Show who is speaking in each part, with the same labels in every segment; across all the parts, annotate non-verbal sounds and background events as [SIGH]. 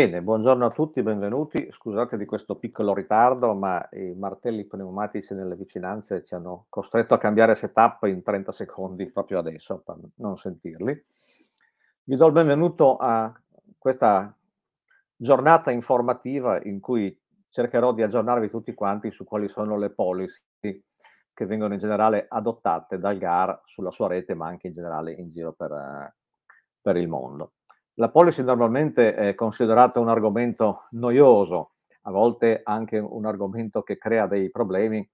Speaker 1: Bene, buongiorno a tutti, benvenuti. Scusate di questo piccolo ritardo, ma i martelli pneumatici nelle vicinanze ci hanno costretto a cambiare setup in 30 secondi proprio adesso, per non sentirli. Vi do il benvenuto a questa giornata informativa in cui cercherò di aggiornarvi tutti quanti su quali sono le policy che vengono in generale adottate dal GAR sulla sua rete, ma anche in generale in giro per, per il mondo. La policy normalmente è considerata un argomento noioso, a volte anche un argomento che crea dei problemi,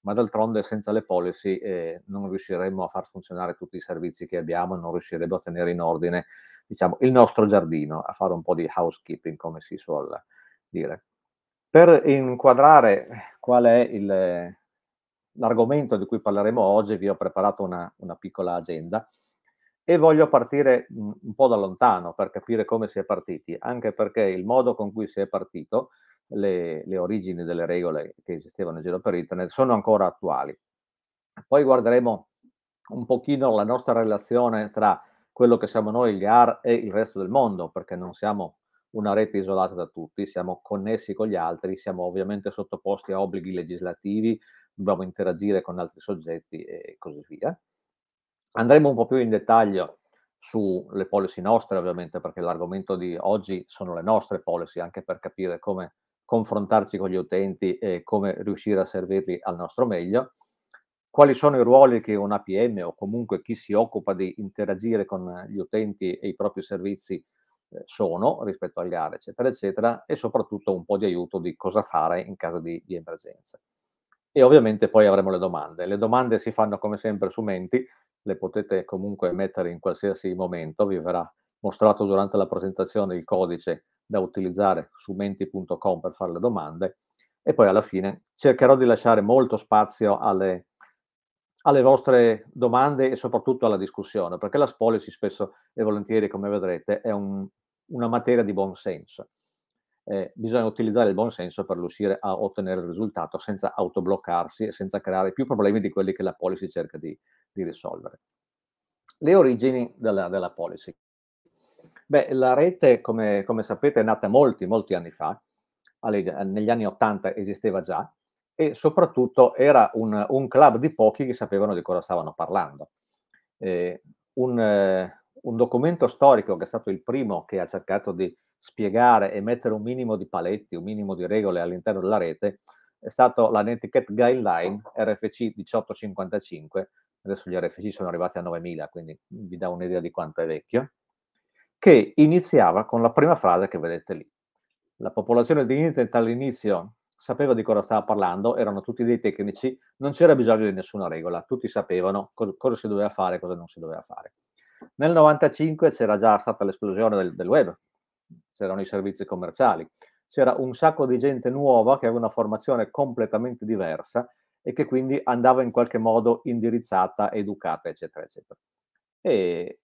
Speaker 1: ma d'altronde senza le policy eh, non riusciremo a far funzionare tutti i servizi che abbiamo, non riusciremo a tenere in ordine diciamo, il nostro giardino, a fare un po' di housekeeping, come si suol dire. Per inquadrare qual è il, l'argomento di cui parleremo oggi, vi ho preparato una, una piccola agenda e voglio partire un po' da lontano per capire come si è partiti, anche perché il modo con cui si è partito, le, le origini delle regole che esistevano in giro per internet sono ancora attuali. Poi guarderemo un pochino la nostra relazione tra quello che siamo noi, il GAR, e il resto del mondo, perché non siamo una rete isolata da tutti, siamo connessi con gli altri, siamo ovviamente sottoposti a obblighi legislativi, dobbiamo interagire con altri soggetti e così via. Andremo un po' più in dettaglio sulle policy nostre, ovviamente, perché l'argomento di oggi sono le nostre policy, anche per capire come confrontarci con gli utenti e come riuscire a servirli al nostro meglio. Quali sono i ruoli che un APM o comunque chi si occupa di interagire con gli utenti e i propri servizi eh, sono rispetto agli gare, eccetera, eccetera, e soprattutto un po' di aiuto di cosa fare in caso di, di emergenza. E ovviamente poi avremo le domande. Le domande si fanno come sempre su Menti, le potete comunque mettere in qualsiasi momento, vi verrà mostrato durante la presentazione il codice da utilizzare su menti.com per fare le domande e poi alla fine cercherò di lasciare molto spazio alle, alle vostre domande e soprattutto alla discussione, perché la policy spesso e volentieri, come vedrete, è un, una materia di buon senso. Eh, bisogna utilizzare il buon senso per riuscire a ottenere il risultato senza autobloccarsi e senza creare più problemi di quelli che la policy cerca di, di risolvere. Le origini della, della policy. Beh, la rete, come, come, sapete, è nata molti, molti anni fa, negli anni 80 esisteva già, e soprattutto era un, un, club di pochi che sapevano di cosa stavano parlando. Eh, un, eh, un, documento storico che è stato il primo che ha cercato di spiegare e mettere un minimo di paletti, un minimo di regole all'interno della rete, è stato la Netiquette Guideline RFC 1855, adesso gli RFC sono arrivati a 9000, quindi vi dà un'idea di quanto è vecchio, che iniziava con la prima frase che vedete lì. La popolazione di internet all'inizio sapeva di cosa stava parlando, erano tutti dei tecnici, non c'era bisogno di nessuna regola, tutti sapevano cosa, si doveva fare e cosa non si doveva fare. Nel 95 c'era già stata l'esplosione del, del web, c'erano i servizi commerciali, c'era un sacco di gente nuova che aveva una formazione completamente diversa e che quindi andava in qualche modo indirizzata, educata, eccetera, eccetera. E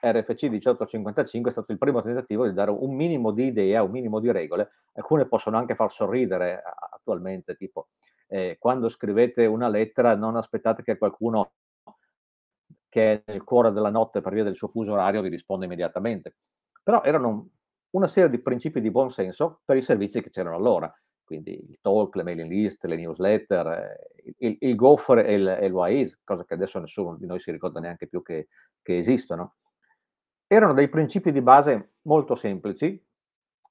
Speaker 1: RFC 1855 è stato il primo tentativo di dare un minimo di idea, un minimo di regole. Alcune possono anche far sorridere attualmente, tipo eh, quando scrivete una lettera non aspettate che qualcuno che è nel cuore della notte per via del suo fuso orario vi risponda immediatamente. Però erano una serie di principi di buon senso per i servizi che c'erano allora quindi il talk, le mailing list, le newsletter, eh, il, il Gopher e il, e il cosa che adesso nessuno di noi si ricorda neanche più che, che esistono. Erano dei principi di base molto semplici.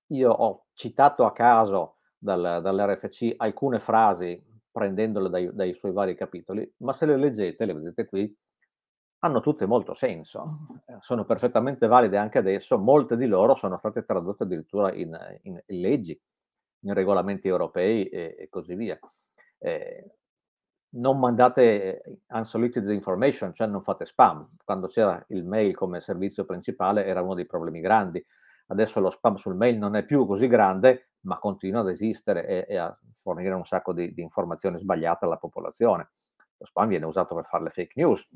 Speaker 1: Io ho citato a caso dal, dall'RFC alcune frasi prendendole dai, dai suoi vari capitoli, ma se le leggete, le vedete qui, hanno tutte molto senso, sono perfettamente valide anche adesso, molte di loro sono state tradotte addirittura in, in leggi in regolamenti europei e, e così via. Eh, non mandate unsolicited information, cioè non fate spam. Quando c'era il mail come servizio principale era uno dei problemi grandi. Adesso lo spam sul mail non è più così grande, ma continua ad esistere e, e a fornire un sacco di, di, informazioni sbagliate alla popolazione. Lo spam viene usato per fare le fake news.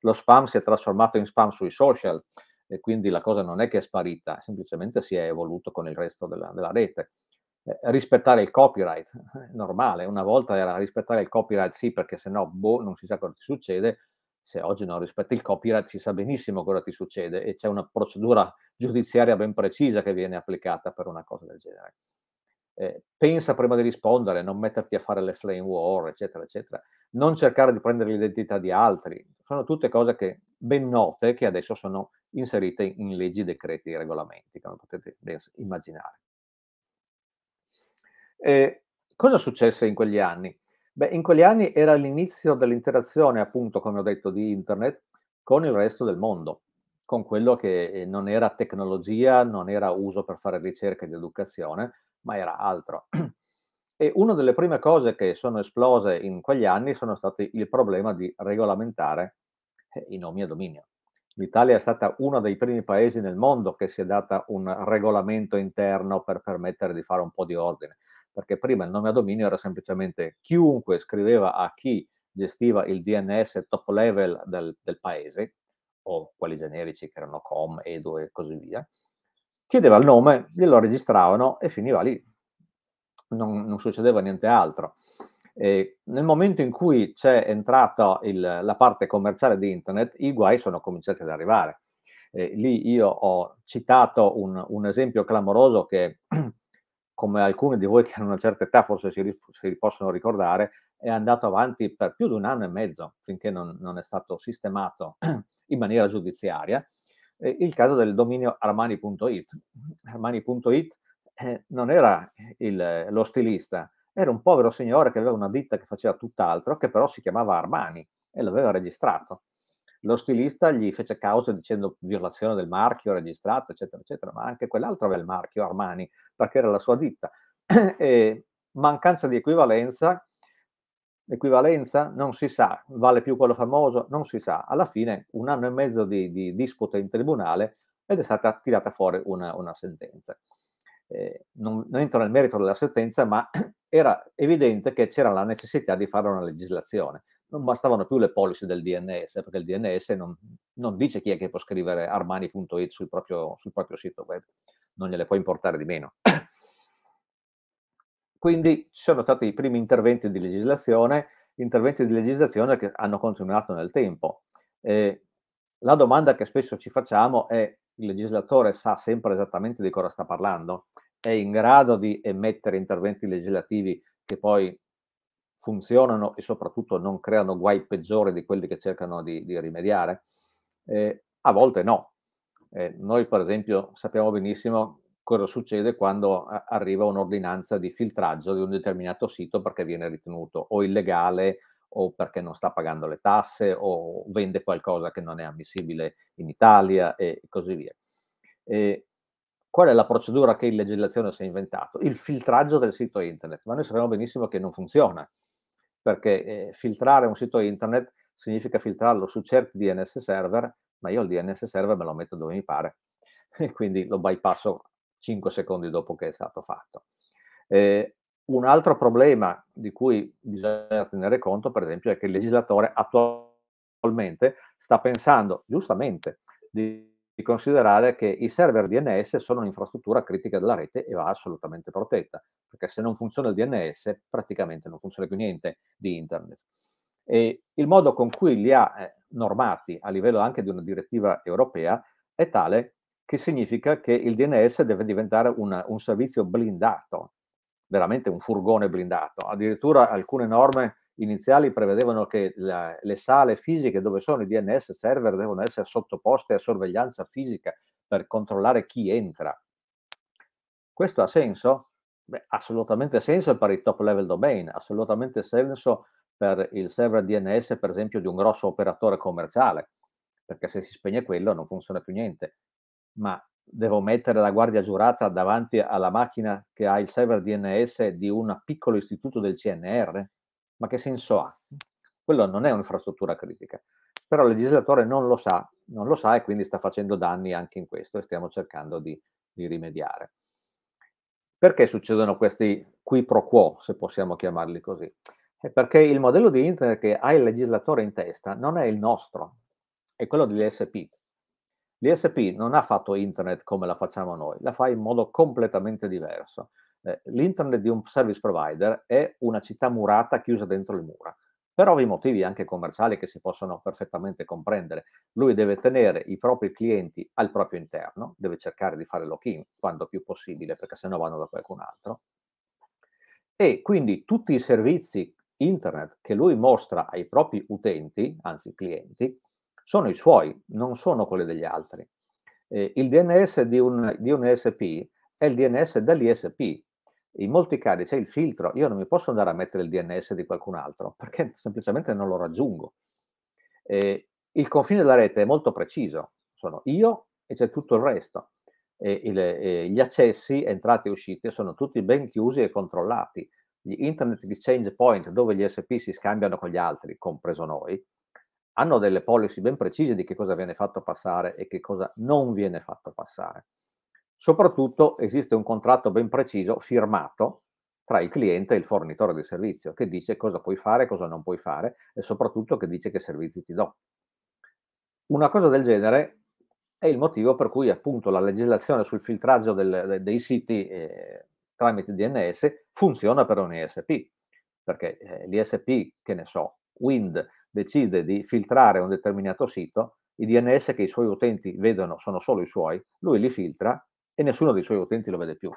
Speaker 1: Lo spam si è trasformato in spam sui social e quindi la cosa non è che è sparita, semplicemente si è evoluto con il resto della, della rete. Eh, rispettare il copyright, normale, una volta era rispettare il copyright sì perché se no boh, non si sa cosa ti succede, se oggi non rispetti il copyright si sa benissimo cosa ti succede e c'è una procedura giudiziaria ben precisa che viene applicata per una cosa del genere. Eh, pensa prima di rispondere, non metterti a fare le flame war, eccetera, eccetera. Non cercare di prendere l'identità di altri. Sono tutte cose che ben note che adesso sono inserite in leggi, decreti regolamenti, come potete ben immaginare. Eh, cosa successe in quegli anni? Beh, in quegli anni era l'inizio dell'interazione, appunto, come ho detto, di internet con il resto del mondo, con quello che eh, non era tecnologia, non era uso per fare ricerca ed educazione, ma era altro. E una delle prime cose che sono esplose in quegli anni sono stati il problema di regolamentare eh, i nomi a dominio. L'Italia è stata uno dei primi paesi nel mondo che si è data un regolamento interno per permettere di fare un po' di ordine, perché prima il nome a dominio era semplicemente chiunque scriveva a chi gestiva il DNS top level del, del paese, o quelli generici che erano com, edu e così via, chiedeva il nome, glielo registravano e finiva lì. Non, non succedeva niente altro. E nel momento in cui c'è entrata il, la parte commerciale di internet, i guai sono cominciati ad arrivare. E lì io ho citato un, un, esempio clamoroso che, [CLEARS THROAT] come alcuni di voi che hanno una certa età forse si, si, possono ricordare, è andato avanti per più di un anno e mezzo finché non, non è stato sistemato [CLEARS THROAT] in maniera giudiziaria eh, il caso del dominio armani.it. Armani.it eh, non era il, lo stilista, era un povero signore che aveva una ditta che faceva tutt'altro, che però si chiamava Armani e l'aveva registrato. Lo stilista gli fece causa dicendo violazione del marchio registrato, eccetera, eccetera, ma anche quell'altro aveva il marchio Armani perché era la sua ditta. [CLEARS THROAT] e mancanza di equivalenza L'equivalenza non si sa, vale più quello famoso? Non si sa. Alla fine un anno e mezzo di, di disputa in tribunale ed è stata tirata fuori una, una sentenza. Eh, non, non, entro nel merito della sentenza, ma [CLEARS THROAT] era evidente che c'era la necessità di fare una legislazione. Non bastavano più le policy del DNS, perché il DNS non, non dice chi è che può scrivere armani.it sul proprio, sul proprio sito web, non gliele può importare di meno. [COUGHS] Quindi ci sono stati i primi interventi di legislazione, interventi di legislazione che hanno continuato nel tempo. Eh, la domanda che spesso ci facciamo è il legislatore sa sempre esattamente di cosa sta parlando? È in grado di emettere interventi legislativi che poi funzionano e soprattutto non creano guai peggiori di quelli che cercano di, di rimediare? Eh, a volte no. Eh, noi per esempio sappiamo benissimo cosa succede quando arriva un'ordinanza di filtraggio di un determinato sito perché viene ritenuto o illegale o perché non sta pagando le tasse o vende qualcosa che non è ammissibile in Italia e così via. E qual è la procedura che in legislazione si è inventato? Il filtraggio del sito internet, ma noi sappiamo benissimo che non funziona, perché eh, filtrare un sito internet significa filtrarlo su certi DNS server, ma io il DNS server me lo metto dove mi pare e quindi lo bypasso 5 secondi dopo che è stato fatto. Eh, un altro problema di cui bisogna tenere conto, per esempio, è che il legislatore attualmente sta pensando, giustamente, di, di considerare che i server DNS sono un'infrastruttura critica della rete e va assolutamente protetta, perché se non funziona il DNS praticamente non funziona più niente di Internet. E il modo con cui li ha eh, normati a livello anche di una direttiva europea è tale che significa che il DNS deve diventare una, un servizio blindato, veramente un furgone blindato. Addirittura alcune norme iniziali prevedevano che la, le sale fisiche dove sono i DNS server devono essere sottoposte a sorveglianza fisica per controllare chi entra. Questo ha senso? Beh, assolutamente senso per i top level domain, assolutamente senso per il server DNS, per esempio, di un grosso operatore commerciale, perché se si spegne quello non funziona più niente ma devo mettere la guardia giurata davanti alla macchina che ha il server DNS di un piccolo istituto del CNR? Ma che senso ha? Quello non è un'infrastruttura critica. Però il legislatore non lo sa, non lo sa e quindi sta facendo danni anche in questo e stiamo cercando di, di rimediare. Perché succedono questi qui pro quo, se possiamo chiamarli così? È perché il modello di internet che ha il legislatore in testa non è il nostro, è quello dell'ISP, L'ISP non ha fatto internet come la facciamo noi, la fa in modo completamente diverso. Eh, l'internet di un service provider è una città murata chiusa dentro le mura. per ovvi motivi anche commerciali che si possono perfettamente comprendere. Lui deve tenere i propri clienti al proprio interno, deve cercare di fare lock-in quando più possibile, perché sennò vanno da qualcun altro. E quindi tutti i servizi internet che lui mostra ai propri utenti, anzi clienti, sono i suoi, non sono quelli degli altri. Eh, il DNS di un, di un ESP è il DNS dell'ISP, in molti casi c'è il filtro, io non mi posso andare a mettere il DNS di qualcun altro [LAUGHS] perché semplicemente non lo raggiungo. Eh, il confine della rete è molto preciso, sono io e c'è tutto il resto. E il, eh, gli accessi, entrate e uscite, sono tutti ben chiusi e controllati. Gli Internet Exchange Point, dove gli SP si scambiano con gli altri, compreso noi, hanno delle policy ben precise di che cosa viene fatto passare e che cosa non viene fatto passare. Soprattutto esiste un contratto ben preciso, firmato, tra il cliente e il fornitore del servizio, che dice cosa puoi fare, cosa non puoi fare e soprattutto che dice che servizi ti do. Una cosa del genere è il motivo per cui appunto la legislazione sul filtraggio del, dei siti eh, tramite DNS funziona per un ISP, perché eh, l'ISP, che ne so, Wind decide di filtrare un determinato sito, i DNS che i suoi utenti vedono sono solo i suoi, lui li filtra e nessuno dei suoi utenti lo vede più.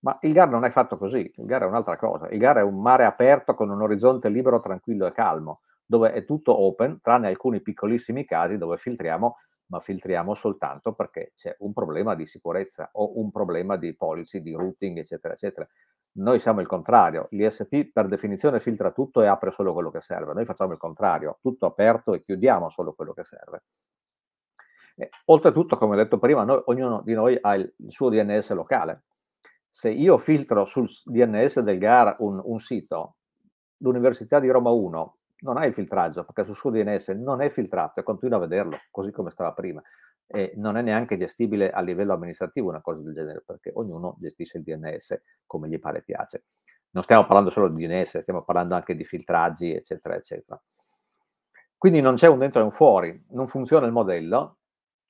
Speaker 1: Ma il GAR non è fatto così, il GAR è un'altra cosa. Il GAR è un mare aperto con un orizzonte libero, tranquillo e calmo, dove è tutto open, tranne alcuni piccolissimi casi dove filtriamo, ma filtriamo soltanto perché c'è un problema di sicurezza o un problema di policy, di routing, eccetera, eccetera. Noi siamo il contrario, l'ISP per definizione filtra tutto e apre solo quello che serve. Noi facciamo il contrario, tutto aperto e chiudiamo solo quello che serve. Eh, oltretutto, come ho detto prima, noi, ognuno di noi ha il, il, suo DNS locale. Se io filtro sul DNS del GAR un, un sito, l'Università di Roma 1 non ha il filtraggio perché sul suo DNS non è filtrato e continua a vederlo così come stava prima. E non è neanche gestibile a livello amministrativo una cosa del genere perché ognuno gestisce il DNS come gli pare piace. Non stiamo parlando solo di DNS, stiamo parlando anche di filtraggi, eccetera, eccetera. Quindi non c'è un dentro e un fuori, non funziona il modello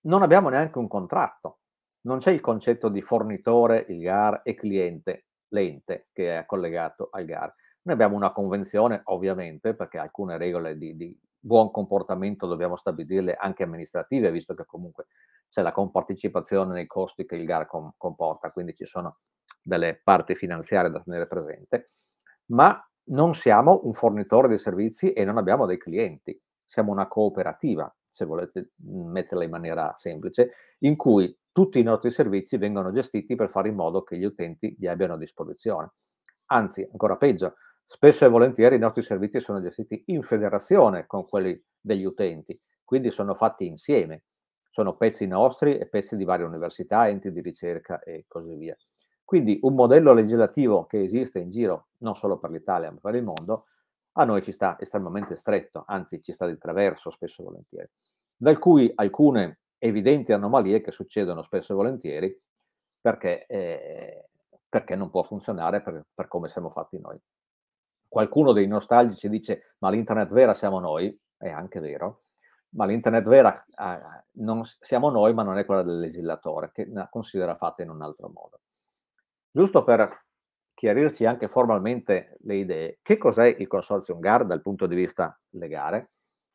Speaker 1: non abbiamo neanche un contratto, non c'è il concetto di fornitore, il GAR e cliente, l'ente che è collegato al GAR. Noi abbiamo una convenzione, ovviamente, perché alcune regole di, di buon comportamento dobbiamo stabilirle anche amministrative, visto che comunque c'è la compartecipazione nei costi che il GAR com- comporta, quindi ci sono delle parti finanziarie da tenere presente, ma non siamo un fornitore di servizi e non abbiamo dei clienti, siamo una cooperativa se volete metterla in maniera semplice, in cui tutti i nostri servizi vengono gestiti per fare in modo che gli utenti li abbiano a disposizione. Anzi, ancora peggio, spesso e volentieri i nostri servizi sono gestiti in federazione con quelli degli utenti, quindi sono fatti insieme. Sono pezzi nostri e pezzi di varie università, enti di ricerca e così via. Quindi un modello legislativo che esiste in giro non solo per l'Italia ma per il mondo a noi ci sta estremamente stretto, anzi ci sta di traverso spesso e volentieri, da cui alcune evidenti anomalie che succedono spesso e volentieri perché, eh, perché non può funzionare per, per, come siamo fatti noi. Qualcuno dei nostalgici dice ma l'internet vera siamo noi, è anche vero, ma l'internet vera eh, non siamo noi ma non è quella del legislatore che la considera fatta in un altro modo. Giusto per chiarirci anche formalmente le idee. Che cos'è il Consortium GAR dal punto di vista legale?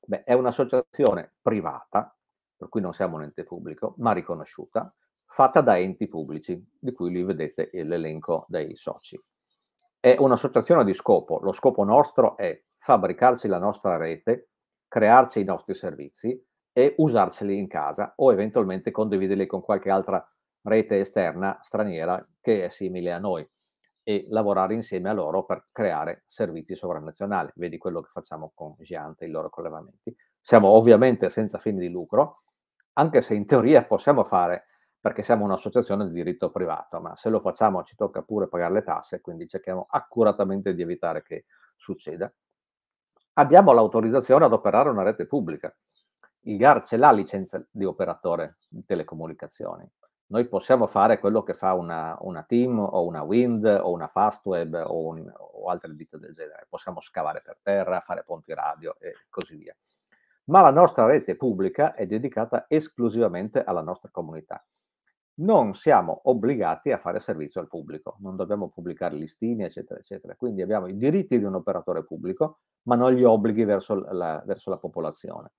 Speaker 1: Beh, è un'associazione privata, per cui non siamo un ente pubblico, ma riconosciuta, fatta da enti pubblici, di cui lì vedete l'elenco dei soci. È un'associazione di scopo. Lo scopo nostro è fabbricarci la nostra rete, crearci i nostri servizi e usarceli in casa o eventualmente condividerli con qualche altra rete esterna straniera che è simile a noi e lavorare insieme a loro per creare servizi sovranazionali. Vedi quello che facciamo con Giante, i loro collevamenti. Siamo ovviamente senza fini di lucro, anche se in teoria possiamo fare perché siamo un'associazione di diritto privato, ma se lo facciamo ci tocca pure pagare le tasse, quindi cerchiamo accuratamente di evitare che succeda. Abbiamo l'autorizzazione ad operare una rete pubblica. Il GAR ce l'ha licenza di operatore di telecomunicazioni noi possiamo fare quello che fa una, una team o una wind o una fastweb o, un, o altre ditte del genere. Possiamo scavare per terra, fare ponti radio e così via. Ma la nostra rete pubblica è dedicata esclusivamente alla nostra comunità. non siamo obbligati a fare servizio al pubblico, non dobbiamo pubblicare listini, eccetera, eccetera. Quindi abbiamo i diritti di un operatore pubblico, ma non gli obblighi verso la, verso la popolazione.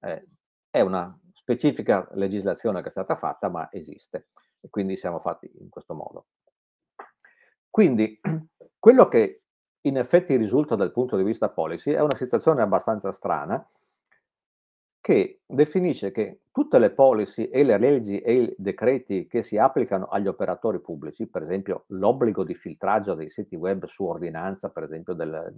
Speaker 1: Eh, è una specifica legislazione che è stata fatta, ma esiste, e quindi siamo fatti in questo modo. Quindi, [CLEARS THROAT] quello che in effetti risulta dal punto di vista policy è una situazione abbastanza strana, che definisce che tutte le policy e le leggi e i decreti che si applicano agli operatori pubblici, per esempio l'obbligo di filtraggio dei siti web su ordinanza, per esempio del,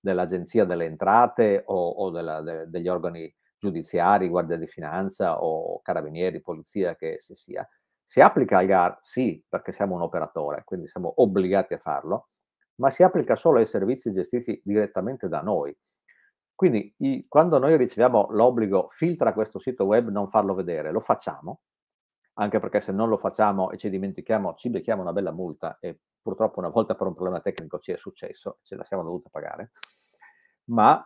Speaker 1: dell'Agenzia delle Entrate o, o della, de, degli organi giudiziari, Guardia di Finanza o Carabinieri, Polizia che si sia, si applica al GAR? Sì, perché siamo un operatore, quindi siamo obbligati a farlo, ma si applica solo ai servizi gestiti direttamente da noi quindi i, quando noi riceviamo l'obbligo filtra questo sito web, non farlo vedere, lo facciamo, anche perché se non lo facciamo e ci dimentichiamo, ci becchiamo una bella multa e purtroppo una volta per un problema tecnico ci è successo, ce la siamo dovuta pagare, ma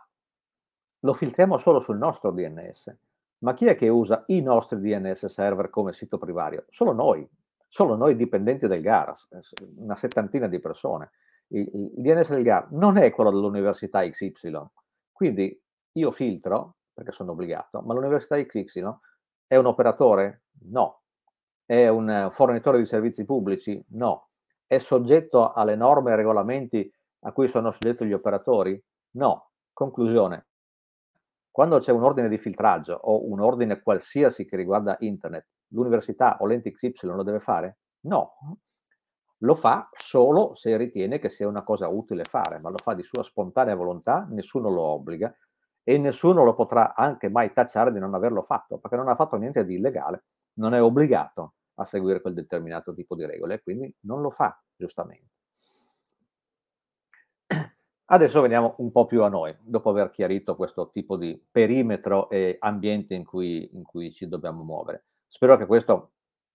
Speaker 1: lo filtriamo solo sul nostro DNS. Ma chi è che usa i nostri DNS server come sito privario? Solo noi, solo noi dipendenti del GAR, una settantina di persone. Il, il DNS del GAR non è quello dell'università XY, quindi io filtro, perché sono obbligato, ma l'università XY è un operatore? No. È un fornitore di servizi pubblici? No. È soggetto alle norme e regolamenti a cui sono soggetti gli operatori? No. Conclusione. Quando c'è un ordine di filtraggio o un ordine qualsiasi che riguarda internet, l'università o l'ente XY lo deve fare? No. Lo fa solo se ritiene che sia una cosa utile fare, ma lo fa di sua spontanea volontà, nessuno lo obbliga e nessuno lo potrà anche mai tacciare di non averlo fatto, perché non ha fatto niente di illegale, non è obbligato a seguire quel determinato tipo di regole, quindi non lo fa, giustamente. Adesso veniamo un po' più a noi, dopo aver chiarito questo tipo di perimetro e ambiente in cui, in cui ci dobbiamo muovere. Spero che questo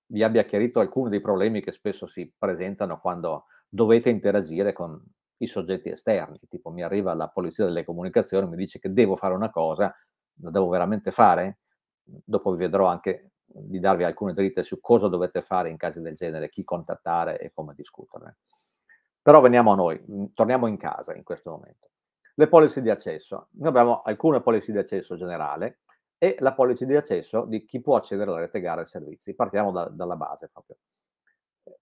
Speaker 1: vi abbia chiarito alcuni dei problemi che spesso si presentano quando dovete interagire con i soggetti esterni, tipo mi arriva la polizia delle comunicazioni, mi dice che devo fare una cosa, la devo veramente fare? Dopo vi vedrò anche di darvi alcune dritte su cosa dovete fare in casi del genere, chi contattare e come discuterne. Però veniamo a noi, mm, torniamo in casa in questo momento. Le policy di accesso. Noi abbiamo alcune policy di accesso generale, e la policy di accesso di chi può accedere alla rete gara e servizi. Partiamo da, dalla base proprio.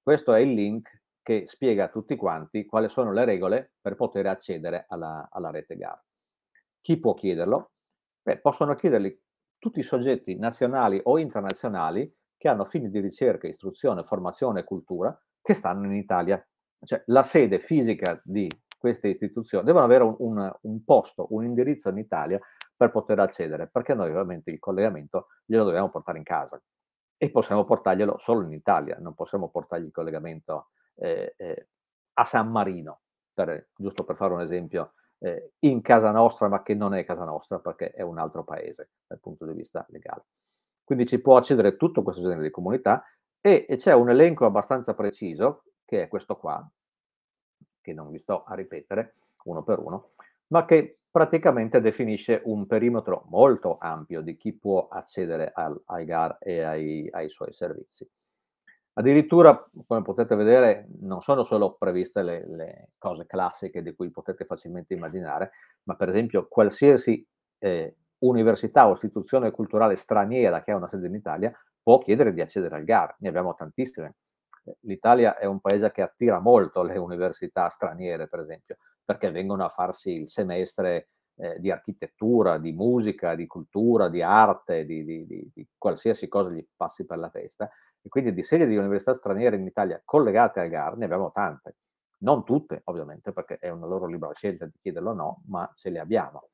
Speaker 1: Questo è il link che spiega a tutti quanti quali sono le regole per poter accedere alla, alla rete gara. Chi può chiederlo? Beh, possono chiederli tutti i soggetti nazionali o internazionali che hanno fini di ricerca, istruzione, formazione e cultura che stanno in Italia. Cioè la sede fisica di queste istituzioni devono avere un, un, un posto, un indirizzo in Italia per poter accedere, perché noi ovviamente il collegamento glielo dobbiamo portare in casa e possiamo portarglielo solo in Italia, non possiamo portargli il collegamento eh, eh, a San Marino, per, giusto per fare un esempio, eh, in casa nostra, ma che non è casa nostra perché è un altro paese dal punto di vista legale. Quindi ci può accedere tutto questo genere di comunità e, e c'è un elenco abbastanza preciso, che è questo qua, che non vi sto a ripetere uno per uno, ma che praticamente definisce un perimetro molto ampio di chi può accedere al, al GAR e ai, ai, suoi servizi. Addirittura, come potete vedere, non sono solo previste le, le, cose classiche di cui potete facilmente immaginare, ma per esempio qualsiasi eh, università o istituzione culturale straniera che ha una sede in Italia può chiedere di accedere al GAR, ne abbiamo tantissime. L'Italia è un paese che attira molto le università straniere, per esempio, perché vengono a farsi il semestre eh, di architettura, di musica, di cultura, di arte, di, di, di, di, qualsiasi cosa gli passi per la testa. E quindi di serie di università straniere in Italia collegate al GAR ne abbiamo tante. Non tutte, ovviamente, perché è una loro libera scelta di chiederlo o no, ma ce le abbiamo.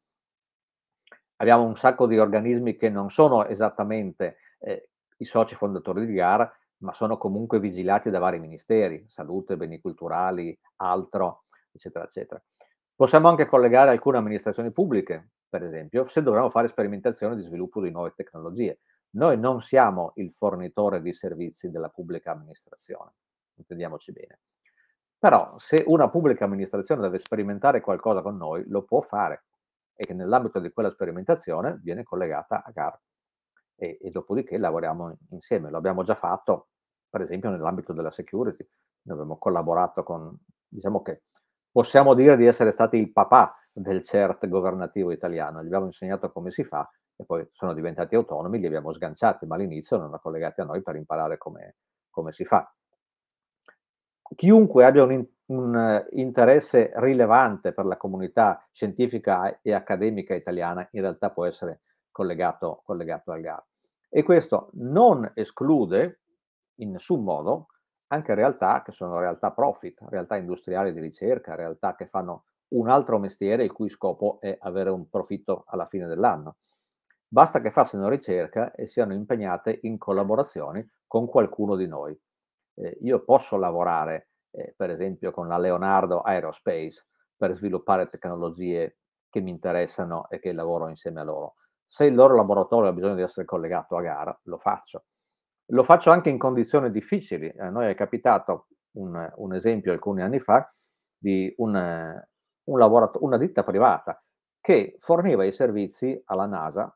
Speaker 1: Abbiamo un sacco di organismi che non sono esattamente eh, i soci fondatori di GAR, ma sono comunque vigilati da vari ministeri, salute, beni culturali, altro, eccetera, eccetera. Possiamo anche collegare alcune amministrazioni pubbliche, per esempio, se dovremmo fare sperimentazione di sviluppo di nuove tecnologie. Noi non siamo il fornitore di servizi della pubblica amministrazione, intendiamoci bene. Però se una pubblica amministrazione deve sperimentare qualcosa con noi, lo può fare e che nell'ambito di quella sperimentazione viene collegata a GAR. E, e dopodiché lavoriamo insieme. Lo abbiamo già fatto per esempio nell'ambito della security. Noi abbiamo collaborato con, diciamo che possiamo dire di essere stati il papà del CERT governativo italiano, gli abbiamo insegnato come si fa e poi sono diventati autonomi, li abbiamo sganciati, ma all'inizio erano collegati a noi per imparare come, come si fa. Chiunque abbia un, un interesse rilevante per la comunità scientifica e accademica italiana in realtà può essere collegato, collegato al GAR. E questo non esclude in nessun modo anche realtà che sono realtà profit, realtà industriali di ricerca, realtà che fanno un altro mestiere il cui scopo è avere un profitto alla fine dell'anno. Basta che facciano ricerca e siano impegnate in collaborazioni con qualcuno di noi. Eh, io posso lavorare, eh, per esempio, con la Leonardo Aerospace per sviluppare tecnologie che mi interessano e che lavoro insieme a loro. Se il loro laboratorio ha bisogno di essere collegato a gara, lo faccio. Lo faccio anche in condizioni difficili. A noi è capitato un, un esempio alcuni anni fa di un, un una ditta privata che forniva i servizi alla NASA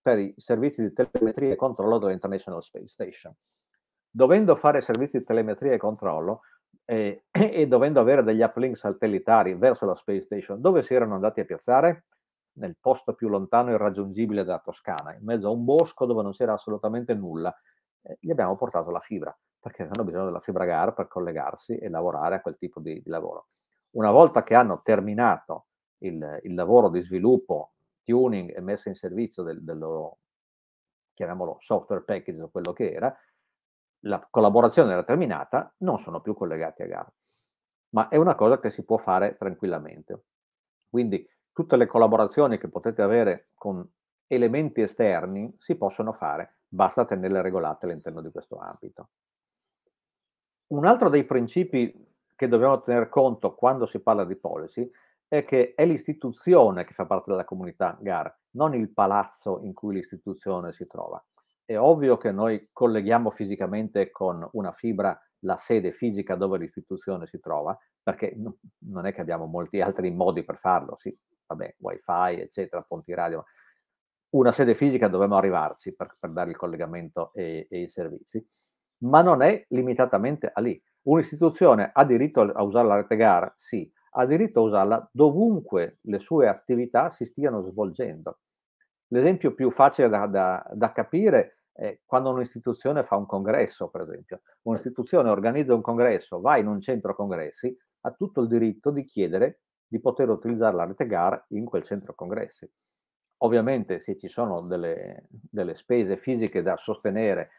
Speaker 1: per i servizi di telemetria e controllo dell'International Space Station. Dovendo fare servizi di telemetria e controllo eh, [CLEARS THROAT] e dovendo avere degli uplink satellitari verso la Space Station, dove si erano andati a piazzare? Nel posto più lontano e irraggiungibile della Toscana, in mezzo a un bosco dove non c'era assolutamente nulla. Eh, gli abbiamo portato la fibra, perché avevano bisogno della fibra GAR per collegarsi e lavorare a quel tipo di, di lavoro. Una volta che hanno terminato il, il lavoro di sviluppo tuning e messa in servizio del, del loro, chiamiamolo software package o quello che era, la collaborazione era terminata, non sono più collegati a gara. Ma è una cosa che si può fare tranquillamente. Quindi tutte le collaborazioni che potete avere con elementi esterni si possono fare, basta tenerle regolate all'interno di questo ambito. Un altro dei principi che dobbiamo tener conto quando si parla di policy è che è l'istituzione che fa parte della comunità GAR, non il palazzo in cui l'istituzione si trova. È ovvio che noi colleghiamo fisicamente con una fibra la sede fisica dove l'istituzione si trova, perché non è che abbiamo molti altri modi per farlo, sì, vabbè, wifi, eccetera, ponti radio, una sede fisica dobbiamo arrivarci per, per dare il collegamento e, e, i servizi, ma non è limitatamente a lì. Un'istituzione ha diritto a usare la rete GAR? Sì, ha diritto a usarla dovunque le sue attività si stiano svolgendo. L'esempio più facile da, da, da capire è quando un'istituzione fa un congresso, per esempio. Un'istituzione organizza un congresso, va in un centro congressi, ha tutto il diritto di chiedere di poter utilizzare la rete GAR in quel centro congressi. Ovviamente se ci sono delle, delle spese fisiche da sostenere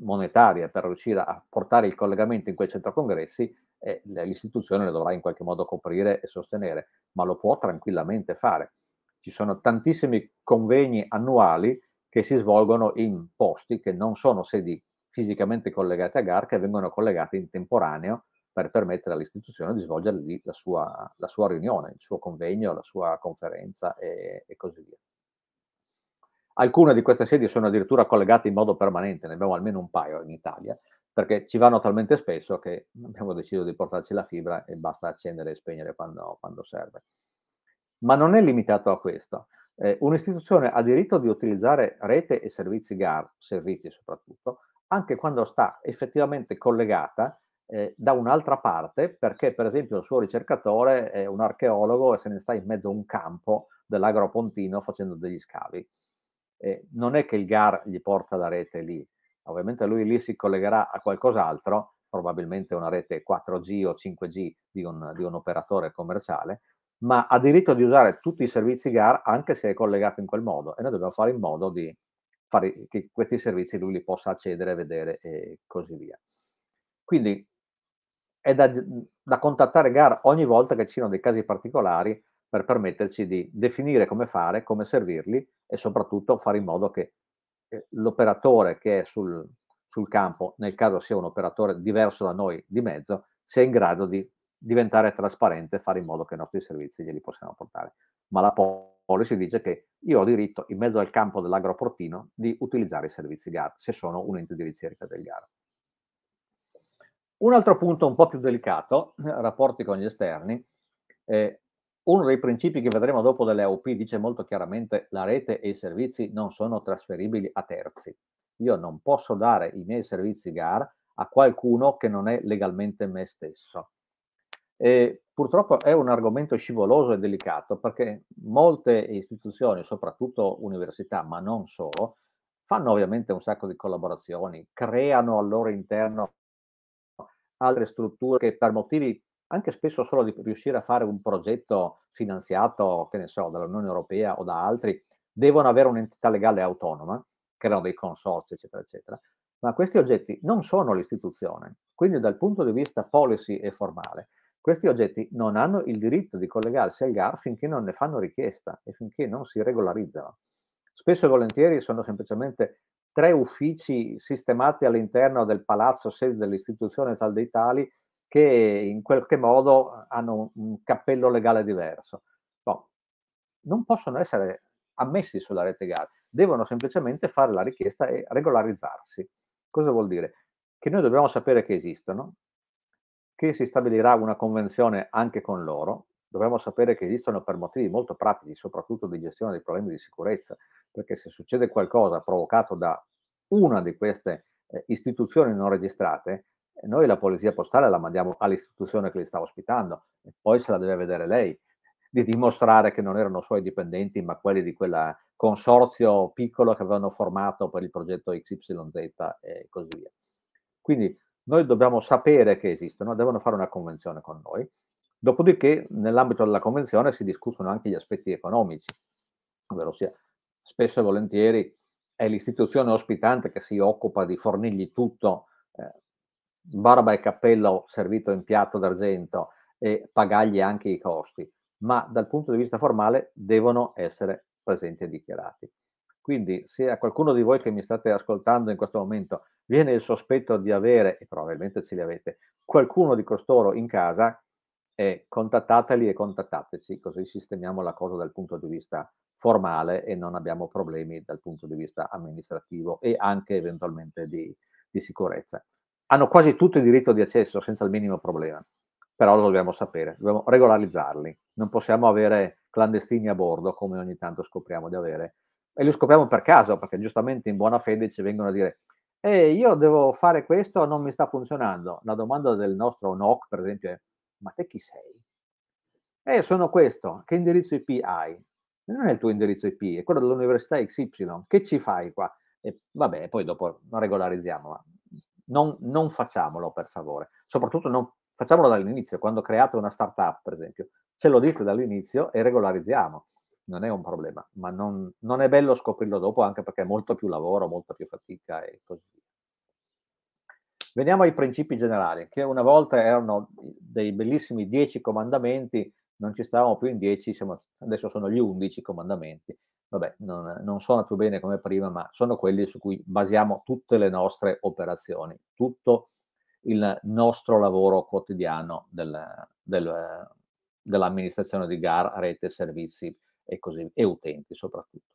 Speaker 1: monetarie per riuscire a portare il collegamento in quel centro congressi, eh, l'istituzione le dovrà in qualche modo coprire e sostenere, ma lo può tranquillamente fare. Ci sono tantissimi convegni annuali che si svolgono in posti che non sono sedi fisicamente collegate a GAR, che vengono collegate in temporaneo per permettere all'istituzione di svolgere lì la sua, la sua riunione, il suo convegno, la sua conferenza e, e così via. Alcune di queste sedi sono addirittura collegate in modo permanente, ne abbiamo almeno un paio in Italia, perché ci vanno talmente spesso che abbiamo deciso di portarci la fibra e basta accendere e spegnere quando, quando serve. Ma non è limitato a questo. Eh, un'istituzione ha diritto di utilizzare rete e servizi GAR, servizi soprattutto, anche quando sta effettivamente collegata eh, da un'altra parte, perché per esempio il suo ricercatore è un archeologo e se ne sta in mezzo a un campo dell'agropontino facendo degli scavi eh, non è che il GAR gli porta la rete lì, ovviamente lui lì si collegherà a qualcos'altro, probabilmente una rete 4G o 5G di un, di un operatore commerciale, ma ha diritto di usare tutti i servizi GAR anche se è collegato in quel modo e noi dobbiamo fare in modo di fare che questi servizi lui li possa accedere, vedere e così via. Quindi è da, da contattare GAR ogni volta che ci siano dei casi particolari per permetterci di definire come fare, come servirli e soprattutto fare in modo che eh, l'operatore che è sul, sul campo, nel caso sia un operatore diverso da noi di mezzo, sia in grado di diventare trasparente e fare in modo che i nostri servizi glieli possiamo portare. Ma la policy dice che io ho diritto, in mezzo al campo dell'agroportino, di utilizzare i servizi GAR, se sono un ente di ricerca del GAR. Un altro punto un po' più delicato, rapporti con gli esterni, eh, uno dei principi che vedremo dopo delle AOP dice molto chiaramente la rete e i servizi non sono trasferibili a terzi. Io non posso dare i miei servizi GAR a qualcuno che non è legalmente me stesso. E purtroppo è un argomento scivoloso e delicato perché molte istituzioni, soprattutto università, ma non solo, fanno ovviamente un sacco di collaborazioni, creano al loro interno altre strutture che per motivi anche spesso solo di riuscire a fare un progetto finanziato, che ne so, dall'Unione Europea o da altri, devono avere un'entità legale autonoma, creano dei consorzi, eccetera, eccetera. Ma questi oggetti non sono l'istituzione, quindi dal punto di vista policy e formale questi oggetti non hanno il diritto di collegarsi al GAR finché non ne fanno richiesta e finché non si regolarizzano. Spesso e volentieri sono semplicemente tre uffici sistemati all'interno del palazzo sede dell'istituzione tal dei tali che in qualche modo hanno un cappello legale diverso. No, non possono essere ammessi sulla rete GAR, devono semplicemente fare la richiesta e regolarizzarsi. Cosa vuol dire? Che noi dobbiamo sapere che esistono, che si stabilirà una convenzione anche con loro. Dobbiamo sapere che esistono per motivi molto pratici, soprattutto di gestione dei problemi di sicurezza, perché se succede qualcosa provocato da una di queste eh, istituzioni non registrate, eh, noi la polizia postale la mandiamo all'istituzione che li sta ospitando e poi se la deve vedere lei [LAUGHS] di dimostrare che non erano suoi dipendenti, ma quelli di quel consorzio piccolo che avevano formato per il progetto XYZ e così via. Quindi noi dobbiamo sapere che esistono, devono fare una convenzione con noi, dopodiché nell'ambito della convenzione si discutono anche gli aspetti economici, ovvero sia spesso e volentieri è l'istituzione ospitante che si occupa di fornirgli tutto, eh, barba e cappello servito in piatto d'argento e pagargli anche i costi, ma dal punto di vista formale devono essere presenti e dichiarati. Quindi se a qualcuno di voi che mi state ascoltando in questo momento viene il sospetto di avere, e probabilmente ce li avete, qualcuno di costoro in casa, eh, contattateli e contattateci, così sistemiamo la cosa dal punto di vista formale e non abbiamo problemi dal punto di vista amministrativo e anche eventualmente di, di sicurezza. Hanno quasi tutto il diritto di accesso senza il minimo problema, però lo dobbiamo sapere, dobbiamo regolarizzarli, non possiamo avere clandestini a bordo come ogni tanto scopriamo di avere e li scopriamo per caso, perché giustamente in buona fede ci vengono a dire eh, io devo fare questo, non mi sta funzionando. La domanda del nostro NOC, per esempio, è ma te chi sei? Eh, sono questo, che indirizzo IP hai? Non è il tuo indirizzo IP, è quello dell'università XY, che ci fai qua? E vabbè, poi dopo regolarizziamo, ma non, non facciamolo per favore, soprattutto non facciamolo dall'inizio, quando create una startup, per esempio, ce lo dite dall'inizio e regolarizziamo non è un problema, ma non, non, è bello scoprirlo dopo anche perché è molto più lavoro, molta più fatica e così via. Veniamo ai principi generali, che una volta erano dei bellissimi dieci comandamenti, non ci stavamo più in dieci, siamo, adesso sono gli undici comandamenti. Vabbè, non, non suona più bene come prima, ma sono quelli su cui basiamo tutte le nostre operazioni, tutto il nostro lavoro quotidiano del, del, dell'amministrazione di GAR, rete, servizi, e, così, e utenti soprattutto.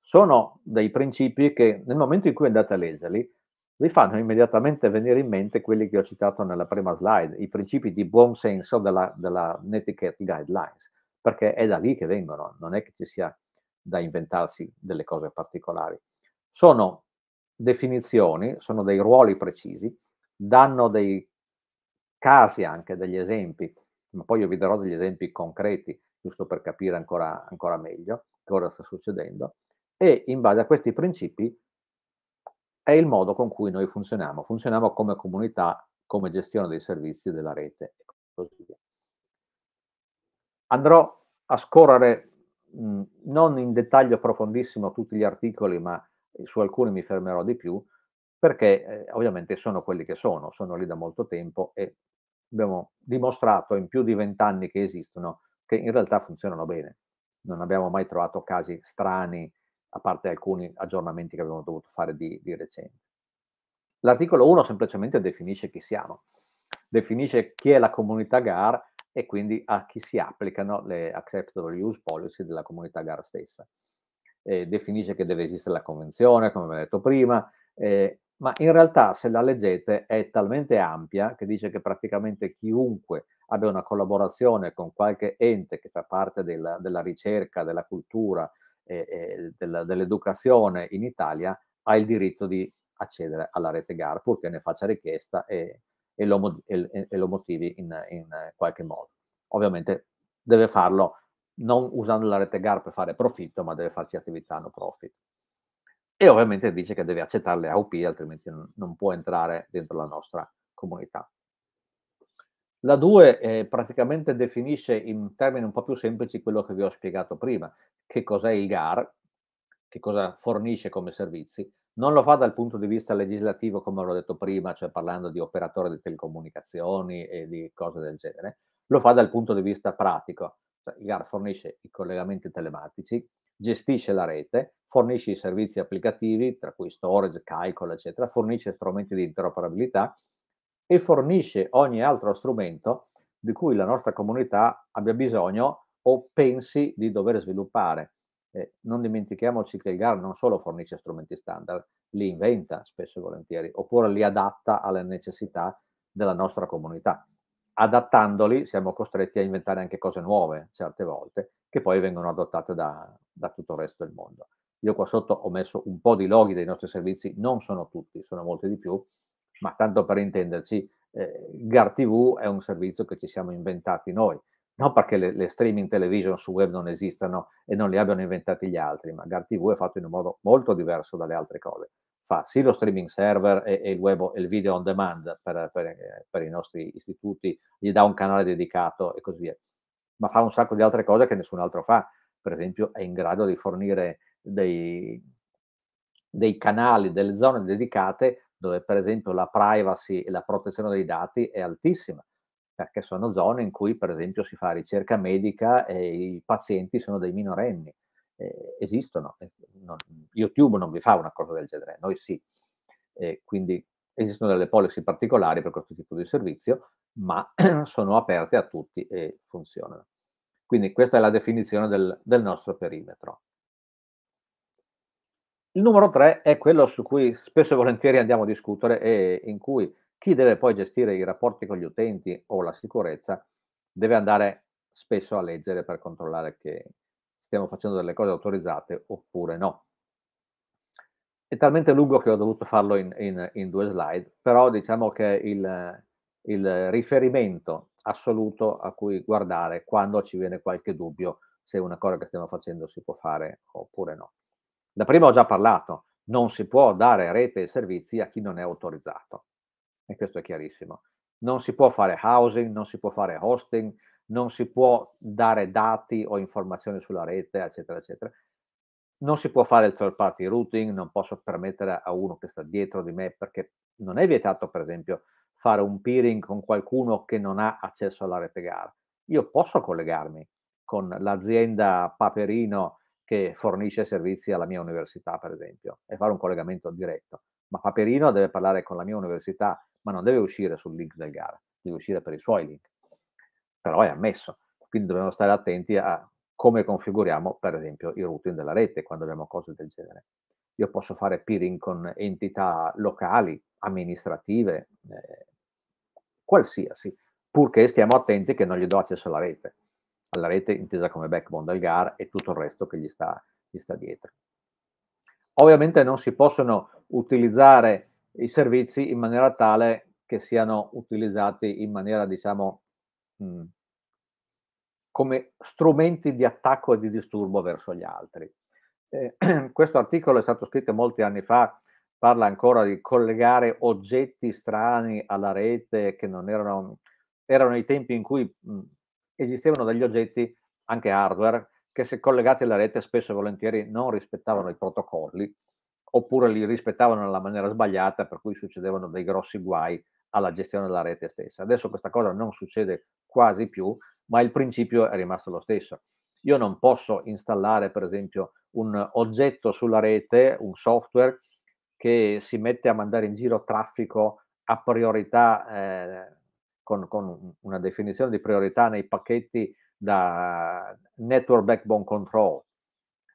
Speaker 1: Sono dei principi che nel momento in cui andate a leggerli vi fanno immediatamente venire in mente quelli che ho citato nella prima slide, i principi di buon senso della, della Netiquette Guidelines, perché è da lì che vengono, non è che ci sia da inventarsi delle cose particolari. Sono definizioni, sono dei ruoli precisi, danno dei casi anche, degli esempi, ma poi io vi darò degli esempi concreti giusto per capire ancora, ancora meglio cosa sta succedendo, e in base a questi principi è il modo con cui noi funzioniamo. Funzioniamo come comunità, come gestione dei servizi della rete e così via. Andrò a scorrere non in dettaglio profondissimo tutti gli articoli, ma su alcuni mi fermerò di più, perché eh, ovviamente sono quelli che sono, sono lì da molto tempo e abbiamo dimostrato in più di vent'anni che esistono che in realtà funzionano bene. Non abbiamo mai trovato casi strani, a parte alcuni aggiornamenti che abbiamo dovuto fare di, di recente. L'articolo 1 semplicemente definisce chi siamo, definisce chi è la comunità GAR e quindi a chi si applicano le acceptable use policy della comunità GAR stessa. Eh, definisce che deve esistere la convenzione, come vi ho detto prima, eh, ma in realtà se la leggete è talmente ampia che dice che praticamente chiunque abbia una collaborazione con qualche ente che fa parte della, della ricerca, della cultura e, e della, dell'educazione in Italia, ha il diritto di accedere alla rete GAR, purché ne faccia richiesta e, e, lo, e, e lo, motivi in, in qualche modo. Ovviamente deve farlo non usando la rete GAR per fare profitto, ma deve farci attività no profit. E ovviamente dice che deve accettare le AOP, altrimenti non, non può entrare dentro la nostra comunità. La 2 eh, praticamente definisce in termini un po' più semplici quello che vi ho spiegato prima, che cos'è il GAR, che cosa fornisce come servizi. Non lo fa dal punto di vista legislativo, come l'ho detto prima, cioè parlando di operatore di telecomunicazioni e di cose del genere, lo fa dal punto di vista pratico. Cioè, il GAR fornisce i collegamenti telematici, gestisce la rete, fornisce i servizi applicativi, tra cui storage, calcolo, eccetera, fornisce strumenti di interoperabilità e fornisce ogni altro strumento di cui la nostra comunità abbia bisogno o pensi di dover sviluppare. Eh, non dimentichiamoci che il GAR non solo fornisce strumenti standard, li inventa spesso e volentieri, oppure li adatta alle necessità della nostra comunità. Adattandoli siamo costretti a inventare anche cose nuove certe volte, che poi vengono adottate da, da tutto il resto del mondo. Io qua sotto ho messo un po' di loghi dei nostri servizi, non sono tutti, sono molti di più, ma tanto per intenderci, eh, GarTV è un servizio che ci siamo inventati noi, non perché le, le, streaming television su web non esistano e non li abbiano inventati gli altri, ma GarTV è fatto in un modo molto diverso dalle altre cose. Fa sì lo streaming server e, e il web e il video on demand per, per, per, i nostri istituti, gli dà un canale dedicato e così via, ma fa un sacco di altre cose che nessun altro fa. Per esempio è in grado di fornire dei, dei canali, delle zone dedicate dove per esempio la privacy e la protezione dei dati è altissima, perché sono zone in cui per esempio si fa ricerca medica e i pazienti sono dei minorenni. Eh, esistono, non, YouTube non vi fa una cosa del genere, noi sì. Eh, quindi esistono delle policy particolari per questo tipo di servizio, ma [CLEARS THROAT] sono aperte a tutti e funzionano. Quindi questa è la definizione del, del nostro perimetro. Il numero 3 è quello su cui spesso e volentieri andiamo a discutere e in cui chi deve poi gestire i rapporti con gli utenti o la sicurezza deve andare spesso a leggere per controllare che stiamo facendo delle cose autorizzate oppure no. È talmente lungo che ho dovuto farlo in, in, in due slide, però diciamo che il, il riferimento assoluto a cui guardare quando ci viene qualche dubbio se una cosa che stiamo facendo si può fare oppure no. Da prima ho già parlato, non si può dare rete e servizi a chi non è autorizzato. E questo è chiarissimo. Non si può fare housing, non si può fare hosting, non si può dare dati o informazioni sulla rete, eccetera, eccetera. Non si può fare il third party routing, non posso permettere a uno che sta dietro di me, perché non è vietato, per esempio, fare un peering con qualcuno che non ha accesso alla rete GAR. Io posso collegarmi con l'azienda Paperino che fornisce servizi alla mia università, per esempio, e fare un collegamento diretto. Ma Paperino deve parlare con la mia università, ma non deve uscire sul link del gara, deve uscire per i suoi link. Però è ammesso, quindi dobbiamo stare attenti a come configuriamo, per esempio, i routing della rete quando abbiamo cose del genere. Io posso fare peering con entità locali, amministrative, eh, qualsiasi, purché stiamo attenti che non gli do accesso alla rete alla rete intesa come backbone del GAR e tutto il resto che gli sta, gli sta dietro. Ovviamente non si possono utilizzare i servizi in maniera tale che siano utilizzati in maniera, diciamo, mh, mm, come strumenti di attacco e di disturbo verso gli altri. Eh, [CLEARS THROAT] questo articolo è stato scritto molti anni fa, parla ancora di collegare oggetti strani alla rete che non erano, erano i tempi in cui mh, mm, esistevano degli oggetti, anche hardware, che se collegati alla rete spesso e volentieri non rispettavano i protocolli, oppure li rispettavano nella maniera sbagliata, per cui succedevano dei grossi guai alla gestione della rete stessa. Adesso questa cosa non succede quasi più, ma il principio è rimasto lo stesso. Io non posso installare, per esempio, un oggetto sulla rete, un software che si mette a mandare in giro traffico a priorità eh, con, con una definizione di priorità nei pacchetti da network backbone control.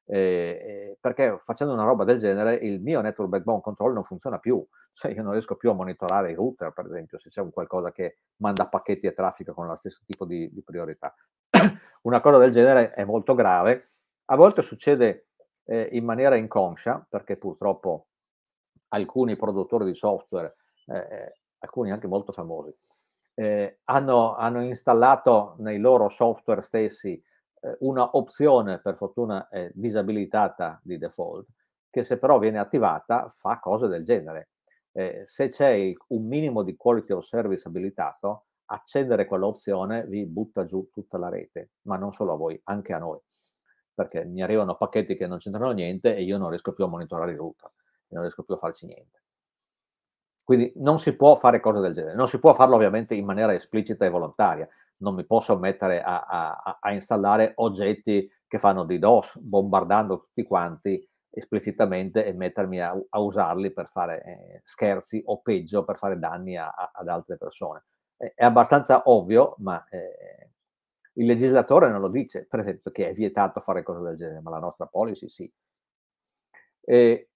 Speaker 1: Eh, perché facendo una roba del genere il mio network backbone control non funziona più, [LAUGHS] cioè io non riesco più a monitorare i router per esempio se c'è un qualcosa che manda pacchetti e traffico con lo stesso tipo di, di priorità. [COUGHS] una cosa del genere è molto grave, a volte succede eh, in maniera inconscia perché purtroppo alcuni produttori di software, eh, eh alcuni anche molto famosi, eh, hanno, hanno, installato nei loro software stessi eh, una opzione, per fortuna eh, disabilitata di default, che se però viene attivata fa cose del genere. Eh, se c'è un minimo di quality of service abilitato, accendere quell'opzione vi butta giù tutta la rete, ma non solo a voi, anche a noi, perché mi arrivano pacchetti che non c'entrano niente e io non riesco più a monitorare il router, non riesco più a farci niente. Quindi non si può fare cose del genere, non si può farlo ovviamente in maniera esplicita e volontaria, non mi posso mettere a, a, a installare oggetti che fanno di DOS, bombardando tutti quanti esplicitamente e mettermi a, a usarli per fare eh, scherzi o peggio per fare danni ad altre persone. È, è abbastanza ovvio, ma eh, il legislatore non lo dice, per esempio, che è vietato fare cose del genere, ma la nostra policy sì. E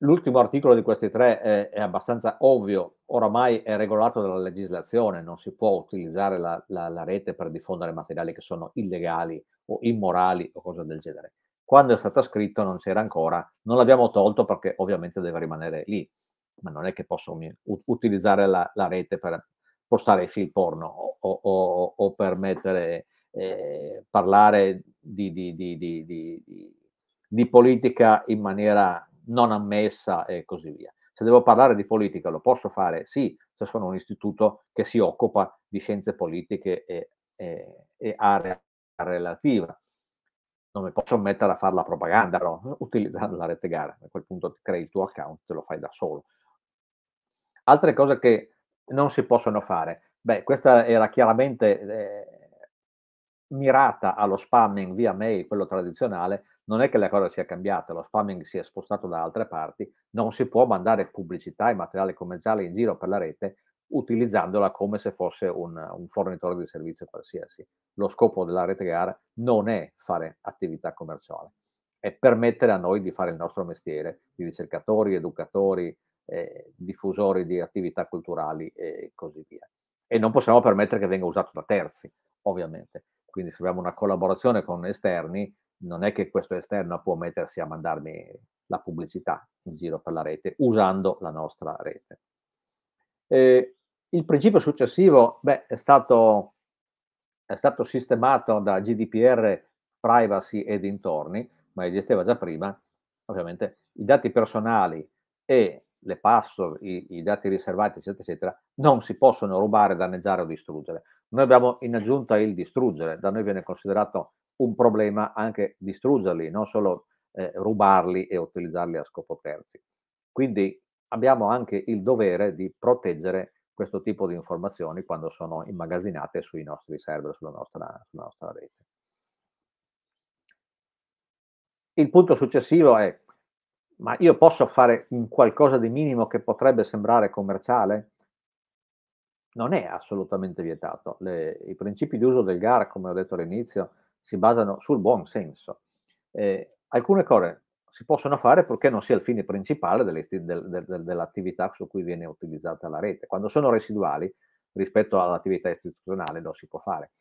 Speaker 1: L'ultimo articolo di questi tre è, è, abbastanza ovvio, oramai è regolato dalla legislazione, non si può utilizzare la, la, la, rete per diffondere materiali che sono illegali o immorali o cose del genere. Quando è stato scritto non c'era ancora, non l'abbiamo tolto perché ovviamente deve rimanere lì, ma non è che posso utilizzare la, la rete per postare i film porno o, o, o, o per mettere, eh, parlare di, di, di, di politica in maniera non ammessa e così via. Se devo parlare di politica lo posso fare? Sì, se sono un istituto che si occupa di scienze politiche e, e, e area relativa. Non mi posso mettere a fare la propaganda, però, [LAUGHS] utilizzando la rete gara. A quel punto crei il tuo account, te lo fai da solo. Altre cose che non si possono fare. Beh, questa era chiaramente eh, mirata allo spamming via mail, quello tradizionale, non è che la cosa sia cambiata, lo spamming si è spostato da altre parti, non si può mandare pubblicità e materiale commerciale in giro per la rete utilizzandola come se fosse un, un fornitore di servizio qualsiasi. Lo scopo della rete gara non è fare attività commerciale, è permettere a noi di fare il nostro mestiere di ricercatori, educatori, eh, diffusori di attività culturali e così via. E non possiamo permettere che venga usato da terzi, ovviamente. Quindi se abbiamo una collaborazione con esterni, non è che questo esterno può mettersi a mandarmi la pubblicità in giro per la rete usando la nostra rete. Eh, il principio successivo beh, è, stato, è stato sistemato da GDPR, privacy e dintorni, ma esisteva già prima. Ovviamente i dati personali e le password, i, i, dati riservati, eccetera, eccetera, non si possono rubare, danneggiare o distruggere. Noi abbiamo in aggiunta il distruggere, da noi viene considerato un problema anche distruggerli, non solo eh, rubarli e utilizzarli a scopo terzi. Quindi abbiamo anche il dovere di proteggere questo tipo di informazioni quando sono immagazzinate sui nostri server, sulla nostra, sulla nostra rete. Il punto successivo è, ma io posso fare qualcosa di minimo che potrebbe sembrare commerciale? Non è assolutamente vietato. Le, I principi di uso del GAR, come ho detto all'inizio, si basano sul buon senso. Eh, alcune cose si possono fare perché non sia il fine principale del, del, del, dell'attività su cui viene utilizzata la rete. Quando sono residuali rispetto all'attività istituzionale lo si può fare.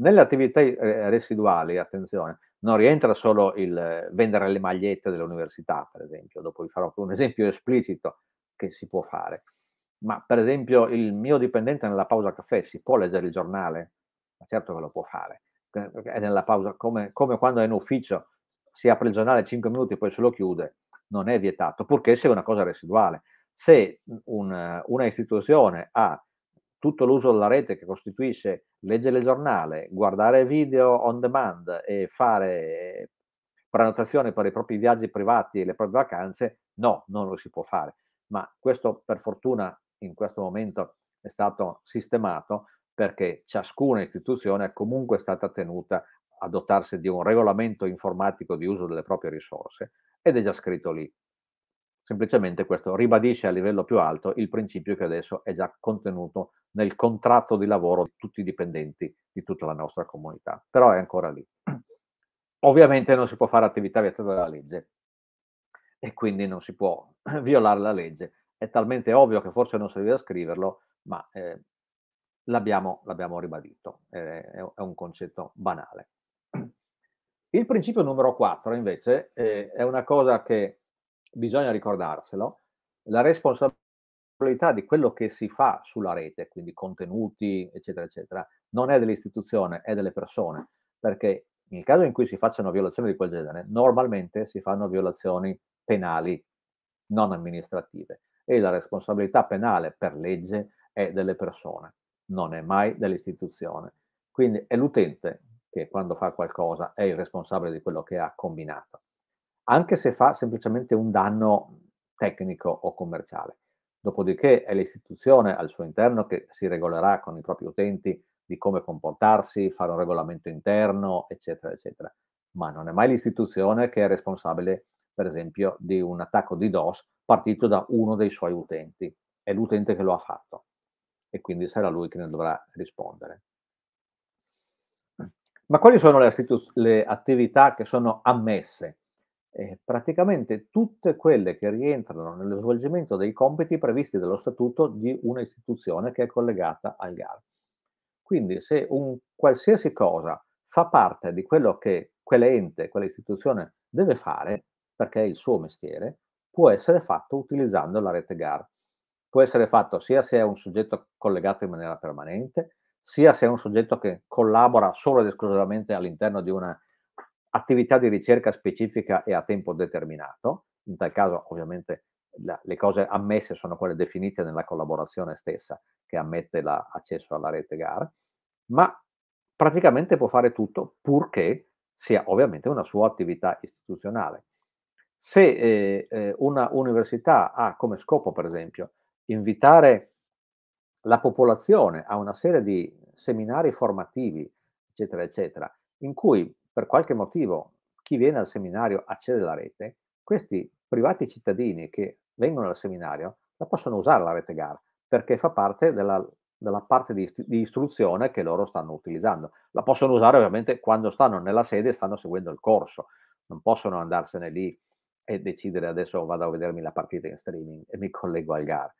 Speaker 1: Nelle attività eh, residuali, attenzione, non rientra solo il vendere le magliette dell'università, per esempio, dopo vi farò un esempio esplicito che si può fare. Ma per esempio il mio dipendente nella pausa caffè si può leggere il giornale? Ma certo che lo può fare è nella pausa, come, come quando è in ufficio, si apre il giornale 5 minuti e poi se lo chiude, non è vietato, purché sia una cosa residuale. Se un, una istituzione ha tutto l'uso della rete che costituisce leggere il giornale, guardare video on demand e fare prenotazioni per i propri viaggi privati e le proprie vacanze, no, non lo si può fare. Ma questo per fortuna in questo momento è stato sistemato perché ciascuna istituzione è comunque stata tenuta a dotarsi di un regolamento informatico di uso delle proprie risorse ed è già scritto lì. Semplicemente questo ribadisce a livello più alto il principio che adesso è già contenuto nel contratto di lavoro di tutti i dipendenti di tutta la nostra comunità, però è ancora lì. [CLEARS THROAT] Ovviamente non si può fare attività vietate dalla legge e quindi non si può [CLEARS THROAT] violare la legge. È talmente ovvio che forse non serviva a scriverlo, ma eh, l'abbiamo, l'abbiamo ribadito, eh, è un concetto banale. [CLEARS THROAT] Il principio numero 4 invece eh, è una cosa che bisogna ricordarselo, la responsabilità di quello che si fa sulla rete, quindi contenuti, eccetera, eccetera, non è dell'istituzione, è delle persone, perché nel caso in cui si facciano violazioni di quel genere, normalmente si fanno violazioni penali, non amministrative, e la responsabilità penale per legge è delle persone, non è mai dell'istituzione. Quindi è l'utente che quando fa qualcosa è il responsabile di quello che ha combinato, anche se fa semplicemente un danno tecnico o commerciale. Dopodiché è l'istituzione al suo interno che si regolerà con i propri utenti di come comportarsi, fare un regolamento interno, eccetera, eccetera. Ma non è mai l'istituzione che è responsabile, per esempio, di un attacco di DOS partito da uno dei suoi utenti. È l'utente che lo ha fatto e quindi sarà lui che ne dovrà rispondere. Ma quali sono le, le attività che sono ammesse? Eh, praticamente tutte quelle che rientrano nello svolgimento dei compiti previsti dallo statuto di una istituzione che è collegata al GAR. Quindi se un qualsiasi cosa fa parte di quello che quell'ente, quell'istituzione deve fare, perché è il suo mestiere, può essere fatto utilizzando la rete GAR. Può essere fatto sia se è un soggetto collegato in maniera permanente, sia se è un soggetto che collabora solo ed esclusivamente all'interno di una attività di ricerca specifica e a tempo determinato. In tal caso, ovviamente, la, le cose ammesse sono quelle definite nella collaborazione stessa che ammette l'accesso alla rete GAR, ma praticamente può fare tutto purché sia ovviamente una sua attività istituzionale. Se eh, eh, una università ha come scopo, per esempio, invitare la popolazione a una serie di seminari formativi, eccetera, eccetera, in cui per qualche motivo chi viene al seminario accede alla rete, questi privati cittadini che vengono al seminario la possono usare la rete GAR perché fa parte della, della parte di, di, istruzione che loro stanno utilizzando. La possono usare ovviamente quando stanno nella sede e stanno seguendo il corso, non possono andarsene lì e decidere adesso vado a vedermi la partita in streaming e mi collego al GAR.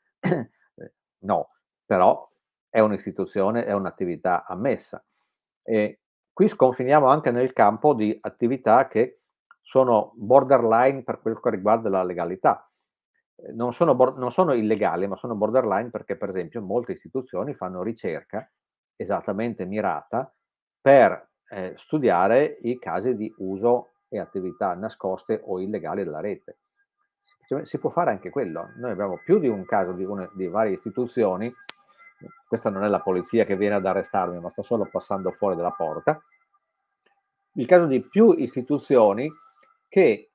Speaker 1: No, però è un'istituzione, è un'attività ammessa. E qui sconfiniamo anche nel campo di attività che sono borderline per quel che riguarda la legalità non sono, non sono illegali, ma sono borderline perché, per esempio, molte istituzioni fanno ricerca esattamente mirata per eh, studiare i casi di uso e attività nascoste o illegali della rete. Cioè, si può fare anche quello. Noi abbiamo più di un caso di, una, di varie istituzioni, questa non è la polizia che viene ad arrestarmi, ma sta solo passando fuori dalla porta, il caso di più istituzioni che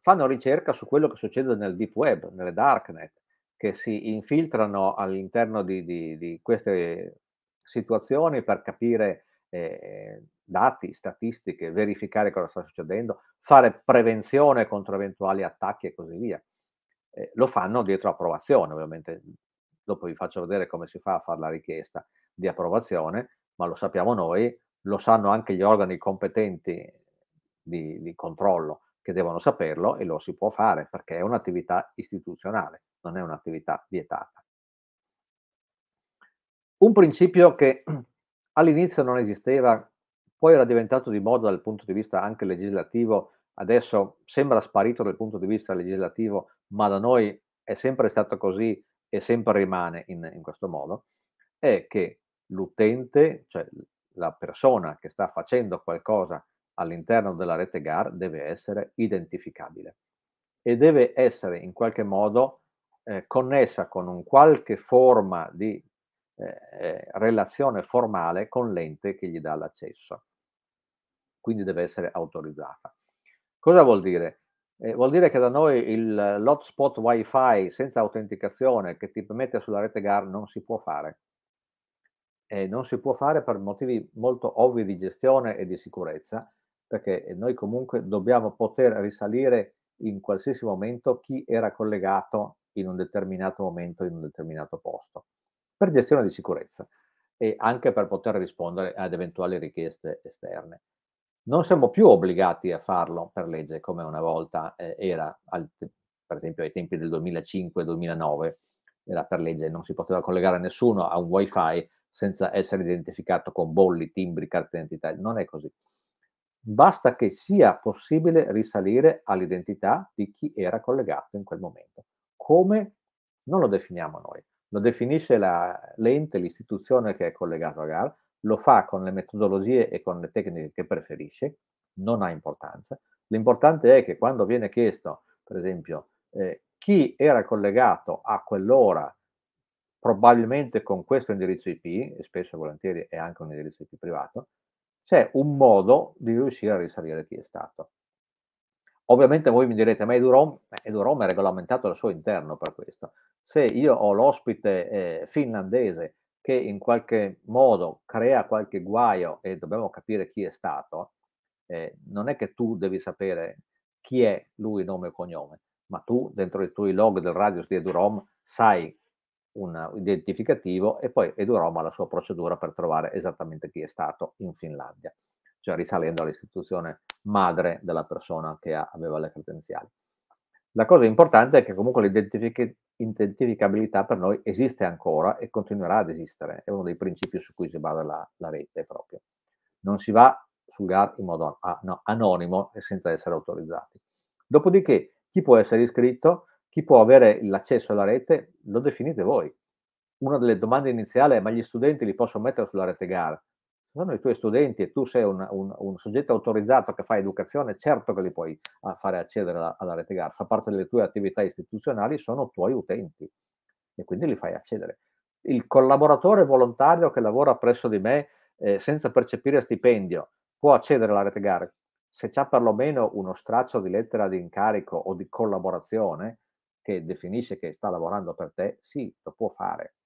Speaker 1: fanno ricerca su quello che succede nel deep web, nelle darknet, che si infiltrano all'interno di, di, di queste situazioni per capire eh, dati, statistiche, verificare cosa sta succedendo, fare prevenzione contro eventuali attacchi e così via. Eh, lo fanno dietro approvazione, ovviamente. Dopo vi faccio vedere come si fa a fare la richiesta di approvazione, ma lo sappiamo noi, lo sanno anche gli organi competenti di, di controllo che devono saperlo e lo si può fare perché è un'attività istituzionale, non è un'attività vietata. Un principio che [CLEARS THROAT] all'inizio non esisteva, poi era diventato di moda dal punto di vista anche legislativo, adesso sembra sparito dal punto di vista legislativo, ma da noi è sempre stato così e sempre rimane in, in questo modo, è che l'utente, cioè la persona che sta facendo qualcosa all'interno della rete GAR deve essere identificabile e deve essere in qualche modo eh, connessa con un qualche forma di eh, eh, relazione formale con l'ente che gli dà l'accesso. Quindi deve essere autorizzata. Cosa vuol dire? Eh, vuol dire che da noi il l'hotspot wifi senza autenticazione che ti mette sulla rete GAR non si può fare. E non si può fare per motivi molto ovvi di gestione e di sicurezza, perché noi comunque dobbiamo poter risalire in qualsiasi momento chi era collegato in un determinato momento in un determinato posto, per gestione di sicurezza e anche per poter rispondere ad eventuali richieste esterne. Non siamo più obbligati a farlo per legge come una volta eh, era, al, per esempio ai tempi del 2005-2009, era per legge, non si poteva collegare nessuno a un wifi senza essere identificato con bolli, timbri, carte d'identità, non è così basta che sia possibile risalire all'identità di chi era collegato in quel momento. Come? Non lo definiamo noi, lo definisce l'ente, l'istituzione che è collegato a GAR, lo fa con le metodologie e con le tecniche che preferisce, non ha importanza. L'importante è che quando viene chiesto, per esempio, eh, chi era collegato a quell'ora probabilmente con questo indirizzo IP, e spesso e volentieri è anche un indirizzo IP privato, c'è un modo di riuscire a risalire chi è stato. Ovviamente voi mi direte, ma EduROM, EduROM è regolamentato al suo interno per questo. Se io ho l'ospite eh, finlandese che in qualche modo crea qualche guaio e dobbiamo capire chi è stato, eh, non è che tu devi sapere chi è lui, nome e cognome, ma tu dentro i tuoi log del radius di EduROM sai un identificativo e poi EduROM ha la sua procedura per trovare esattamente chi è stato in Finlandia, cioè risalendo all'istituzione madre della persona che aveva le credenziali. La cosa importante è che comunque l'identificabilità per noi esiste ancora e continuerà ad esistere, è uno dei principi su cui si basa la, la rete proprio. Non si va sul GAR in modo a, no, anonimo e senza essere autorizzati. Dopodiché chi può essere iscritto chi può avere l'accesso alla rete lo definite voi. Una delle domande iniziali è ma gli studenti li posso mettere sulla rete gara? Sono i tuoi studenti e tu sei un, un, un, soggetto autorizzato che fa educazione, certo che li puoi ah, fare accedere alla, alla rete GAR, fa parte delle tue attività istituzionali, sono tuoi utenti e quindi li fai accedere. Il collaboratore volontario che lavora presso di me eh, senza percepire stipendio può accedere alla rete GAR se c'è perlomeno uno straccio di lettera di incarico o di collaborazione, che definisce che sta lavorando per te, sì, lo può fare.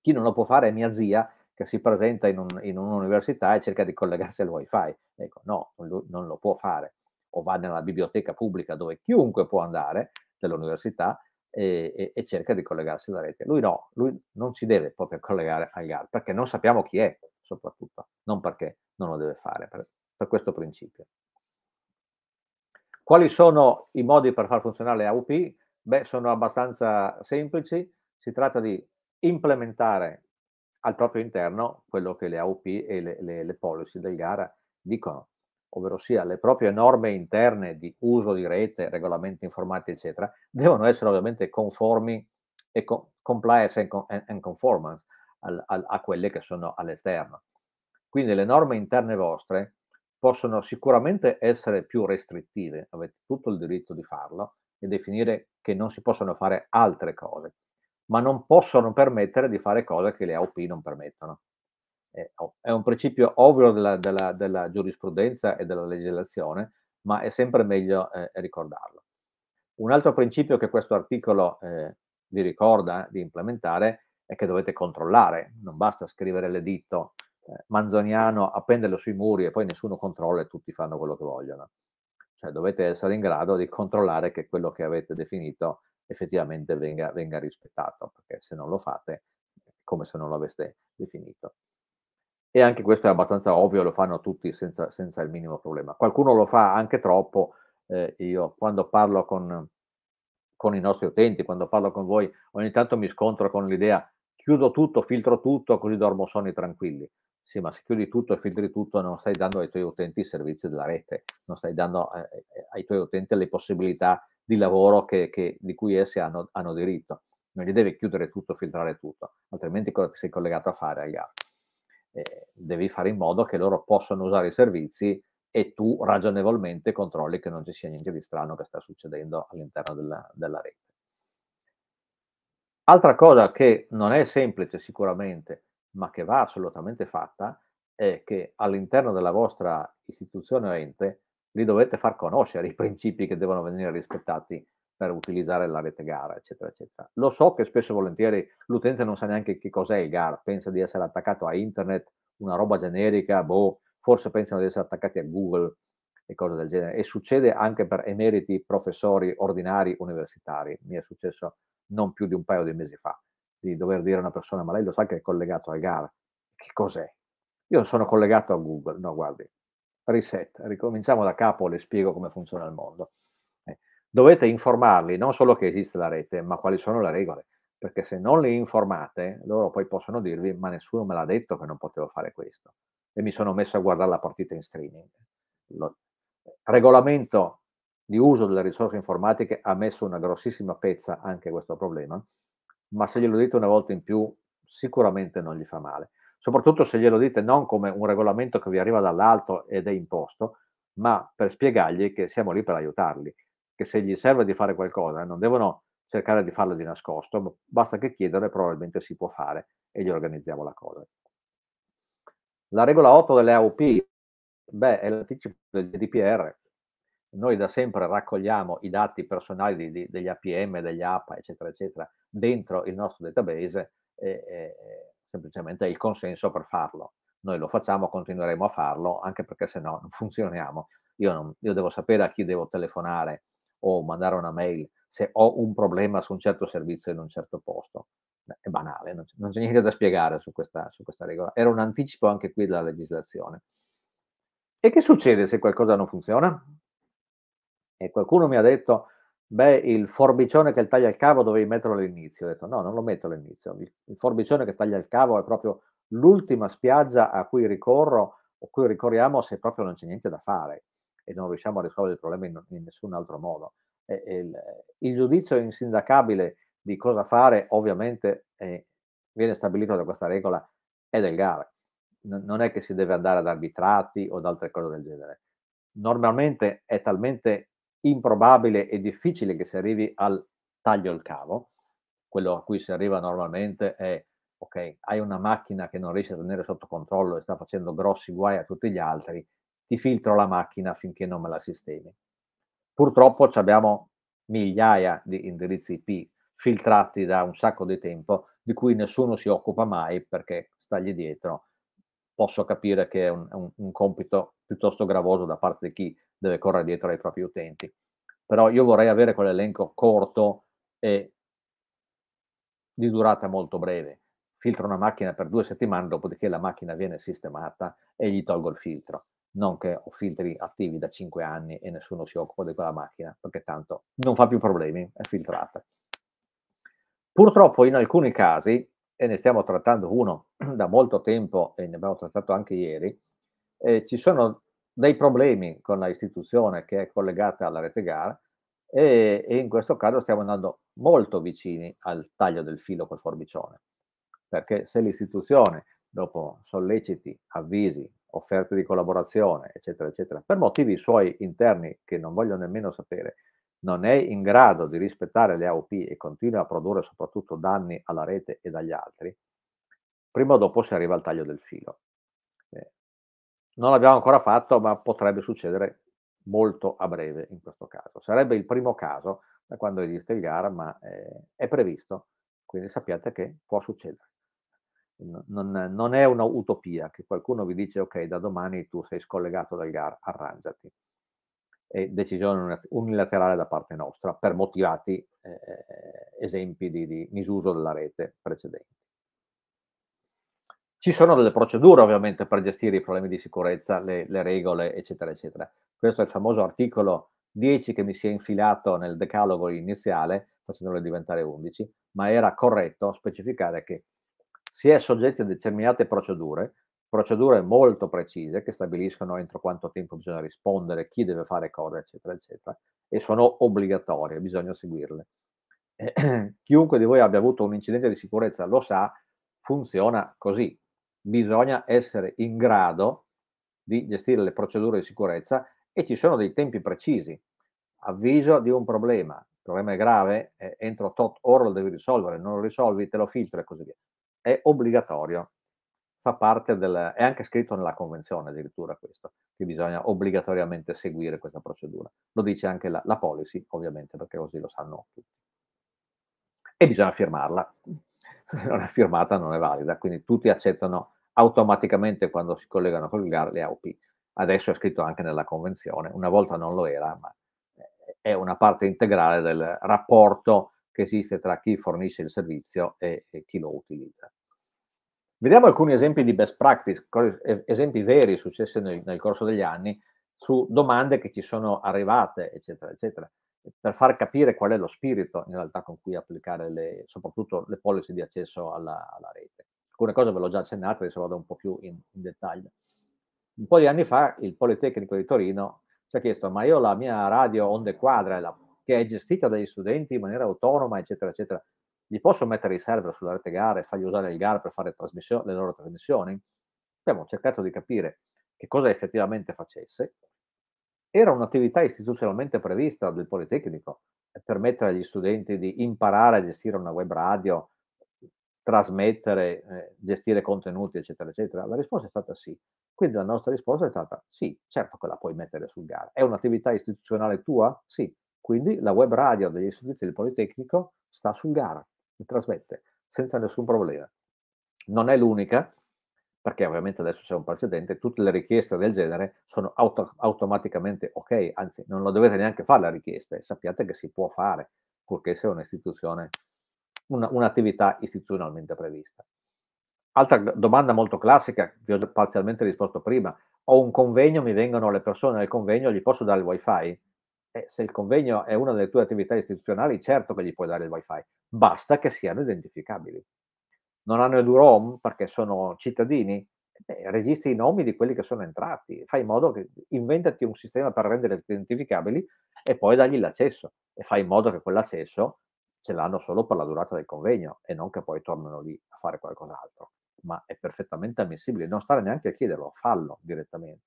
Speaker 1: Chi non lo può fare è mia zia che si presenta in, un, in un'università e cerca di collegarsi al wifi. Ecco, no, non, non lo può fare. O va nella biblioteca pubblica dove chiunque può andare dell'università e, e, e, cerca di collegarsi alla rete. Lui no, lui non si deve poter collegare al GAL perché non sappiamo chi è, soprattutto, non perché non lo deve fare, per, per questo principio. Quali sono i modi per far funzionare AUP? Beh, sono abbastanza semplici, si tratta di implementare al proprio interno quello che le AUP e le, le, le policy del gara dicono, ovvero sia le proprie norme interne di uso di rete, regolamenti informati, eccetera, devono essere ovviamente conformi e co compliance and, and conformance al, al, a quelle che sono all'esterno. Quindi le norme interne vostre possono sicuramente essere più restrittive, avete tutto il diritto di farlo, e definire che non si possono fare altre cose, ma non possono permettere di fare cose che le AOP non permettono. È un principio ovvio della, della, della giurisprudenza e della legislazione, ma è sempre meglio eh, ricordarlo. Un altro principio che questo articolo eh, vi ricorda di implementare è che dovete controllare, non basta scrivere l'editto eh, manzoniano, appenderlo sui muri e poi nessuno controlla e tutti fanno quello che vogliono. Cioè dovete essere in grado di controllare che quello che avete definito effettivamente venga, venga rispettato, perché se non lo fate è come se non lo aveste definito. E anche questo è abbastanza ovvio, lo fanno tutti senza, senza il minimo problema. Qualcuno lo fa anche troppo, eh, io quando parlo con, con i nostri utenti, quando parlo con voi, ogni tanto mi scontro con l'idea chiudo tutto, filtro tutto, così dormo sonni tranquilli. Sì, ma se chiudi tutto e filtri tutto non stai dando ai tuoi utenti i servizi della rete, non stai dando eh, eh, ai tuoi utenti le possibilità di lavoro che, che, di cui essi hanno, hanno, diritto. Non gli devi chiudere tutto, filtrare tutto, altrimenti cosa ti sei collegato a fare agli altri? Eh, devi fare in modo che loro possano usare i servizi e tu ragionevolmente controlli che non ci sia niente di strano che sta succedendo all'interno della, della rete. Altra cosa che non è semplice sicuramente, ma che va assolutamente fatta, è che all'interno della vostra istituzione o ente li dovete far conoscere i principi che devono venire rispettati per utilizzare la rete gara, eccetera, eccetera. Lo so che spesso e volentieri l'utente non sa neanche che cos'è il GAR, pensa di essere attaccato a internet, una roba generica, boh, forse pensano di essere attaccati a Google e cose del genere. E succede anche per emeriti professori ordinari universitari. Mi è successo non più di un paio di mesi fa di dover dire a una persona, ma lei lo sa che è collegato al GAR? Che cos'è? Io sono collegato a Google. No, guardi, reset, ricominciamo da capo, le spiego come funziona il mondo. Eh, dovete informarli non solo che esiste la rete, ma quali sono le regole, perché se non li informate, loro poi possono dirvi, ma nessuno me l'ha detto che non potevo fare questo. E mi sono messo a guardare la partita in streaming. Lo, regolamento di uso delle risorse informatiche ha messo una grossissima pezza anche a questo problema, ma se glielo dite una volta in più sicuramente non gli fa male. Soprattutto se glielo dite non come un regolamento che vi arriva dall'alto ed è imposto, ma per spiegargli che siamo lì per aiutarli, che se gli serve di fare qualcosa non devono cercare di farlo di nascosto, basta che chiedere, probabilmente si può fare e gli organizziamo la cosa. La regola 8 delle AOP, beh, è l'anticipo del GDPR. Noi da sempre raccogliamo i dati personali di, di, degli APM, degli APA, eccetera, eccetera, dentro il nostro database e, e semplicemente il consenso per farlo. Noi lo facciamo, continueremo a farlo, anche perché se no non funzioniamo. Io, non, io devo sapere a chi devo telefonare o mandare una mail se ho un problema su un certo servizio in un certo posto. È banale, non, non c'è niente da spiegare su questa, su questa regola. Era un anticipo anche qui della legislazione. E che succede se qualcosa non funziona? E qualcuno mi ha detto, beh, il forbicione che taglia il cavo dovevi metterlo all'inizio. Ho detto, no, non lo metto all'inizio. Il, forbicione che taglia il cavo è proprio l'ultima spiaggia a cui ricorro o cui ricorriamo se proprio non c'è niente da fare e non riusciamo a risolvere il problema in, in nessun altro modo il, il, giudizio insindacabile di cosa fare ovviamente eh, viene stabilito da questa regola è del GAR. N- non è che si deve andare ad arbitrati o ad altre cose del genere. Normalmente è talmente improbabile e difficile che si arrivi al taglio il cavo. Quello a cui si arriva normalmente è ok, hai una macchina che non riesce a tenere sotto controllo e sta facendo grossi guai a tutti gli altri, ti filtro la macchina finché non me la sistemi. Purtroppo abbiamo migliaia di indirizzi IP filtrati da un sacco di tempo, di cui nessuno si occupa mai perché stagli dietro. Posso capire che è un, un, un compito piuttosto gravoso da parte di chi deve correre dietro ai propri utenti. Però io vorrei avere quell'elenco corto e di durata molto breve. Filtro una macchina per due settimane, dopodiché la macchina viene sistemata e gli tolgo il filtro non che ho filtri attivi da 5 anni e nessuno si occupa di quella macchina, perché tanto non fa più problemi, è filtrata. Purtroppo in alcuni casi, e ne stiamo trattando uno [CLEARS THROAT] da molto tempo e ne abbiamo trattato anche ieri, eh, ci sono dei problemi con la istituzione che è collegata alla rete gara e, e in questo caso stiamo andando molto vicini al taglio del filo col forbicione, perché se l'istituzione dopo solleciti, avvisi, offerte di collaborazione, eccetera, eccetera, per motivi suoi interni che non voglio nemmeno sapere, non è in grado di rispettare le AOP e continua a produrre soprattutto danni alla rete e agli altri, prima o dopo si arriva al taglio del filo. Non l'abbiamo ancora fatto, ma potrebbe succedere molto a breve in questo caso. Sarebbe il primo caso da quando esiste il GAR, ma eh, è previsto, quindi sappiate che può succedere non, non è un'utopia che qualcuno vi dice ok, da domani tu sei scollegato dal GAR, arrangiati. È decisione unilaterale da parte nostra per motivati eh, esempi di, di misuso della rete precedenti. Ci sono delle procedure ovviamente per gestire i problemi di sicurezza, le, le, regole, eccetera, eccetera. Questo è il famoso articolo 10 che mi si è infilato nel decalogo iniziale, facendolo diventare 11, ma era corretto specificare che si è soggetti a determinate procedure, procedure molto precise che stabiliscono entro quanto tempo bisogna rispondere, chi deve fare cosa, eccetera, eccetera, e sono obbligatorie, bisogna seguirle. [CLEARS THROAT] Chiunque di voi abbia avuto un incidente di sicurezza lo sa, funziona così. Bisogna essere in grado di gestire le procedure di sicurezza e ci sono dei tempi precisi. Avviso di un problema, il problema è grave, eh, entro tot ore lo devi risolvere, non lo risolvi, te lo filtro e così via è obbligatorio, fa parte del, è anche scritto nella convenzione addirittura questo, che bisogna obbligatoriamente seguire questa procedura. Lo dice anche la, la policy, ovviamente, perché così lo sanno tutti. E bisogna firmarla. [LAUGHS] Se non è firmata non è valida, quindi tutti accettano automaticamente quando si collegano con il GAR le AOP. Adesso è scritto anche nella convenzione, una volta non lo era, ma è una parte integrale del rapporto che esiste tra chi fornisce il servizio e, e chi lo utilizza. Vediamo alcuni esempi di best practice, esempi veri successi nel, nel corso degli anni su domande che ci sono arrivate, eccetera, eccetera, per far capire qual è lo spirito in realtà con cui applicare le, soprattutto le policy di accesso alla, alla rete. Alcune cose ve l'ho già accennate, adesso vado un po' più in, in dettaglio. Un po' di anni fa il Politecnico di Torino ci ha chiesto, ma io la mia radio onde quadre, la, che è gestita dagli studenti in maniera autonoma, eccetera, eccetera, gli posso mettere i server sulla rete gara e fargli usare il GAR per fare le loro trasmissioni? Abbiamo cercato di capire che cosa effettivamente facesse. Era un'attività istituzionalmente prevista del Politecnico, permettere agli studenti di imparare a gestire una web radio, trasmettere, eh, gestire contenuti, eccetera, eccetera? La risposta è stata sì. Quindi la nostra risposta è stata sì, certo che la puoi mettere sul GAR. È un'attività istituzionale tua? Sì. Quindi la web radio degli studenti del Politecnico sta sul GAR, e trasmette senza nessun problema. Non è l'unica, perché ovviamente adesso c'è un precedente, tutte le richieste del genere sono auto automaticamente ok, anzi non lo dovete neanche fare la richiesta, sappiate che si può fare, purché sia un'istituzione un'attività istituzionalmente prevista. Altra domanda molto classica, vi ho parzialmente risposto prima, ho un convegno, mi vengono le persone del convegno, gli posso dare il wifi? Eh, se il convegno è una delle tue attività istituzionali, certo che gli puoi dare il wifi, basta che siano identificabili. Non hanno il DUROM perché sono cittadini? Eh, registri i nomi di quelli che sono entrati, fai in modo che inventati un sistema per rendere identificabili e poi dagli l'accesso e fai in modo che quell'accesso ce l'hanno solo per la durata del convegno e non che poi tornano lì a fare qualcos'altro. Ma è perfettamente ammissibile, non stare neanche a chiederlo, fallo direttamente.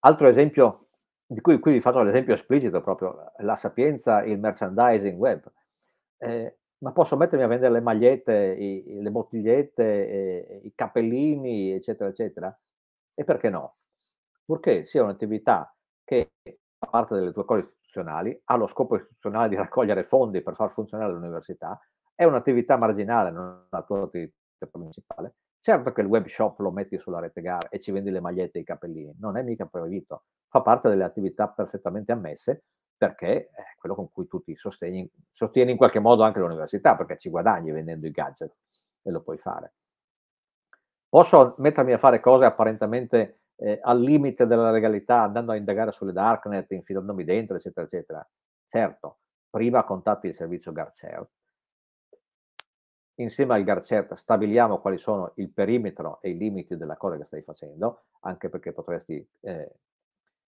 Speaker 1: Altro esempio, di cui qui vi faccio l'esempio esplicito proprio, la sapienza, il merchandising web. Eh, ma posso mettermi a vendere le magliette, i, le bottigliette, eh, i cappellini, eccetera, eccetera? E perché no? Purché sia un'attività che fa parte delle tue cose istituzionali, ha lo scopo istituzionale di raccogliere fondi per far funzionare l'università, è un'attività marginale, non la tua attività principale. Certo che il web shop lo metti sulla rete gara e ci vendi le magliette e i capellini, non è mica proibito, fa parte delle attività perfettamente ammesse perché è quello con cui tu ti sostieni, sostieni in qualche modo anche l'università, perché ci guadagni vendendo i gadget e lo puoi fare. Posso mettermi a fare cose apparentemente eh, al limite della legalità, andando a indagare sulle darknet, infilandomi dentro, eccetera, eccetera. Certo, prima contatti il servizio GarCert. Insieme al GarCert stabiliamo quali sono il perimetro e i limiti della cosa che stai facendo, anche perché potresti eh,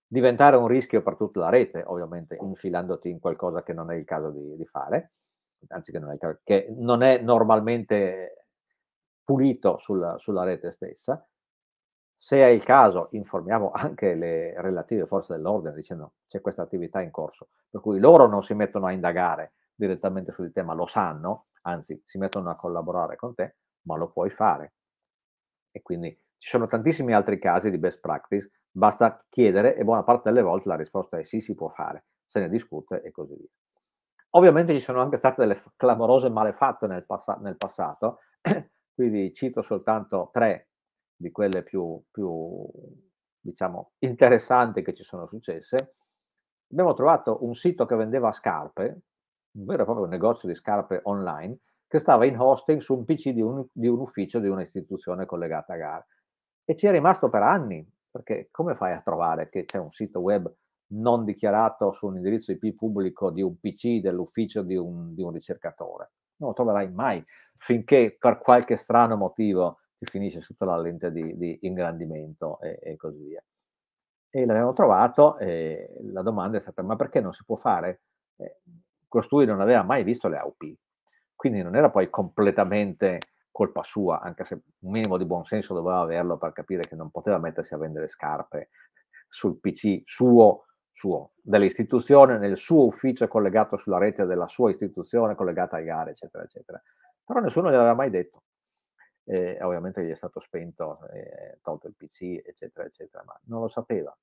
Speaker 1: diventare un rischio per tutta la rete, ovviamente infilandoti in qualcosa che non è il caso di, di fare, anzi che non, è, che non è normalmente pulito sulla, sulla rete stessa, se è il caso, informiamo [LAUGHS] anche le relative forze dell'ordine dicendo c'è questa attività in corso, per cui loro non si mettono a indagare direttamente sul tema, lo sanno, anzi si mettono a collaborare con te, ma lo puoi fare. E quindi ci sono tantissimi altri casi di best practice, basta chiedere e buona parte delle volte la risposta è sì, si può fare, se ne discute e così via. Ovviamente ci sono anche state delle clamorose malefatte nel, passa nel passato, [CLEARS THROAT] quindi cito soltanto tre di quelle più, più diciamo, interessanti che ci sono successe, abbiamo trovato un sito che vendeva scarpe, un vero e proprio negozio di scarpe online, che stava in hosting su un PC di un, di un ufficio di un'istituzione collegata a gara. E ci è rimasto per anni, perché come fai a trovare che c'è un sito web non dichiarato su un indirizzo IP pubblico di un PC dell'ufficio di un, di un ricercatore? Non lo troverai mai, finché per qualche strano motivo si finisce sotto la lente di, di ingrandimento e, e, così via. E l'abbiamo trovato e la domanda è stata ma perché non si può fare? Costui non aveva mai visto le AUP, quindi non era poi completamente colpa sua, anche se un minimo di buonsenso doveva averlo per capire che non poteva mettersi a vendere scarpe sul PC suo, suo dell'istituzione, nel suo ufficio collegato sulla rete della sua istituzione, collegata ai gare, eccetera, eccetera. Però nessuno gli aveva mai detto e ovviamente gli è stato spento, eh, tolto il PC, eccetera, eccetera, ma non lo sapeva.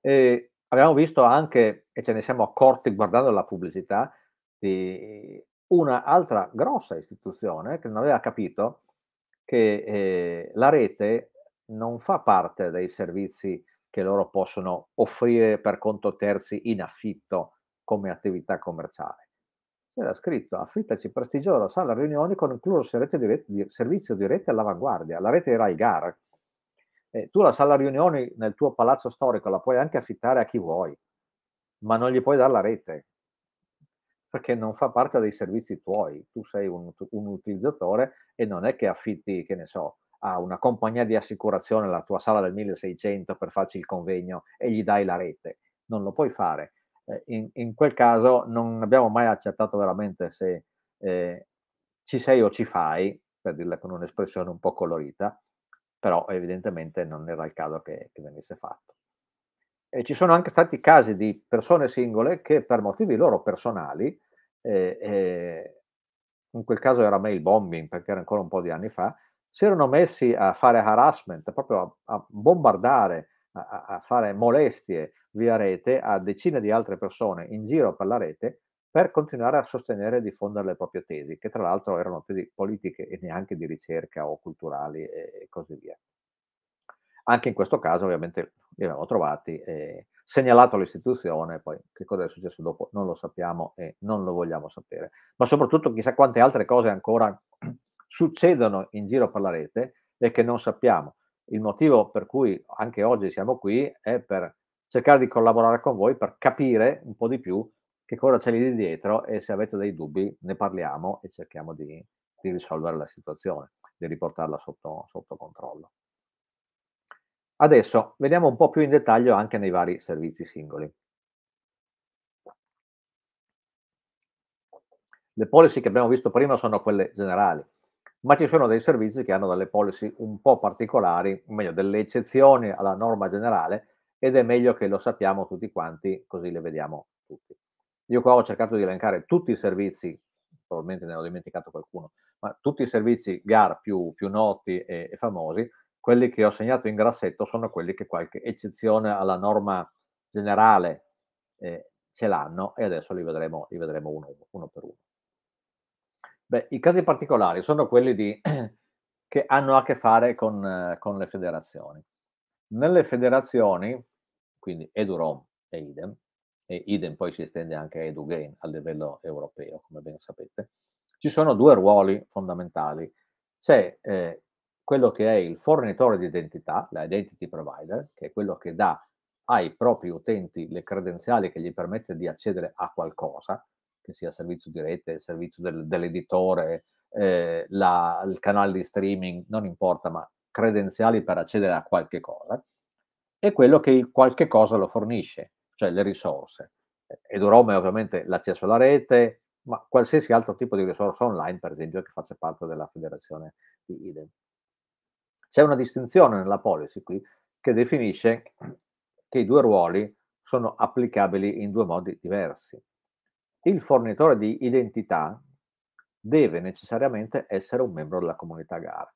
Speaker 1: E abbiamo visto anche, e ce ne siamo accorti guardando la pubblicità, di un'altra grossa istituzione che non aveva capito che eh, la rete non fa parte dei servizi che loro possono offrire per conto terzi in affitto come attività commerciale c'era scritto affittaci prestigiosa sala riunioni con incluso servizio di rete all'avanguardia. La rete era il GAR. Eh, tu la sala riunioni nel tuo palazzo storico la puoi anche affittare a chi vuoi, ma non gli puoi dare la rete, perché non fa parte dei servizi tuoi. Tu sei un, un utilizzatore e non è che affitti, che ne so, a una compagnia di assicurazione alla tua sala del 1600 per farci il convegno e gli dai la rete. Non lo puoi fare. Eh, in, in, quel caso non abbiamo mai accettato veramente se eh, ci sei o ci fai, per dirla con un'espressione un po' colorita, però evidentemente non era il caso che, che venisse fatto. E ci sono anche stati casi di persone singole che per motivi loro personali, eh, eh, in quel caso era mail bombing perché era ancora un po' di anni fa, si erano messi a fare harassment, proprio a, a bombardare, a, a, fare molestie via rete a decine di altre persone in giro per la rete per continuare a sostenere e diffondere le proprie tesi, che tra l'altro erano tesi politiche e neanche di ricerca o culturali e così via. Anche in questo caso ovviamente li abbiamo trovati, eh, segnalato all'istituzione, poi che cosa è successo dopo non lo sappiamo e non lo vogliamo sapere. Ma soprattutto chissà quante altre cose ancora [CLEARS THROAT] succedono in giro per la rete e che non sappiamo. Il motivo per cui anche oggi siamo qui è per cercare di collaborare con voi per capire un po' di più che cosa c'è lì dietro e se avete dei dubbi ne parliamo e cerchiamo di, di risolvere la situazione, di riportarla sotto, sotto controllo. Adesso vediamo un po' più in dettaglio anche nei vari servizi singoli. Le policy che abbiamo visto prima sono quelle generali, ma ci sono dei servizi che hanno delle policy un po' particolari, o meglio delle eccezioni alla norma generale ed è meglio che lo sappiamo tutti quanti, così le vediamo tutti. Io qua ho cercato di elencare tutti i servizi, probabilmente ne ho dimenticato qualcuno, ma tutti i servizi GAR più, più noti e, e famosi, quelli che ho segnato in grassetto sono quelli che qualche eccezione alla norma generale eh, ce l'hanno e adesso li vedremo, li vedremo uno, uno, per uno. Beh, I casi particolari sono quelli di, [CLEARS THROAT] che hanno a che fare con, eh, con le federazioni. Nelle federazioni, quindi EduROM e idem, e idem poi si estende anche a EduGain a livello europeo, come ben sapete, ci sono due ruoli fondamentali. C'è eh, quello che è il fornitore di identità, l'identity provider, che è quello che dà ai propri utenti le credenziali che gli permette di accedere a qualcosa, che sia servizio di rete, servizio del, dell'editore, eh, la, il canale di streaming, non importa, ma credenziali per accedere a qualche cosa, e quello che il qualche cosa lo fornisce, cioè le risorse. Edurom è ovviamente l'accesso alla rete, ma qualsiasi altro tipo di risorsa online, per esempio, che faccia parte della federazione di IDEM. C'è una distinzione nella policy qui che definisce che i due ruoli sono applicabili in due modi diversi. Il fornitore di identità deve necessariamente essere un membro della comunità gara,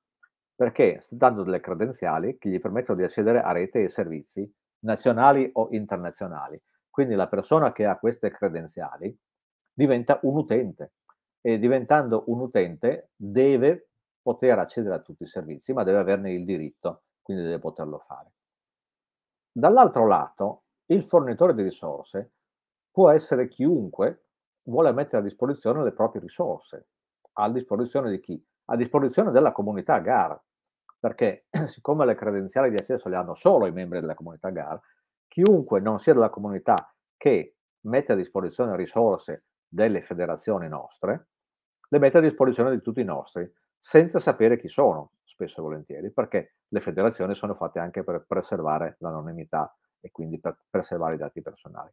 Speaker 1: perché sta dando delle credenziali che gli permettono di accedere a rete e servizi nazionali o internazionali. Quindi la persona che ha queste credenziali diventa un utente e diventando un utente deve poter accedere a tutti i servizi, ma deve averne il diritto, quindi deve poterlo fare. Dall'altro lato, il fornitore di risorse può essere chiunque vuole mettere a disposizione le proprie risorse. A disposizione di chi? A disposizione della comunità GAR, perché [CLEARS THROAT] siccome le credenziali di accesso le hanno solo i membri della comunità GAR, chiunque non sia della comunità che mette a disposizione risorse delle federazioni nostre, le mette a disposizione di tutti i nostri senza sapere chi sono, spesso e volentieri, perché le federazioni sono fatte anche per preservare l'anonimità e quindi per preservare i dati personali.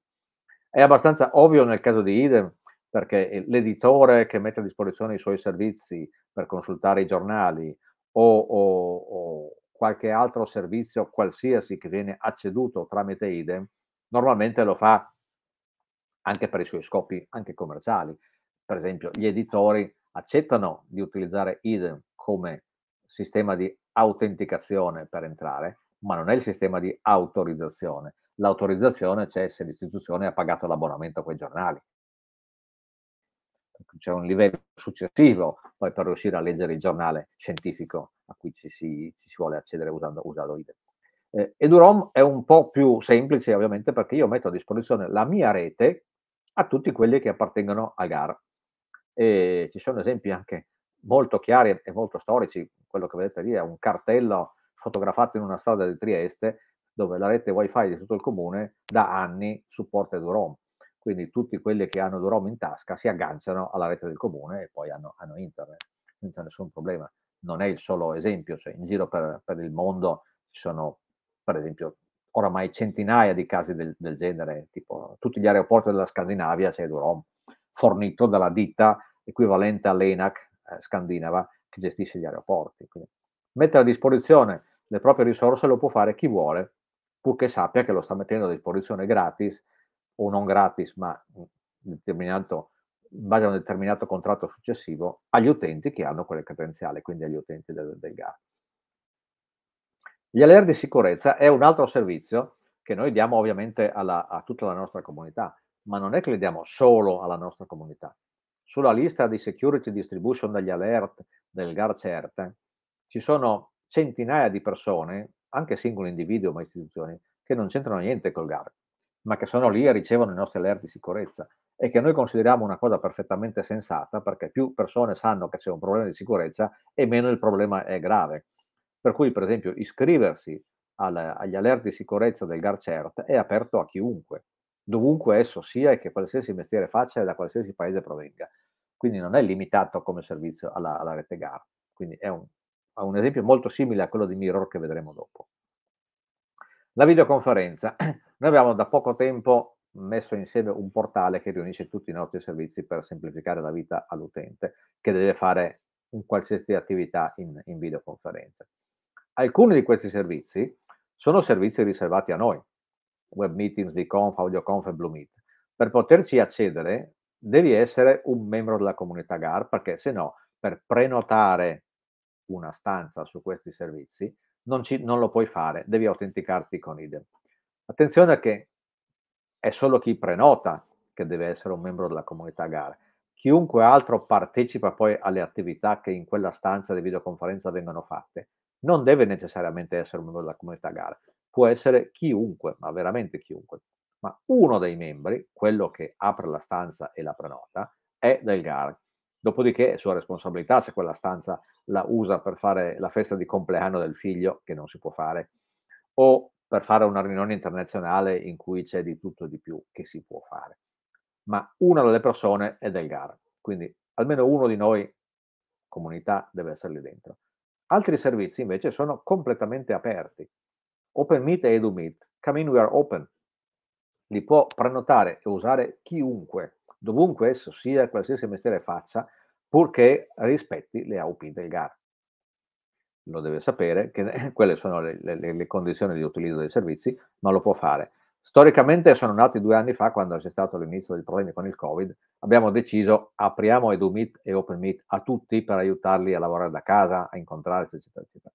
Speaker 1: È abbastanza ovvio nel caso di IDEM, perché l'editore che mette a disposizione i suoi servizi per consultare i giornali o, o, o qualche altro servizio qualsiasi che viene acceduto tramite IDEM, normalmente lo fa anche per i suoi scopi anche commerciali. Per esempio, gli editori accettano di utilizzare IDEM come sistema di autenticazione per entrare, ma non è il sistema di autorizzazione. L'autorizzazione c'è se l'istituzione ha pagato l'abbonamento a quei giornali. C'è un livello successivo poi per riuscire a leggere il giornale scientifico a cui ci si, ci si vuole accedere usando, usando IDEM. Eh, Edurom è un po' più semplice ovviamente perché io metto a disposizione la mia rete a tutti quelli che appartengono a GAR e ci sono esempi anche molto chiari e molto storici, quello che vedete lì è un cartello fotografato in una strada di Trieste dove la rete wifi di tutto il comune da anni supporta Durom. Quindi tutti quelli che hanno Durom in tasca si agganciano alla rete del comune e poi hanno, hanno internet senza nessun problema. non è il solo esempio, cioè in giro per, per il mondo ci sono, per esempio, oramai centinaia di casi del, del genere, tipo tutti gli aeroporti della Scandinavia c'è Durom, fornito dalla ditta equivalente all'ENAC eh, scandinava che gestisce gli aeroporti. Quindi, mettere a disposizione le proprie risorse lo può fare chi vuole, purché sappia che lo sta mettendo a disposizione gratis o non gratis, ma determinato, in base a un determinato contratto successivo, agli utenti che hanno quelle credenziali, quindi agli utenti del, del GAR. Gli alert di sicurezza è un altro servizio che noi diamo ovviamente alla, a tutta la nostra comunità, ma non è che li diamo solo alla nostra comunità. Sulla lista di security distribution degli alert del GAR CERT ci sono centinaia di persone, anche singoli individui o istituzioni, che non c'entrano niente col GAR, ma che sono lì e ricevono i nostri alert di sicurezza e che noi consideriamo una cosa perfettamente sensata perché più persone sanno che c'è un problema di sicurezza e meno il problema è grave. Per cui, per esempio, iscriversi al, agli alert di sicurezza del GARCERT è aperto a chiunque, dovunque esso sia e che qualsiasi mestiere faccia e da qualsiasi paese provenga. Quindi non è limitato come servizio alla, alla rete GAR. Quindi è un, un esempio molto simile a quello di Mirror che vedremo dopo. La videoconferenza. [CLEARS THROAT] Noi abbiamo da poco tempo messo insieme un portale che riunisce tutti i nostri servizi per semplificare la vita all'utente che deve fare un qualsiasi attività in, in videoconferenza. Alcuni di questi servizi sono servizi riservati a noi, web meetings, vconf, audioconf e bluemeet. Per poterci accedere devi essere un membro della comunità GAR perché se no per prenotare una stanza su questi servizi non, ci, non lo puoi fare, devi autenticarti con IDEM. Attenzione che è solo chi prenota che deve essere un membro della comunità GAR. Chiunque altro partecipa poi alle attività che in quella stanza di videoconferenza vengono fatte non deve necessariamente essere un membro della comunità gara, può essere chiunque, ma veramente chiunque. Ma uno dei membri, quello che apre la stanza e la prenota, è del GAR. Dopodiché è sua responsabilità se quella stanza la usa per fare la festa di compleanno del figlio, che non si può fare, o per fare una riunione internazionale in cui c'è di tutto e di più che si può fare. Ma una delle persone è del GAR, quindi almeno uno di noi, comunità, deve essere lì dentro. Altri servizi invece sono completamente aperti. OpenMeet e EduMeet, come in we are open, li può prenotare e usare chiunque, dovunque esso sia, qualsiasi mestiere faccia, purché rispetti le AUP del GAR. Lo deve sapere che [LAUGHS] quelle sono le, le, le condizioni di utilizzo dei servizi, ma lo può fare. Storicamente sono nati due anni fa, quando c'è stato l'inizio dei problemi con il Covid, abbiamo deciso apriamo EduMeet e OpenMeet a tutti per aiutarli a lavorare da casa, a incontrarsi, eccetera, eccetera.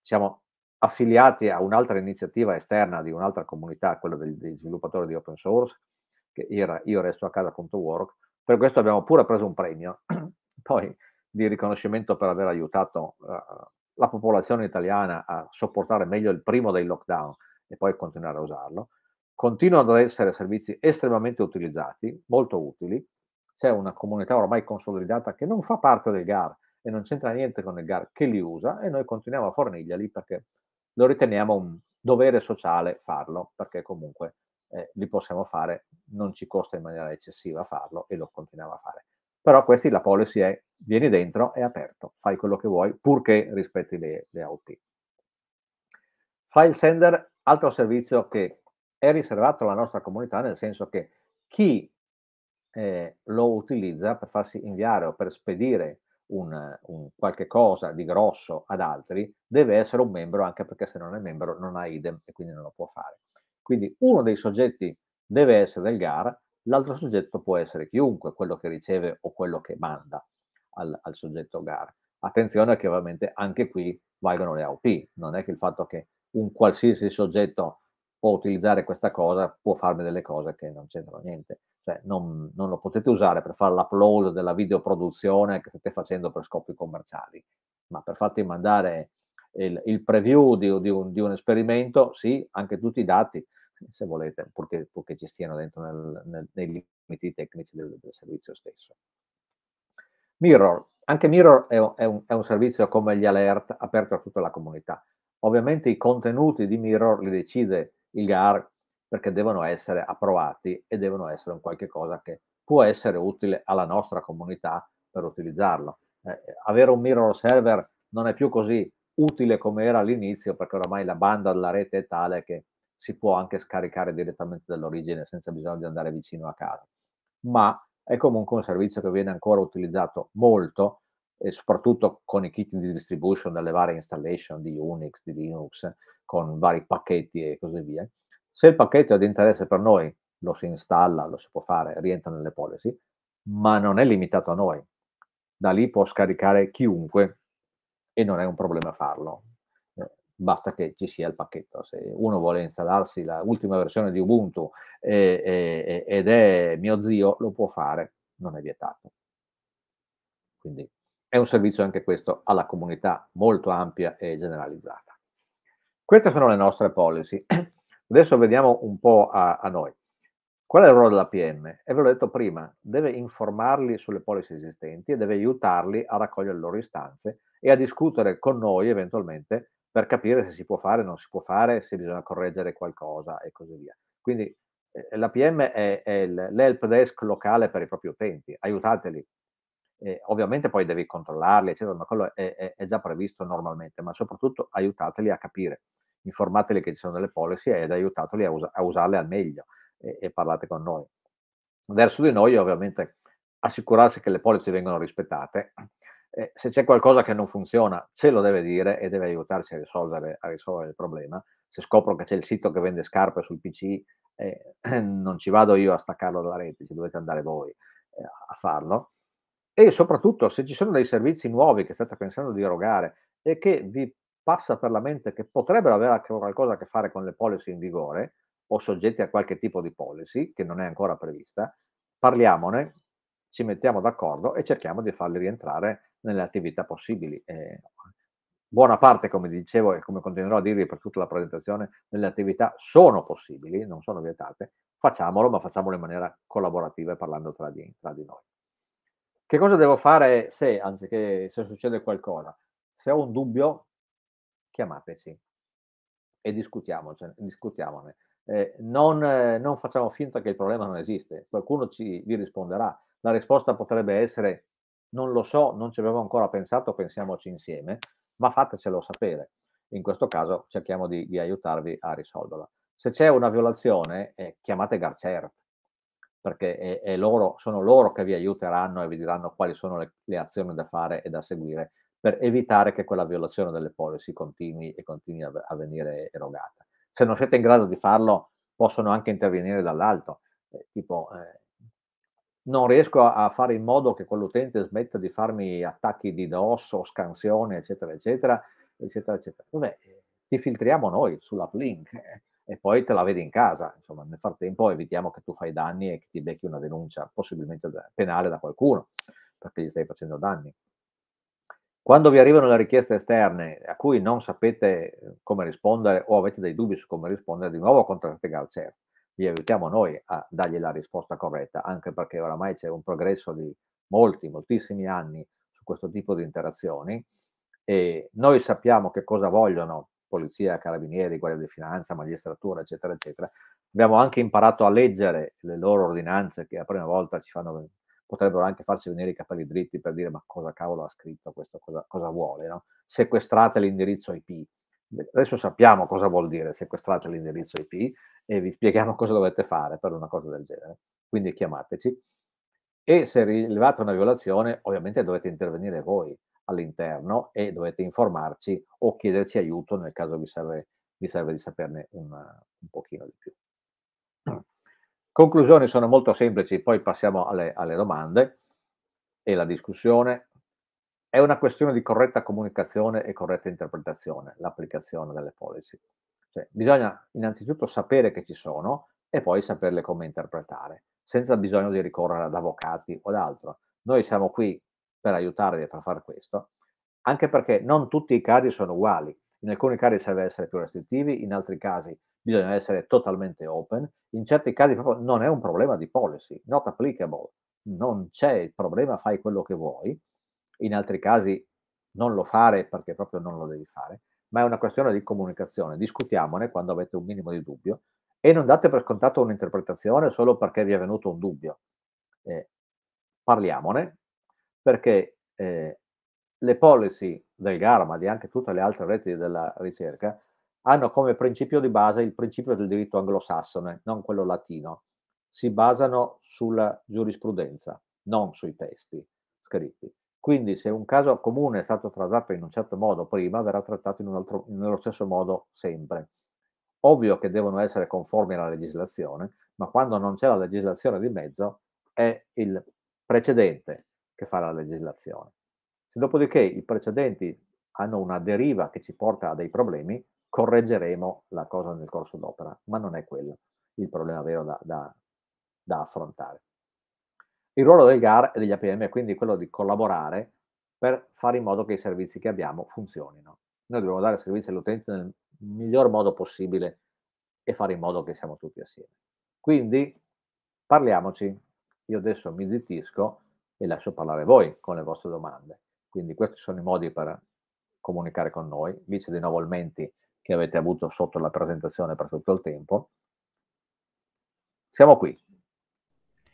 Speaker 1: Siamo affiliati a un'altra iniziativa esterna di un'altra comunità, quella degli, sviluppatori di open source, che era io resto a casa.work, per questo abbiamo pure preso un premio, [CLEARS THROAT] poi di riconoscimento per aver aiutato uh, la popolazione italiana a sopportare meglio il primo dei lockdown e poi continuare a usarlo continuano ad essere servizi estremamente utilizzati, molto utili. C'è una comunità ormai consolidata che non fa parte del GAR e non c'entra niente con il GAR che li usa e noi continuiamo a fornirglieli perché lo riteniamo un dovere sociale farlo, perché comunque eh, li possiamo fare, non ci costa in maniera eccessiva farlo e lo continuiamo a fare. Però questi la policy è vieni dentro, è aperto, fai quello che vuoi purché rispetti le, le AOP. File Sender, altro servizio che è riservato alla nostra comunità nel senso che chi eh, lo utilizza per farsi inviare o per spedire un, un, qualche cosa di grosso ad altri deve essere un membro anche perché se non è membro non ha idem e quindi non lo può fare. Quindi uno dei soggetti deve essere del GAR, l'altro soggetto può essere chiunque, quello che riceve o quello che manda al, al soggetto GAR. Attenzione che ovviamente anche qui valgono le AOP, non è che il fatto che un qualsiasi soggetto può utilizzare questa cosa, può farmi delle cose che non c'entrano niente. Cioè, non, non, lo potete usare per fare l'upload della videoproduzione che state facendo per scopi commerciali, ma per farti mandare il, il preview di, di, un, di, un, esperimento, sì, anche tutti i dati, se volete, purché, purché ci stiano dentro nel, nel, nei limiti tecnici del, del, servizio stesso. Mirror, anche Mirror è un, è, un, è un servizio come gli alert aperto a tutta la comunità. Ovviamente i contenuti di Mirror li decide il GAR perché devono essere approvati e devono essere un qualche cosa che può essere utile alla nostra comunità per utilizzarlo. Eh, avere un mirror server non è più così utile come era all'inizio perché oramai la banda della rete è tale che si può anche scaricare direttamente dall'origine senza bisogno di andare vicino a casa. Ma è comunque un servizio che viene ancora utilizzato molto e soprattutto con i kit di distribution delle varie installation di Unix, di Linux, con vari pacchetti e così via. Se il pacchetto è di interesse per noi, lo si installa, lo si può fare, rientra nelle policy, ma non è limitato a noi. Da lì può scaricare chiunque e non è un problema farlo. Eh, basta che ci sia il pacchetto. Se uno vuole installarsi l'ultima versione di Ubuntu e, e, ed è mio zio, lo può fare, non è vietato. Quindi è un servizio anche questo alla comunità molto ampia e generalizzata. Queste sono le nostre policy. [CLEARS THROAT] Adesso vediamo un po' a, a noi. Qual è il ruolo della PM? E ve l'ho detto prima, deve informarli sulle policy esistenti e deve aiutarli a raccogliere le loro istanze e a discutere con noi eventualmente per capire se si può fare o non si può fare, se bisogna correggere qualcosa e così via. Quindi eh, la PM è, è l'help desk locale per i propri utenti, aiutateli. Eh, ovviamente poi devi controllarli, eccetera, ma quello è, è, è, già previsto normalmente, ma soprattutto aiutateli a capire, informateli che ci sono delle policy ed aiutateli a, usa, a usarle al meglio e, e parlate con noi. Verso di noi ovviamente assicurarsi che le policy vengano rispettate. Eh, se c'è qualcosa che non funziona, ce lo deve dire e deve aiutarci a risolvere, a risolvere il problema. Se scopro che c'è il sito che vende scarpe sul PC, eh, [CLEARS THROAT] non ci vado io a staccarlo dalla rete, ci dovete andare voi eh, a farlo. E soprattutto, se ci sono dei servizi nuovi che state pensando di erogare e che vi passa per la mente che potrebbero avere qualcosa a che fare con le policy in vigore, o soggetti a qualche tipo di policy che non è ancora prevista, parliamone, ci mettiamo d'accordo e cerchiamo di farli rientrare nelle attività possibili. Eh, buona parte, come dicevo e come continuerò a dirvi per tutta la presentazione, delle attività sono possibili, non sono vietate, facciamolo, ma facciamolo in maniera collaborativa e parlando tra di, tra di noi. Che cosa devo fare se, anziché se succede qualcosa? Se ho un dubbio, chiamateci e discutiamone eh, non, eh, non, facciamo finta che il problema non esiste, qualcuno ci, vi risponderà. La risposta potrebbe essere non lo so, non ci avevo ancora pensato, pensiamoci insieme, ma fatecelo sapere. In questo caso cerchiamo di, di aiutarvi a risolverla. Se c'è una violazione, eh, chiamate Garcert, perché è, è loro, sono loro che vi aiuteranno e vi diranno quali sono le, le azioni da fare e da seguire per evitare che quella violazione delle policy continui e continui a, a venire erogata se non siete in grado di farlo, possono anche intervenire dall'alto. Eh, tipo, eh, non riesco a, fare in modo che quell'utente smetta di farmi attacchi di DOS o scansione, eccetera, eccetera, eccetera, eccetera. Vabbè, ti filtriamo noi sull'uplink eh, e poi te la vedi in casa. Insomma, nel frattempo evitiamo che tu fai danni e che ti becchi una denuncia, possibilmente penale da qualcuno, perché gli stai facendo danni. Quando vi arrivano le richieste esterne a cui non sapete eh, come rispondere o avete dei dubbi su come rispondere, di nuovo contattate Galcer. Vi aiutiamo noi a dargli la risposta corretta, anche perché oramai c'è un progresso di molti, moltissimi anni su questo tipo di interazioni e noi sappiamo che cosa vogliono polizia, carabinieri, guardia di finanza, magistratura, eccetera, eccetera. Abbiamo anche imparato a leggere le loro ordinanze che la prima volta ci fanno potrebbero anche farsi venire i capelli dritti per dire ma cosa cavolo ha scritto questo, cosa, cosa vuole, no? Sequestrate l'indirizzo IP. Adesso sappiamo cosa vuol dire sequestrate l'indirizzo IP e vi spieghiamo [LAUGHS] cosa dovete fare per una cosa del genere. Quindi chiamateci. E se rilevate una violazione, ovviamente dovete intervenire voi all'interno e dovete informarci o chiederci aiuto nel caso vi serve, vi serve di saperne un, un pochino di più. Conclusioni sono molto semplici, poi passiamo alle, alle domande e la discussione. È una questione di corretta comunicazione e corretta interpretazione, l'applicazione delle policy. Cioè, bisogna innanzitutto sapere che ci sono e poi saperle come interpretare, senza bisogno di ricorrere ad avvocati o ad altro. Noi siamo qui per aiutarvi a fare questo, anche perché non tutti i casi sono uguali. In alcuni casi serve essere più restrittivi, in altri casi bisogna essere totalmente open, in certi casi proprio non è un problema di policy, not applicable, non c'è il problema, fai quello che vuoi, in altri casi non lo fare perché proprio non lo devi fare, ma è una questione di comunicazione, discutiamone quando avete un minimo di dubbio e non date per scontato un'interpretazione solo perché vi è venuto un dubbio. Eh, parliamone perché eh, le policy del GAR, ma di anche tutte le altre reti della ricerca, hanno come principio di base il principio del diritto anglosassone, non quello latino. Si basano sulla giurisprudenza, non sui testi scritti. Quindi se un caso comune è stato trattato in un certo modo prima, verrà trattato altro, nello stesso modo sempre. Ovvio che devono essere conformi alla legislazione, ma quando non c'è la legislazione di mezzo è il precedente che fa la legislazione. Se dopodiché i precedenti hanno una deriva che ci porta a dei problemi, correggeremo la cosa nel corso d'opera, ma non è quello il problema vero da, da, da affrontare. Il ruolo del GAR e degli APM è quindi quello di collaborare per fare in modo che i servizi che abbiamo funzionino. Noi dobbiamo dare servizi all'utente nel miglior modo possibile e fare in modo che siamo tutti assieme. Quindi parliamoci. Io adesso mi zittisco e lascio parlare voi con le vostre domande. Quindi questi sono i modi per comunicare con noi, vice di nuovo il menti che avete avuto sotto la presentazione per tutto il tempo. Siamo qui.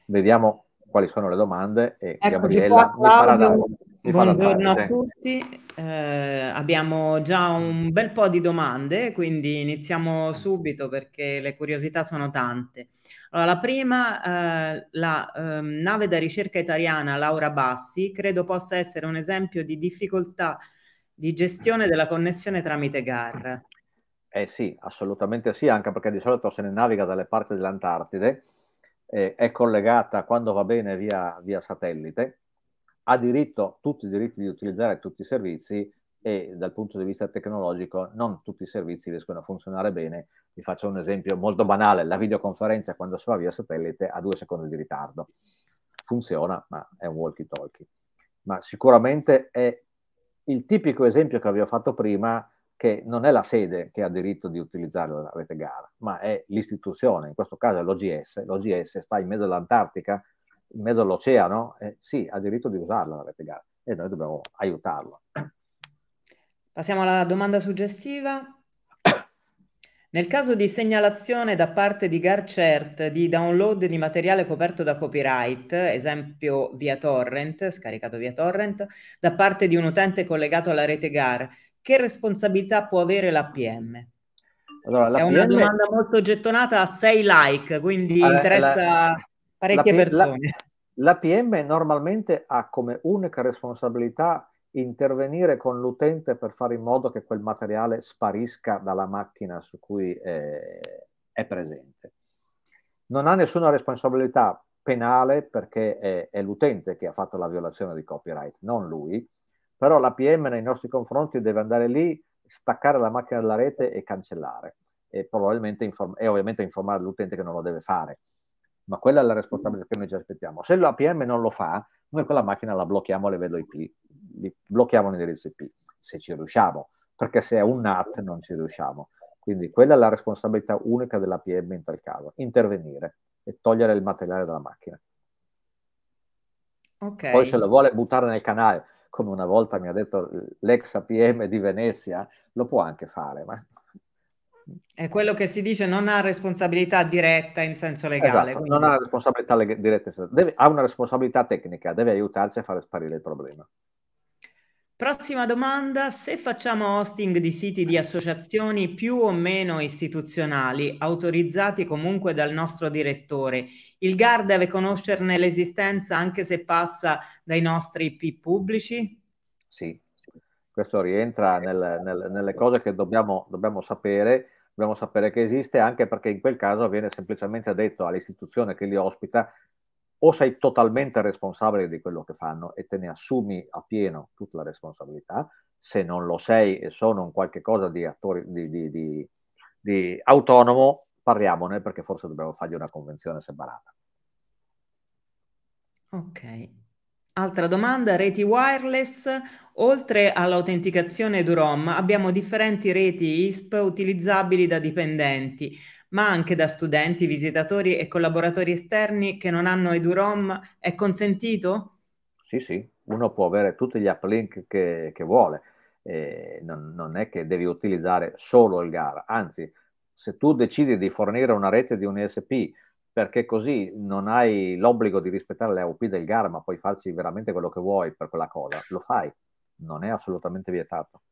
Speaker 1: Vediamo quali sono le domande e Eccoci Gabriella qua, mi farà dare.
Speaker 2: Buongiorno a tutti, eh, abbiamo già un bel po' di domande, quindi iniziamo subito perché le curiosità sono tante. Allora, la prima, eh, la eh, nave da ricerca italiana Laura Bassi, credo possa essere un esempio di difficoltà di gestione della connessione tramite GAR.
Speaker 1: Eh sì, assolutamente sì, anche perché di solito se ne naviga dalle parti dell'Antartide, eh, è collegata quando va bene via, via satellite, ha diritto, tutti i diritti di utilizzare tutti i servizi e dal punto di vista tecnologico non tutti i servizi riescono a funzionare bene. Vi faccio un esempio molto banale, la videoconferenza quando si va via satellite ha due secondi di ritardo. Funziona, ma è un walkie-talkie. Ma sicuramente è il tipico esempio che vi ho fatto prima che non è la sede che ha diritto di utilizzare la rete gara, ma è l'istituzione, in questo caso è l'OGS. L'OGS sta in mezzo all'Antartica, in mezzo all'oceano, e sì, ha diritto di usarla la rete gara e noi dobbiamo aiutarlo.
Speaker 2: Passiamo alla domanda successiva. Nel caso di segnalazione da parte di GarCert di download di materiale coperto da copyright, esempio via torrent, scaricato via torrent, da parte di un utente collegato alla rete GAR, che responsabilità può avere l'APM? Allora, È una domanda molto gettonata a 6 like, quindi allora, interessa la, parecchie la, persone.
Speaker 1: L'APM normalmente ha come unica responsabilità intervenire con l'utente per fare in modo che quel materiale sparisca dalla macchina su cui è, è presente. Non ha nessuna responsabilità penale perché è, è, l'utente che ha fatto la violazione di copyright, non lui, però la PM nei nostri confronti deve andare lì, staccare la macchina dalla rete e cancellare e probabilmente inform- e ovviamente informare l'utente che non lo deve fare. Ma quella è la responsabilità che noi ci aspettiamo. Se l'APM non lo fa, noi quella macchina la blocchiamo a livello IP blocchiamo l'indirizzo IP, se ci riusciamo, perché se è un NAT non ci riusciamo. Quindi quella è la responsabilità unica dell'APM in tal caso, intervenire e togliere il materiale dalla macchina. Okay. Poi se lo vuole buttare nel canale, come una volta mi ha detto l'ex APM di Venezia, lo può anche fare, ma
Speaker 2: è quello che si dice non ha responsabilità diretta in senso legale.
Speaker 1: Esatto, quindi... Non ha responsabilità diretta, deve, ha una responsabilità tecnica, deve aiutarci a fare sparire il problema.
Speaker 2: Prossima domanda, se facciamo hosting di siti di associazioni più o meno istituzionali, autorizzati comunque dal nostro direttore, il GAR deve conoscerne l'esistenza anche se passa dai nostri IP pubblici?
Speaker 1: Sì, questo rientra nel, nel, nelle cose che dobbiamo, dobbiamo sapere, dobbiamo sapere che esiste anche perché in quel caso viene semplicemente detto all'istituzione che li ospita o sei totalmente responsabile di quello che fanno e te ne assumi a pieno tutta la responsabilità, se non lo sei e sono un qualche cosa di, attori, di, di, di, di autonomo, parliamone perché forse dobbiamo fargli una convenzione separata.
Speaker 2: Ok. Altra domanda, reti wireless. Oltre all'autenticazione DROM abbiamo differenti reti ISP utilizzabili da dipendenti ma anche da studenti, visitatori e collaboratori esterni che non hanno EduROM, è consentito?
Speaker 1: Sì, sì, uno può avere tutti gli uplink che, che vuole, eh, non, non, è che devi utilizzare solo il GAR, anzi, se tu decidi di fornire una rete di un ESP perché così non hai l'obbligo di rispettare le AOP del GAR, ma puoi farci veramente quello che vuoi per quella cosa, lo fai, non è assolutamente vietato.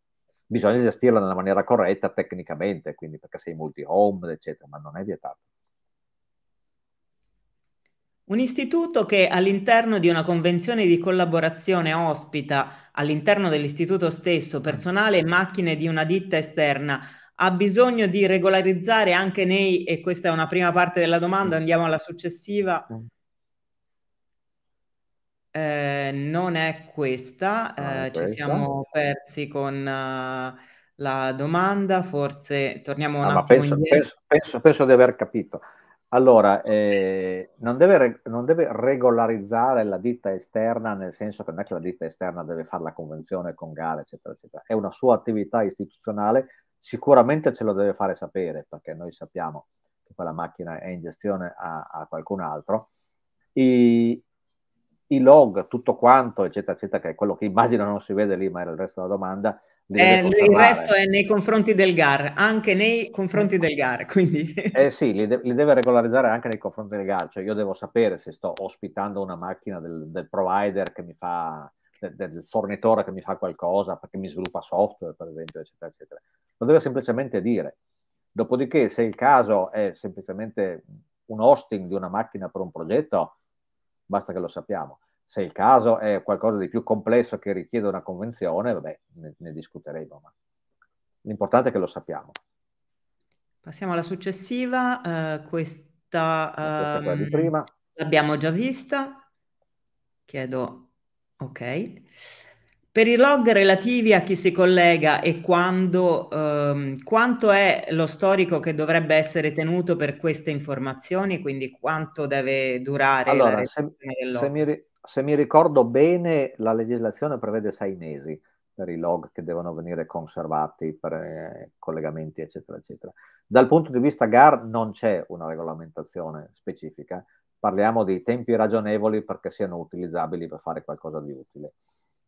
Speaker 1: Bisogna gestirla nella maniera corretta tecnicamente, quindi perché sei multi-home, eccetera, ma non è vietato.
Speaker 2: Un istituto che all'interno di una convenzione di collaborazione ospita all'interno dell'istituto stesso personale e macchine di una ditta esterna ha bisogno di regolarizzare anche nei, e questa è una prima parte della domanda, andiamo alla successiva. Eh, non è questa, eh, questa, ci siamo persi con uh, la domanda, forse torniamo un ah, attimo
Speaker 1: penso, penso, penso, penso, di aver capito. Allora, eh, non, deve, non, deve, regolarizzare la ditta esterna, nel senso che non è che la ditta esterna deve fare la convenzione con gare, eccetera, eccetera. È una sua attività istituzionale, sicuramente ce lo deve fare sapere, perché noi sappiamo che quella macchina è in gestione a, a qualcun altro. I, I, log, tutto quanto, eccetera, eccetera, che è quello che immagino non si vede lì, ma era il resto della domanda,
Speaker 2: eh, il resto è nei confronti del GAR, anche nei confronti del GAR, [LAUGHS] quindi...
Speaker 1: Eh sì, li, de- li, deve regolarizzare anche nei confronti del GAR, cioè io devo sapere se sto ospitando una macchina del, del provider che mi fa, del, del, fornitore che mi fa qualcosa, perché mi sviluppa software, per esempio, eccetera, eccetera. Lo deve semplicemente dire. Dopodiché, se il caso è semplicemente un hosting di una macchina per un progetto, basta che lo sappiamo se il caso è qualcosa di più complesso che richiede una convenzione, vabbè, ne, ne discuteremo, ma l'importante è che lo sappiamo.
Speaker 2: Passiamo alla successiva, uh, questa,
Speaker 1: um, questa di prima.
Speaker 2: l'abbiamo già vista, chiedo, ok. Per i log relativi a chi si collega e quando, um, quanto è lo storico che dovrebbe essere tenuto per queste informazioni, quindi quanto deve durare
Speaker 1: allora, se, se, mi, se mi ricordo bene, la legislazione prevede sei mesi per i log che devono venire conservati per eh, collegamenti, eccetera, eccetera. Dal punto di vista GAR non c'è una regolamentazione specifica, parliamo di tempi ragionevoli perché siano utilizzabili per fare qualcosa di utile.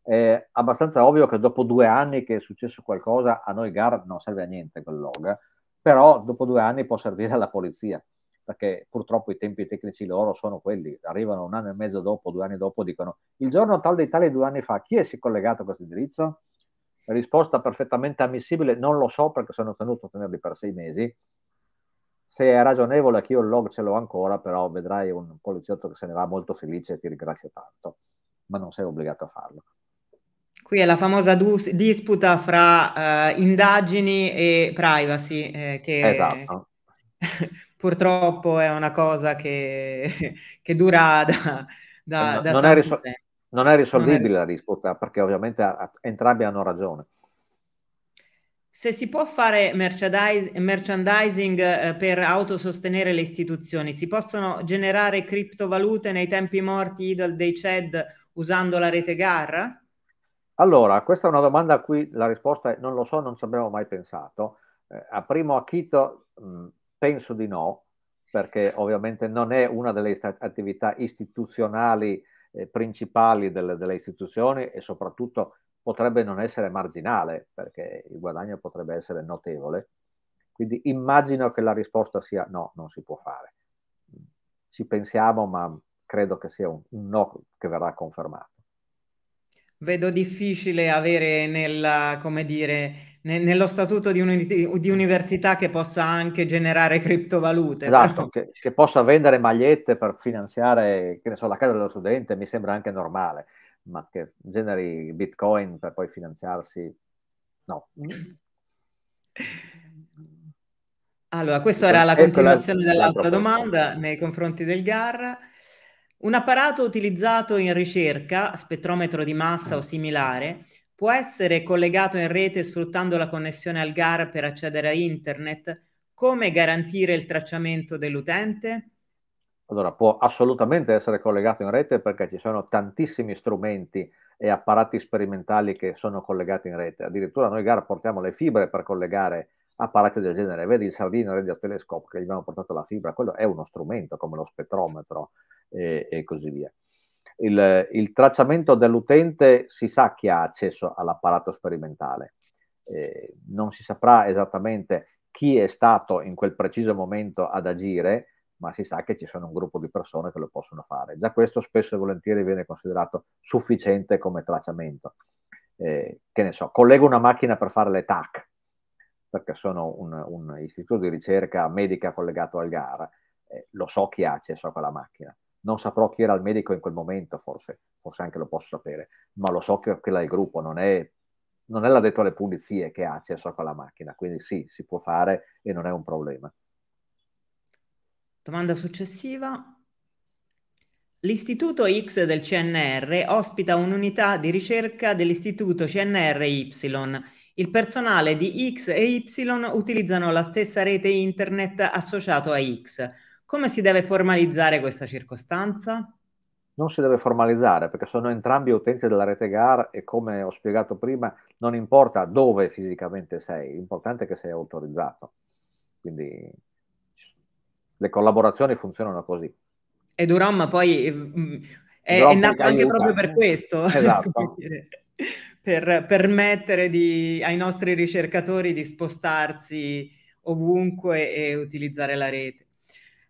Speaker 1: È abbastanza ovvio che dopo due anni che è successo qualcosa, a noi GAR non serve a niente quel log, però dopo due anni può servire alla polizia perché purtroppo i tempi tecnici loro sono quelli, arrivano un anno e mezzo dopo, due anni dopo, dicono il giorno tal dei tali due anni fa, chi è si collegato a questo indirizzo? Risposta perfettamente ammissibile, non lo so perché sono tenuto a tenerli per sei mesi. Se è ragionevole che io il log ce l'ho ancora, però vedrai un poliziotto che se ne va molto felice e ti ringrazia tanto, ma non sei obbligato a farlo.
Speaker 2: Qui è la famosa dus- disputa fra uh, indagini e privacy. Eh, che...
Speaker 1: Esatto. [LAUGHS]
Speaker 2: purtroppo è una cosa che, che dura da, da,
Speaker 1: eh, da non, è risol- non, è risolvibile non è... la disputa perché ovviamente a- entrambi hanno ragione.
Speaker 2: Se si può fare merchandising eh, per autosostenere le istituzioni, si possono generare criptovalute nei tempi morti idle dei CED usando la rete GAR?
Speaker 1: Allora, questa è una domanda a cui la risposta è non lo so, non ci abbiamo mai pensato. Eh, a primo acchito mh, Penso di no, perché ovviamente non è una delle attività istituzionali eh, principali delle, delle, istituzioni e soprattutto potrebbe non essere marginale, perché il guadagno potrebbe essere notevole. Quindi immagino che la risposta sia no, non si può fare. Ci pensiamo, ma credo che sia un, un no che verrà confermato.
Speaker 2: Vedo difficile avere nella, come dire, nello statuto di, un, di, università che possa anche generare criptovalute.
Speaker 1: Esatto, che, che, possa vendere magliette per finanziare, che ne so, la casa dello studente, mi sembra anche normale, ma che generi bitcoin per poi finanziarsi, no.
Speaker 2: Allora, questa era la continuazione dell'altra domanda nei confronti del GAR. Un apparato utilizzato in ricerca, spettrometro di massa o similare, può essere collegato in rete sfruttando la connessione al GAR per accedere a internet? Come garantire il tracciamento dell'utente?
Speaker 1: Allora, può assolutamente essere collegato in rete perché ci sono tantissimi strumenti e apparati sperimentali che sono collegati in rete. Addirittura noi GAR portiamo le fibre per collegare apparati del genere. Vedi il Sardino radiotelescope che gli abbiamo portato la fibra, quello è uno strumento come lo spettrometro e, e così via il, il, tracciamento dell'utente si sa chi ha accesso all'apparato sperimentale. Eh, non si saprà esattamente chi è stato in quel preciso momento ad agire, ma si sa che ci sono un gruppo di persone che lo possono fare. Già questo spesso e volentieri viene considerato sufficiente come tracciamento. eh, che ne so, collego una macchina per fare le TAC, perché sono un, un istituto di ricerca medica collegato al GAR, eh, lo so chi ha accesso a quella macchina. Non saprò chi era il medico in quel momento, forse, forse anche lo posso sapere, ma lo so che quella è il gruppo, non è, non è l'addetto alle pulizie che ha accesso a quella macchina, quindi sì, si può fare e non è un problema.
Speaker 2: Domanda successiva. L'Istituto X del CNR ospita un'unità di ricerca dell'Istituto CNR-Y. Il personale di X e Y utilizzano la stessa rete internet associato a X. Come si deve formalizzare questa circostanza?
Speaker 1: Non si deve formalizzare perché sono entrambi utenti della rete GAR e come ho spiegato prima non importa dove fisicamente sei, l'importante è che sei autorizzato. Quindi le collaborazioni funzionano così.
Speaker 2: E Duram poi mm, è, è nato anche aiuta. proprio per questo, [LAUGHS] esatto. Per permettere di, ai nostri ricercatori di spostarsi ovunque e utilizzare la rete.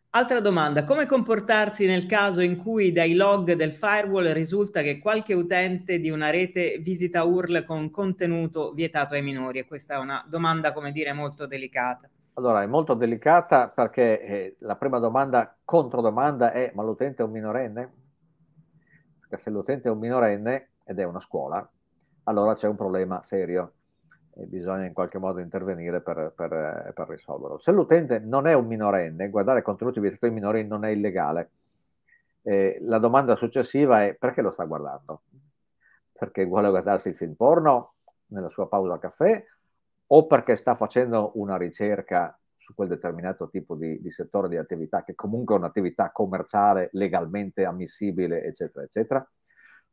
Speaker 2: Altra domanda, come comportarsi nel caso in cui dai log del firewall risulta che qualche utente di una rete visita URL con contenuto vietato ai minori? E questa è una domanda, come dire, molto delicata.
Speaker 1: Allora, è molto delicata perché eh, la prima domanda, controdomanda è ma l'utente è un minorenne? Perché se l'utente è un minorenne ed è una scuola, allora c'è un problema serio e bisogna in qualche modo intervenire per, per, eh, per risolverlo. Se l'utente non è un minorenne, guardare contenuti vietati ai minori non è illegale. Eh, la domanda successiva è perché lo sta guardando? Perché vuole guardarsi il film porno nella sua pausa caffè o perché sta facendo una ricerca su quel determinato tipo di, di settore di attività, che comunque è un'attività commerciale legalmente ammissibile, eccetera, eccetera.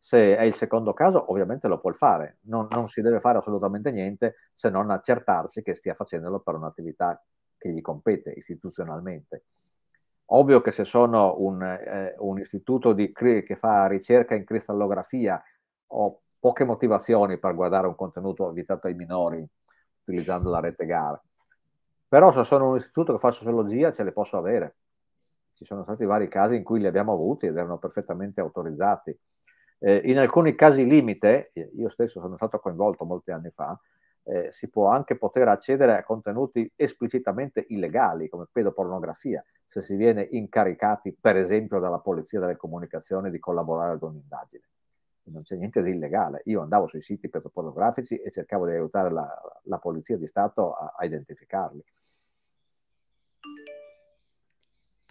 Speaker 1: Se è il secondo caso, ovviamente lo può fare, non, non si deve fare assolutamente niente se non accertarsi che stia facendolo per un'attività che gli compete istituzionalmente. Ovvio che se sono un, eh, un istituto di, che fa ricerca in cristallografia ho poche motivazioni per guardare un contenuto vietato ai minori utilizzando la rete gara. Però se sono un istituto che fa sociologia ce le posso avere. Ci sono stati vari casi in cui li abbiamo avuti ed erano perfettamente autorizzati. Eh, in alcuni casi limite, io stesso sono stato coinvolto molti anni fa, eh, si può anche poter accedere a contenuti esplicitamente illegali come pedopornografia, se si viene incaricati per esempio dalla polizia delle comunicazioni di collaborare ad un'indagine non c'è niente di illegale. Io andavo sui siti pedopornografici e cercavo di aiutare la, la polizia di Stato a, a, identificarli.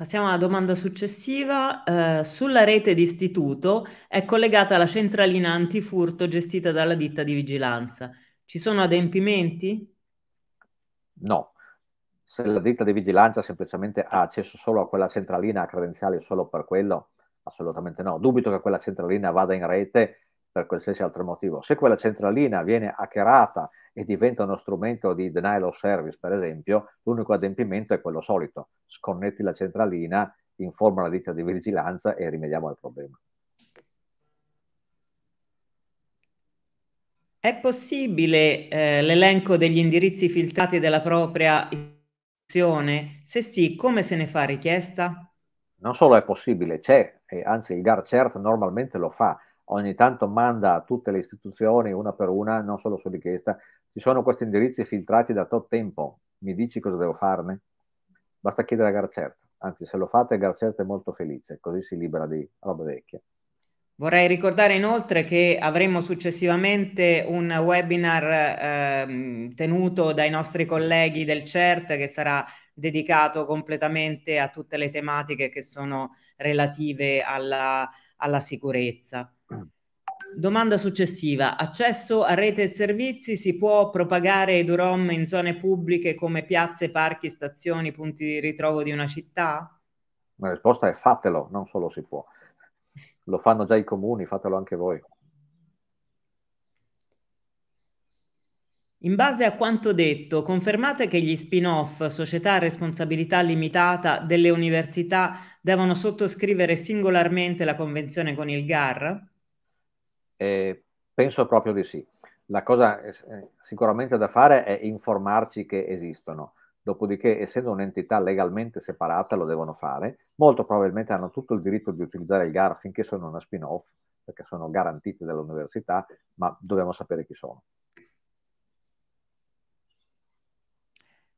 Speaker 2: Passiamo alla domanda successiva. Eh, sulla rete d'istituto è collegata la centralina antifurto gestita dalla ditta di vigilanza. Ci sono adempimenti?
Speaker 1: No. Se la ditta di vigilanza semplicemente ha accesso solo a quella centralina, a credenziali solo per quello, Assolutamente no. Dubito che quella centralina vada in rete per qualsiasi altro motivo. Se quella centralina viene hackerata e diventa uno strumento di denial of service, per esempio, l'unico adempimento è quello solito. Sconnetti la centralina, informa la ditta di vigilanza e rimediamo al problema.
Speaker 2: È possibile eh, l'elenco degli indirizzi filtrati della propria istituzione? Se sì, come se ne fa richiesta?
Speaker 1: non solo è possibile, c'è, anzi il GARCERT normalmente lo fa, ogni tanto manda a tutte le istituzioni una per una, non solo su richiesta, ci sono questi indirizzi filtrati da tot tempo, mi dici cosa devo farne? Basta chiedere a GARCERT, anzi se lo fate GARCERT è molto felice, così si libera di roba vecchia.
Speaker 2: Vorrei ricordare inoltre che avremo successivamente un webinar eh, tenuto dai nostri colleghi del CERT che sarà dedicato completamente a tutte le tematiche che sono relative alla, alla sicurezza. Domanda successiva. Accesso a rete e servizi si può propagare EduROM in zone pubbliche come piazze, parchi, stazioni, punti di ritrovo di una città?
Speaker 1: La risposta è fatelo, non solo si può. Lo fanno già i comuni, fatelo anche voi.
Speaker 2: In base a quanto detto, confermate che gli spin-off, società a responsabilità limitata delle università, devono sottoscrivere singolarmente la convenzione con il GAR?
Speaker 1: Eh, penso proprio di sì. La cosa eh, sicuramente da fare è informarci che esistono. Dopodiché, essendo un'entità legalmente separata, lo devono fare. Molto probabilmente hanno tutto il diritto di utilizzare il GAR finché sono una spin-off, perché sono garantiti dall'università, ma dobbiamo sapere chi sono.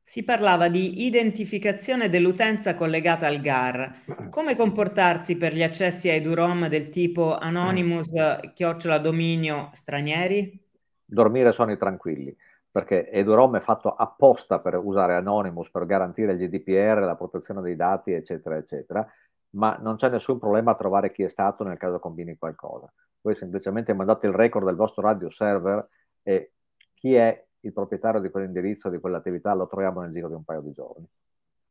Speaker 2: Si parlava di identificazione dell'utenza collegata al GAR. Come comportarsi per gli accessi ai DUROM del tipo anonymous, chiocciola dominio stranieri?
Speaker 1: Dormire sonni tranquilli, perché EduROM è fatto apposta per usare Anonymous, per garantire il GDPR, la protezione dei dati, eccetera, eccetera, ma non c'è nessun problema a trovare chi è stato nel caso combini qualcosa. Voi semplicemente mandate il record del vostro radio server e chi è il proprietario di quell'indirizzo, di quell'attività, lo troviamo nel giro di un paio di giorni.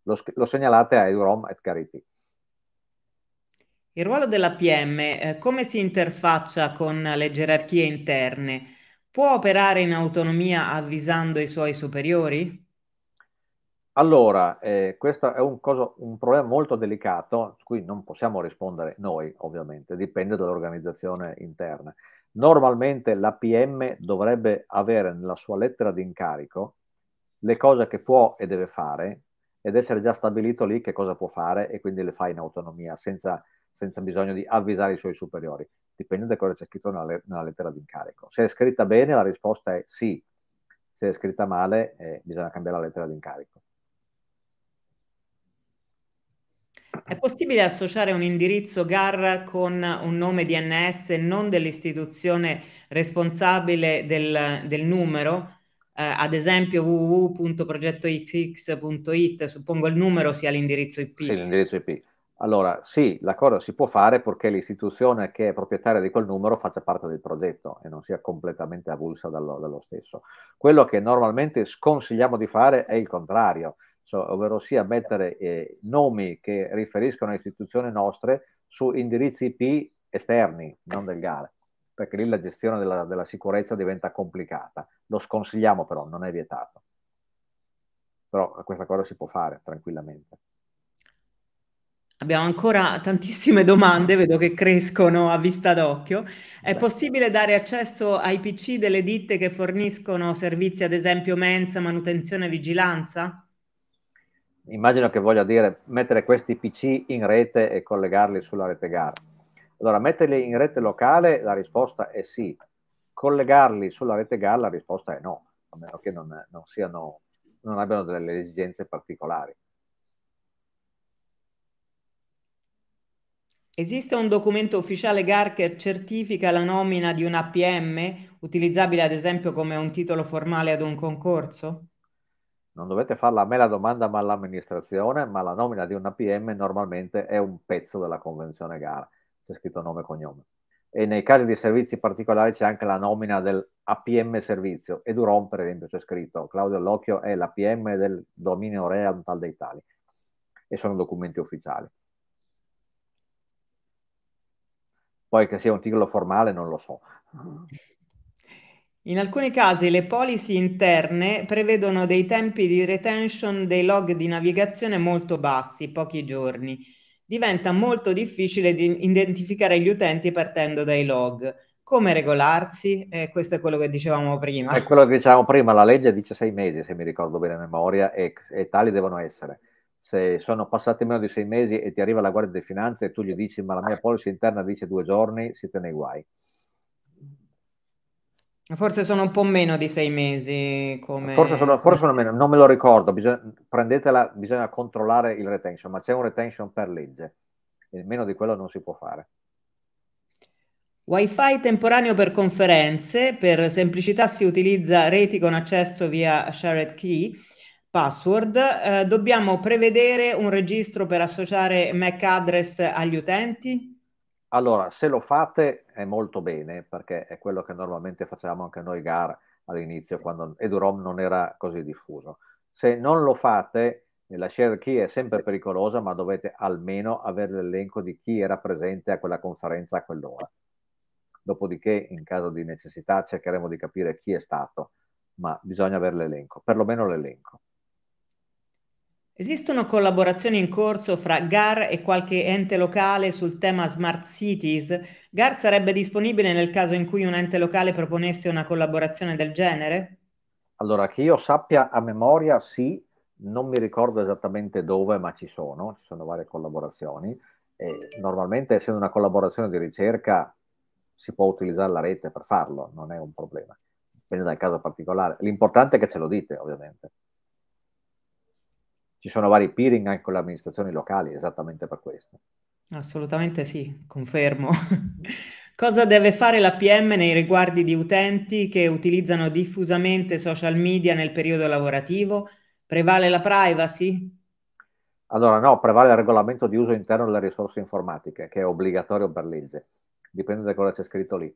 Speaker 1: Lo, lo segnalate a Edurom et Carity.
Speaker 2: Il ruolo della PM, eh, come si interfaccia con le gerarchie interne? Può operare in autonomia avvisando i suoi superiori?
Speaker 1: Allora, eh, questo è un, cosa, un, problema molto delicato, su cui non possiamo rispondere noi, ovviamente, dipende dall'organizzazione interna. Normalmente l'APM dovrebbe avere nella sua lettera di incarico le cose che può e deve fare ed essere già stabilito lì che cosa può fare e quindi le fa in autonomia, senza, senza bisogno di avvisare i suoi superiori. Dipende da cosa c'è scritto nella, nella lettera di incarico. Se è scritta bene, la risposta è sì. Se è scritta male, eh, bisogna cambiare la lettera di incarico.
Speaker 2: È possibile associare un indirizzo GAR con un nome DNS non dell'istituzione responsabile del, del numero? Eh, ad esempio www.progettoxx.it, suppongo il numero sia l'indirizzo IP.
Speaker 1: Sì, l'indirizzo IP. Allora, sì, la cosa si può fare perché l'istituzione che è proprietaria di quel numero faccia parte del progetto e non sia completamente avulsa dallo, dallo stesso. Quello che normalmente sconsigliamo di fare è il contrario, so, ovvero sia mettere eh, nomi che riferiscono a istituzioni nostre su indirizzi IP esterni, non del GAR, perché lì la gestione della, della sicurezza diventa complicata. Lo sconsigliamo però, non è vietato. Però questa cosa si può fare tranquillamente.
Speaker 2: Abbiamo ancora tantissime domande, vedo che crescono a vista d'occhio. È possibile dare accesso ai PC delle ditte che forniscono servizi, ad esempio mensa, manutenzione e vigilanza?
Speaker 1: Immagino che voglia dire mettere questi PC in rete e collegarli sulla rete gara. Allora, metterli in rete locale, la risposta è sì. Collegarli sulla rete gara, la risposta è no, a meno che non, non, siano, non abbiano delle esigenze particolari.
Speaker 2: Esiste un documento ufficiale GAR che certifica la nomina di un APM, utilizzabile ad esempio come un titolo formale ad un concorso?
Speaker 1: Non dovete farla a me la domanda ma all'amministrazione, ma la nomina di un APM normalmente è un pezzo della convenzione gara, c'è scritto nome e cognome. E nei casi di servizi particolari c'è anche la nomina dell'APM servizio. Eduron, per esempio, c'è scritto Claudio Locchio è l'APM del dominio real tal dei tali. E sono documenti ufficiali. Poi che sia un titolo formale non lo so.
Speaker 2: In alcuni casi le policy interne prevedono dei tempi di retention dei log di navigazione molto bassi, pochi giorni. Diventa molto difficile di identificare gli utenti partendo dai log. Come regolarsi? Eh, questo è quello che dicevamo prima.
Speaker 1: È quello che dicevamo prima, la legge dice sei mesi, se mi ricordo bene a memoria, e, e tali devono essere. Se sono passati meno di sei mesi e ti arriva la Guardia di Finanza e tu gli dici ma la mia policy interna dice due giorni, siete nei guai.
Speaker 2: Forse sono un po' meno di sei mesi. Come...
Speaker 1: Forse, sono, forse sono meno, non me lo ricordo. Bisogna, prendetela, bisogna controllare il retention, ma c'è un retention per legge. E meno di quello non si può fare.
Speaker 2: Wi-Fi temporaneo per conferenze, per semplicità si utilizza reti con accesso via shared key, password. Eh, dobbiamo prevedere un registro per associare MAC address agli utenti?
Speaker 1: Allora, se lo fate è molto bene, perché è quello che normalmente facevamo anche noi GAR all'inizio, quando EduROM non era così diffuso. Se non lo fate, la share key è sempre pericolosa, ma dovete almeno avere l'elenco di chi era presente a quella conferenza a quell'ora. Dopodiché, in caso di necessità, cercheremo di capire chi è stato, ma bisogna avere l'elenco, perlomeno l'elenco.
Speaker 2: Esistono collaborazioni in corso fra GAR e qualche ente locale sul tema Smart Cities? GAR sarebbe disponibile nel caso in cui un ente locale proponesse una collaborazione del genere?
Speaker 1: Allora, che io sappia a memoria, sì, non mi ricordo esattamente dove, ma ci sono, ci sono varie collaborazioni. E normalmente, essendo una collaborazione di ricerca, si può utilizzare la rete per farlo, non è un problema, dipende dal caso particolare. L'importante è che ce lo dite, ovviamente. Ci sono vari peering anche con le amministrazioni locali, esattamente per questo.
Speaker 2: Assolutamente sì, confermo. [LAUGHS] Cosa deve fare la PM nei riguardi di utenti che utilizzano diffusamente social media nel periodo lavorativo? Prevale la privacy?
Speaker 1: Allora no, prevale il regolamento di uso interno delle risorse informatiche, che è obbligatorio per legge. Dipende da cosa c'è scritto lì.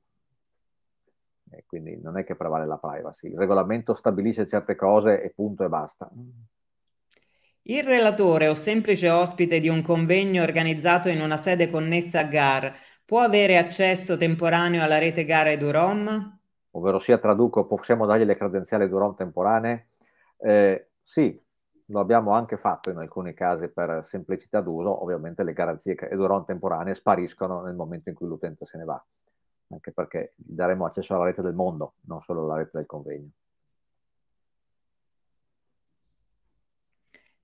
Speaker 1: E quindi non è che prevale la privacy. Il regolamento stabilisce certe cose e punto e basta.
Speaker 2: Il relatore o semplice ospite di un convegno organizzato in una sede connessa a GAR può avere accesso temporaneo alla rete GAR EduROM?
Speaker 1: Ovvero sia, traduco, possiamo dargli le credenziali EduROM temporanee? Eh, sì, lo abbiamo anche fatto in alcuni casi per semplicità d'uso, ovviamente le garanzie EduROM temporanee spariscono nel momento in cui l'utente se ne va, anche perché daremo accesso alla rete del mondo, non solo alla rete del convegno.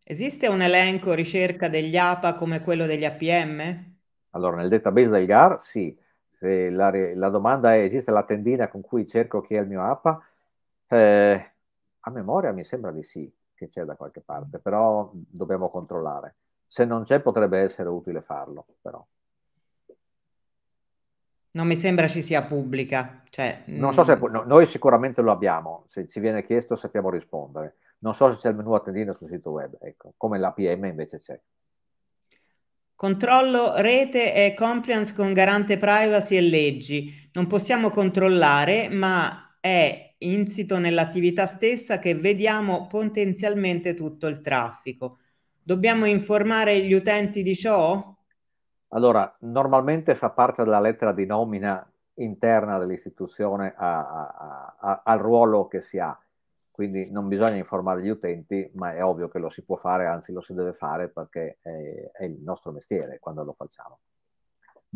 Speaker 2: Esiste un elenco ricerca degli APA come quello degli APM?
Speaker 1: Allora, nel database del GAR, sì. La, la, domanda è, esiste la tendina con cui cerco chi è il mio APA? Eh, a memoria mi sembra di sì, che c'è da qualche parte, però dobbiamo controllare. Se non c'è potrebbe essere utile farlo, però.
Speaker 2: Non mi sembra ci sia pubblica. Cioè,
Speaker 1: non so se mm. no, noi sicuramente lo abbiamo, se ci viene chiesto sappiamo rispondere. Non so se c'è il menu a tendina sul sito web, ecco, come l'APM invece c'è.
Speaker 2: Controllo rete e compliance con garante privacy e leggi. Non possiamo controllare, ma è insito nell'attività stessa che vediamo potenzialmente tutto il traffico. Dobbiamo informare gli utenti di ciò?
Speaker 1: Allora, normalmente fa parte della lettera di nomina interna dell'istituzione a, a, a, al ruolo che si ha. Quindi non bisogna informare gli utenti, ma è ovvio che lo si può fare, anzi lo si deve fare perché è, è il nostro mestiere quando lo facciamo.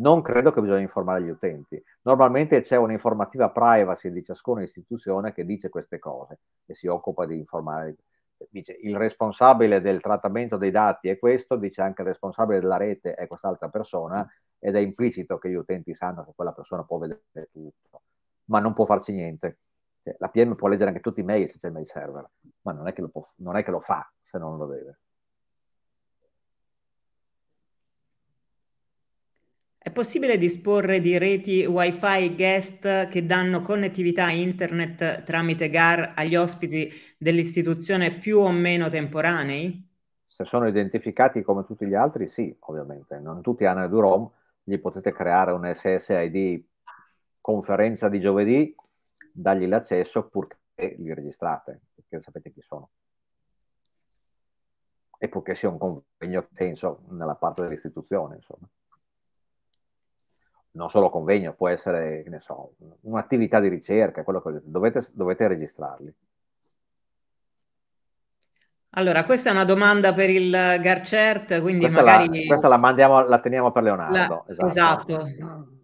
Speaker 1: Non credo che bisogna informare gli utenti. Normalmente c'è un'informativa privacy di ciascuna istituzione che dice queste cose e si occupa di informare. Dice il responsabile del trattamento dei dati è questo, dice anche il responsabile della rete è quest'altra persona ed è implicito che gli utenti sanno che quella persona può vedere tutto, ma non può farci niente la PM può leggere anche tutti i mail se c'è il mail server, ma non è che lo, può, non è che lo fa se non lo deve.
Speaker 2: È possibile disporre di reti wifi guest che danno connettività internet tramite GAR agli ospiti dell'istituzione più o meno temporanei?
Speaker 1: Se sono identificati come tutti gli altri, sì, ovviamente. Non tutti hanno EduROM, gli potete creare un SSID conferenza di giovedì dargli l'accesso purché li registrate, perché sapete chi sono. E purché sia un convegno senso nella parte dell'istituzione, insomma. Non solo convegno, può essere, ne so, un'attività di ricerca, quello che dovete, dovete registrarli.
Speaker 2: Allora, questa è una domanda per il Garcert, quindi
Speaker 1: questa
Speaker 2: magari...
Speaker 1: La, questa la, mandiamo, la teniamo per Leonardo.
Speaker 2: La, esatto. esatto.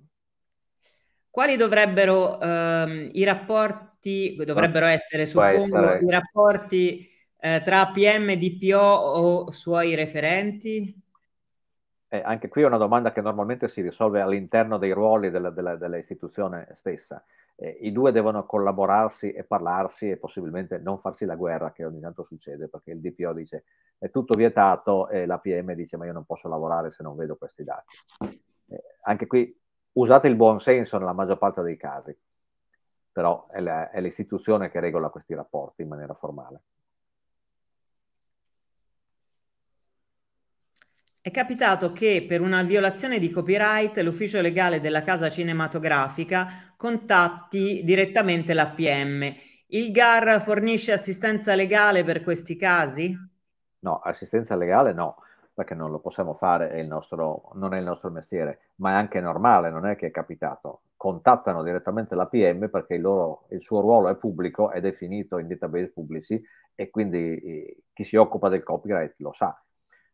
Speaker 2: Quali dovrebbero ehm, i rapporti, dovrebbero essere, suppongo, essere... i rapporti eh, tra PM e DPO o suoi referenti?
Speaker 1: Eh, anche qui è una domanda che normalmente si risolve all'interno dei ruoli dell'istituzione stessa. Eh, I due devono collaborarsi e parlarsi e possibilmente non farsi la guerra, che ogni tanto succede, perché il DPO dice è tutto vietato e la PM dice ma io non posso lavorare se non vedo questi dati. Eh, anche qui usate il buon senso nella maggior parte dei casi, però è, la, è l'istituzione che regola questi rapporti in maniera formale.
Speaker 2: È capitato che per una violazione di copyright l'ufficio legale della casa cinematografica contatti direttamente l'APM. Il GAR fornisce assistenza legale per questi casi?
Speaker 1: No, assistenza legale no perché non lo possiamo fare, è nostro, non è il nostro mestiere, ma è anche normale, non è che è capitato. Contattano direttamente la PM perché il, loro, il suo ruolo è pubblico, è definito in database pubblici e quindi eh, chi si occupa del copyright lo sa.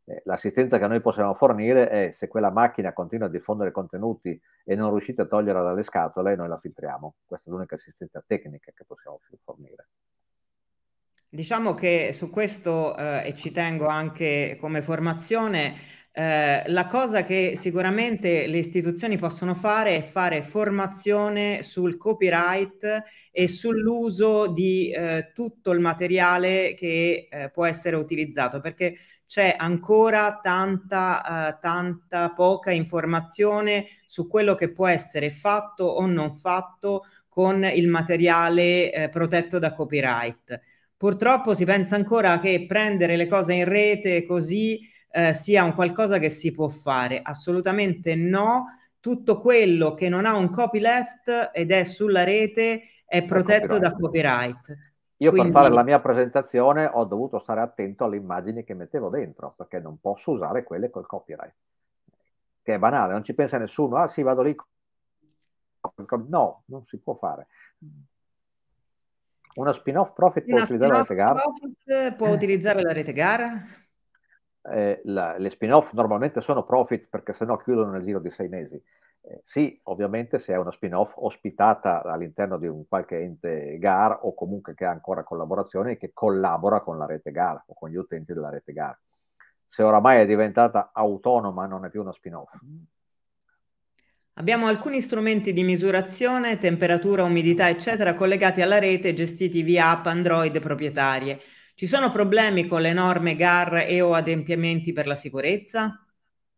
Speaker 1: Eh, l'assistenza che noi possiamo fornire è se quella macchina continua a diffondere contenuti e non riuscite a toglierla dalle scatole, noi la filtriamo. Questa è l'unica assistenza tecnica che possiamo fornire.
Speaker 2: Diciamo che su questo, eh, e ci tengo anche come formazione, Eh, la cosa che sicuramente le istituzioni possono fare è fare formazione sul copyright e sull'uso di eh, tutto il materiale che eh, può essere utilizzato, perché c'è ancora tanta, uh, tanta poca informazione su quello che può essere fatto o non fatto con il materiale eh, protetto da copyright. Purtroppo si pensa ancora che prendere le cose in rete così eh, sia un qualcosa che si può fare. Assolutamente no. Tutto quello che non ha un copyleft ed è sulla rete è protetto copyright. da copyright.
Speaker 1: Io Quindi... per fare la mia presentazione ho dovuto stare attento alle immagini che mettevo dentro, perché non posso usare quelle col copyright. Che è banale, non ci pensa nessuno. Ah sì, vado lì. No, non si può fare. Una spin-off profit può utilizzare la rete gara?
Speaker 2: Può utilizzare la rete gara?
Speaker 1: eh, la, le spin-off normalmente sono profit perché sennò chiudono nel giro di sei mesi. Eh, sì, ovviamente se è una spin-off ospitata all'interno di un qualche ente GAR o comunque che ha ancora collaborazione e che collabora con la rete GAR o con gli utenti della rete GAR. Se oramai è diventata autonoma non è più una spin-off.
Speaker 2: Abbiamo alcuni strumenti di misurazione, temperatura, umidità, eccetera, collegati alla rete gestiti via app Android proprietarie. Ci sono problemi con le norme GAR e o adempimenti per la sicurezza?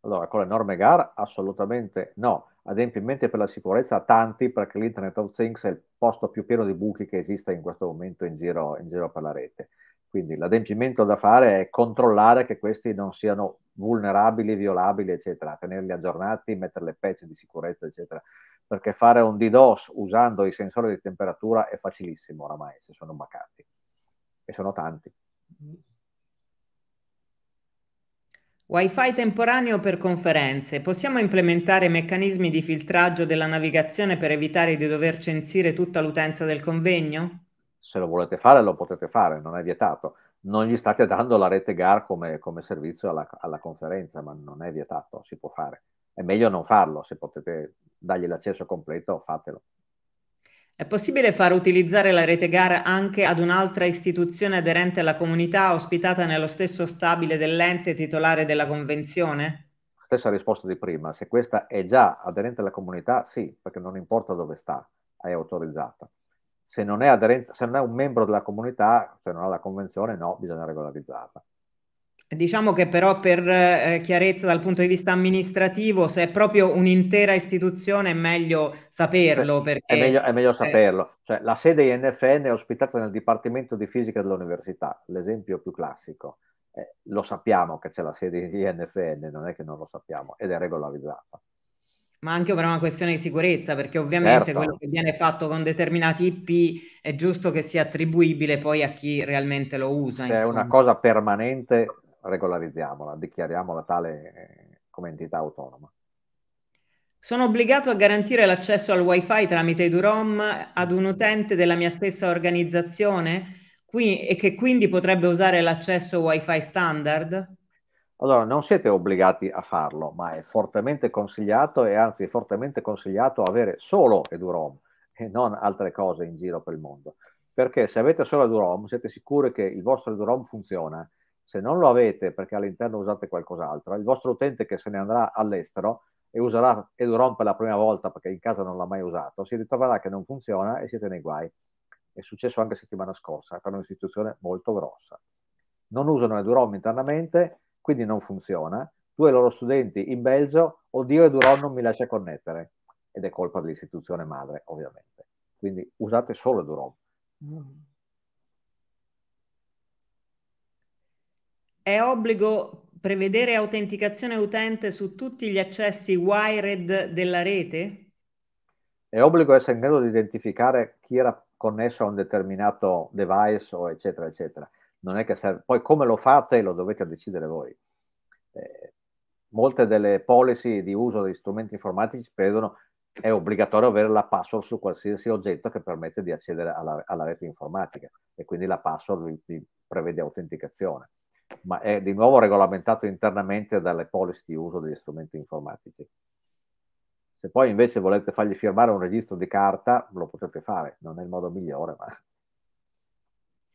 Speaker 1: Allora, con le norme GAR assolutamente no. Adempimenti per la sicurezza tanti perché l'Internet of Things è il posto più pieno di buchi che esista in questo momento in giro, in giro per la rete. Quindi l'adempimento da fare è controllare che questi non siano vulnerabili, violabili, eccetera, tenerli aggiornati, mettere le patch di sicurezza, eccetera. Perché fare un DDoS usando i sensori di temperatura è facilissimo oramai, se sono bacati e sono tanti.
Speaker 2: Wi-Fi temporaneo per conferenze. Possiamo implementare meccanismi di filtraggio della navigazione per evitare di dover censire tutta l'utenza del convegno?
Speaker 1: Se lo volete fare, lo potete fare, non è vietato. Non gli state dando la rete GAR come, come servizio alla, alla, conferenza, ma non è vietato, si può fare. È meglio non farlo, se potete dargli l'accesso completo, fatelo.
Speaker 2: È possibile far utilizzare la rete gara anche ad un'altra istituzione aderente alla comunità ospitata nello stesso stabile dell'ente titolare della convenzione?
Speaker 1: Stessa risposta di prima, se questa è già aderente alla comunità, sì, perché non importa dove sta, è autorizzata. Se non è, aderente, se non è un membro della comunità, se non ha la convenzione, no, bisogna regolarizzarla.
Speaker 2: Diciamo che però per eh, chiarezza dal punto di vista amministrativo, se è proprio un'intera istituzione è meglio saperlo. Perché,
Speaker 1: è, meglio, è meglio eh, saperlo. Cioè, la sede INFN è ospitata nel Dipartimento di Fisica dell'Università, l'esempio più classico. Eh, lo sappiamo che c'è la sede INFN, non è che non lo sappiamo, ed è regolarizzata.
Speaker 2: Ma anche per una questione di sicurezza, perché ovviamente certo. quello che viene fatto con determinati IP è giusto che sia attribuibile poi a chi realmente lo usa.
Speaker 1: Se insomma. è una cosa permanente, regolarizziamola, dichiariamola tale eh, come entità autonoma.
Speaker 2: Sono obbligato a garantire l'accesso al wifi tramite Durom ad un utente della mia stessa organizzazione qui, e che quindi potrebbe usare l'accesso wifi standard?
Speaker 1: Allora, non siete obbligati a farlo, ma è fortemente consigliato e anzi è fortemente consigliato avere solo EduROM e non altre cose in giro per il mondo. Perché se avete solo EduROM siete sicuri che il vostro EduROM funziona se non lo avete perché all'interno usate qualcos'altro, il vostro utente che se ne andrà all'estero e userà EduROM per la prima volta perché in casa non l'ha mai usato, si ritroverà che non funziona e siete nei guai. È successo anche settimana scorsa per un'istituzione molto grossa. Non usano EduROM internamente, quindi non funziona. Due loro studenti in Belgio, oddio EduROM non mi lascia connettere. Ed è colpa dell'istituzione madre, ovviamente. Quindi usate solo EduROM. Mm.
Speaker 2: È obbligo prevedere autenticazione utente su tutti gli accessi wired della rete?
Speaker 1: È obbligo essere in grado di identificare chi era connesso a un determinato device o eccetera eccetera. Non è che serve. Poi come lo fate lo dovete decidere voi. Eh, molte delle policy di uso degli strumenti informatici prevedono è obbligatorio avere la password su qualsiasi oggetto che permette di accedere alla, alla rete informatica e quindi la password vi, vi prevede autenticazione ma è di nuovo regolamentato internamente dalle policy di uso degli strumenti informatici. Se poi invece volete fargli firmare un registro di carta, lo potete fare, non è il modo migliore, ma...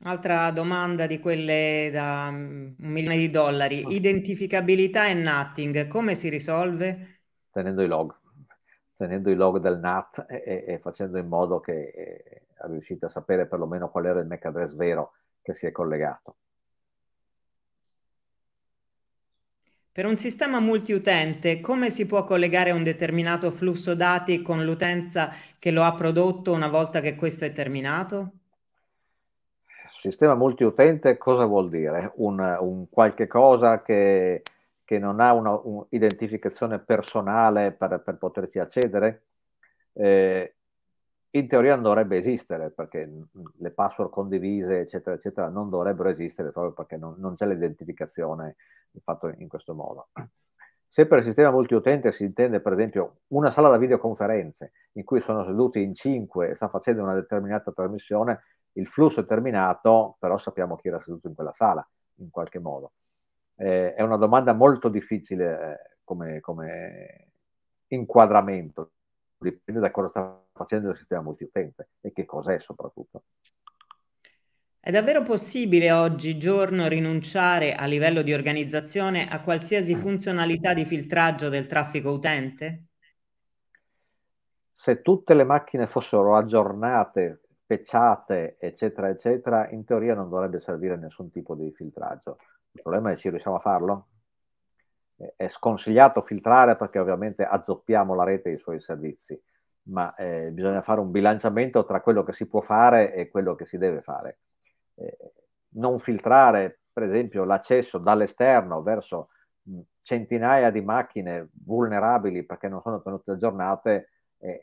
Speaker 2: Altra domanda di quelle da mm, un milione di dollari. Ah. Identificabilità e NATing, come si risolve?
Speaker 1: Tenendo i log, tenendo i log del NAT e, e facendo in modo che eh, riuscite a sapere perlomeno qual era il MAC address vero che si è collegato.
Speaker 2: Per un sistema multiutente, come si può collegare un determinato flusso dati con l'utenza che lo ha prodotto una volta che questo è terminato?
Speaker 1: Sistema multiutente cosa vuol dire? Un, un qualche cosa che, che non ha un'identificazione personale per, per, poterci accedere? Eh, in teoria non dovrebbe esistere perché le password condivise, eccetera, eccetera, non dovrebbero esistere proprio perché non, non c'è l'identificazione fatto in questo modo. Se per sistema multiutente si intende, per esempio, una sala da videoconferenze in cui sono seduti in cinque e sta facendo una determinata trasmissione, il flusso è terminato, però sappiamo chi era seduto in quella sala, in qualche modo. Eh, è una domanda molto difficile eh, come, come, inquadramento, dipende da cosa sta facendo il sistema multiutente e che cos'è soprattutto.
Speaker 2: È davvero possibile oggigiorno rinunciare a livello di organizzazione a qualsiasi funzionalità di filtraggio del traffico utente?
Speaker 1: Se tutte le macchine fossero aggiornate pecciate, eccetera, eccetera, in teoria non dovrebbe servire nessun tipo di filtraggio. Il problema è se riusciamo a farlo. È sconsigliato filtrare perché ovviamente azzoppiamo la rete e i suoi servizi, ma eh, bisogna fare un bilanciamento tra quello che si può fare e quello che si deve fare. Eh, non filtrare, per esempio, l'accesso dall'esterno verso centinaia di macchine vulnerabili perché non sono tenute aggiornate, eh,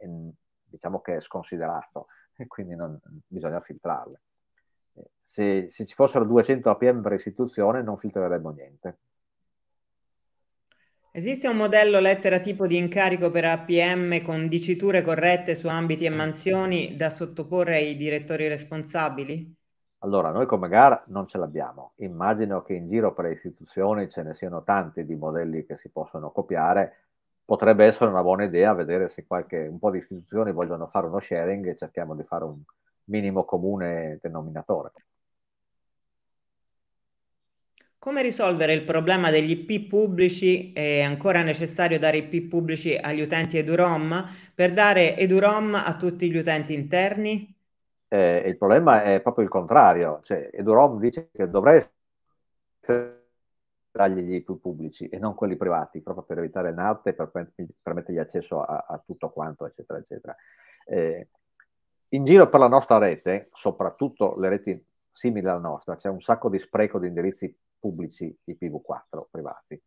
Speaker 1: diciamo che è sconsiderato e quindi non, bisogna filtrarle. Se, se, ci fossero 200 APM per istituzione non filtreremmo niente.
Speaker 2: Esiste un modello lettera tipo di incarico per APM con diciture corrette su ambiti e mansioni da sottoporre ai direttori responsabili?
Speaker 1: Allora, noi come GAR non ce l'abbiamo. Immagino che in giro per le istituzioni ce ne siano tanti di modelli che si possono copiare potrebbe essere una buona idea vedere se qualche, un po' di istituzioni vogliono fare uno sharing e cerchiamo di fare un minimo comune denominatore.
Speaker 2: Come risolvere il problema degli IP pubblici? È ancora necessario dare IP pubblici agli utenti EduROM per dare EduROM a tutti gli utenti interni?
Speaker 1: Eh, il problema è proprio il contrario, cioè EduROM dice che dovreste dargli più pubblici e non quelli privati, proprio per evitare NAT e per permettergli accesso a, a tutto quanto, eccetera, eccetera. Eh, in giro per la nostra rete, soprattutto le reti simili alla nostra, c'è un sacco di spreco di indirizzi pubblici IPv4 privati.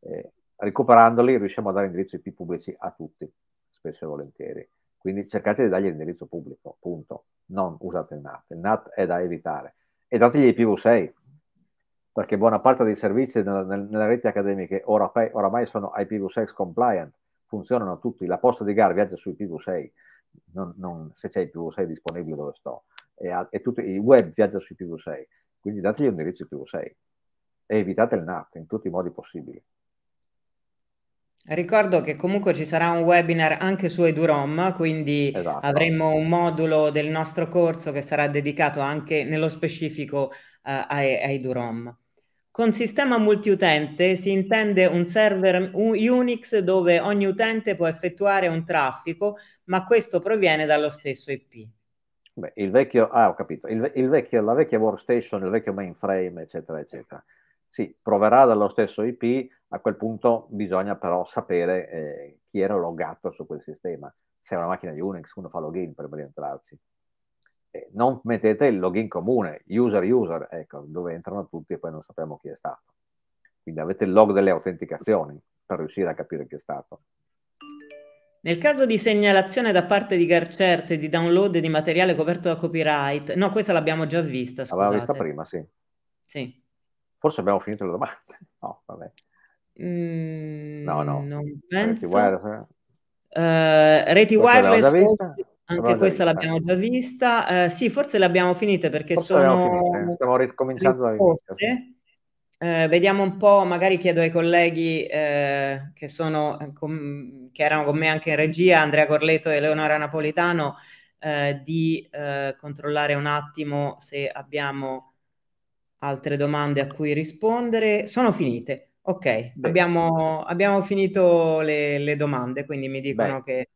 Speaker 1: Eh, recuperandoli riusciamo a dare indirizzi IP pubblici a tutti, spesso e volentieri. Quindi cercate di dargli l'indirizzo pubblico, punto. Non usate il NAT. Il NAT è da evitare. E dategli IPv6, perché buona parte dei servizi nella, nelle reti accademiche oramai, oramai sono IPv6 compliant, funzionano tutti, la posta di gara viaggia su IPv6, non, non, se c'è IPv6 disponibile dove sto, e, e tutto, il web viaggia su IPv6, quindi dategli un indirizzo IPv6 e evitate il NAT in tutti i modi possibili.
Speaker 2: Ricordo che comunque ci sarà un webinar anche su EduROM, quindi esatto. avremo un modulo del nostro corso che sarà dedicato anche nello specifico uh, a, a EduROM. Con sistema multiutente si intende un server Unix dove ogni utente può effettuare un traffico, ma questo proviene dallo stesso IP.
Speaker 1: Beh, il vecchio, ah, ho capito, il, il vecchio, la vecchia workstation, il vecchio mainframe, eccetera, eccetera. Sì, proverà dallo stesso IP, a quel punto bisogna però sapere eh, chi era loggato su quel sistema. Se è una macchina di Unix, uno fa login per rientrarci non mettete il login comune, user user, ecco, dove entrano tutti e poi non sappiamo chi è stato. Quindi avete il log delle autenticazioni per riuscire a capire chi è stato.
Speaker 2: Nel caso di segnalazione da parte di Garcert di download di materiale coperto da copyright, no, questa l'abbiamo già vista. Scusate.
Speaker 1: L'abbiamo vista prima, sì.
Speaker 2: Sì.
Speaker 1: Forse abbiamo finito le domande. [LAUGHS] No, vabbè.
Speaker 2: Mm, no, no. Non penso. Reti wireless, uh, reti wireless anche questa l'abbiamo già vista. Eh, sì, forse l'abbiamo finite perché forse sono...
Speaker 1: Finite. Stiamo ricominciando
Speaker 2: risposte. Eh, vediamo un po', magari chiedo ai colleghi eh, che, sono, com- che erano con me anche in regia, Andrea Corleto e Eleonora Napolitano, eh, di eh, controllare un attimo se abbiamo altre domande a cui rispondere. Sono finite. Ok, abbiamo, abbiamo, finito le, le, domande, quindi mi dicono Beh, che...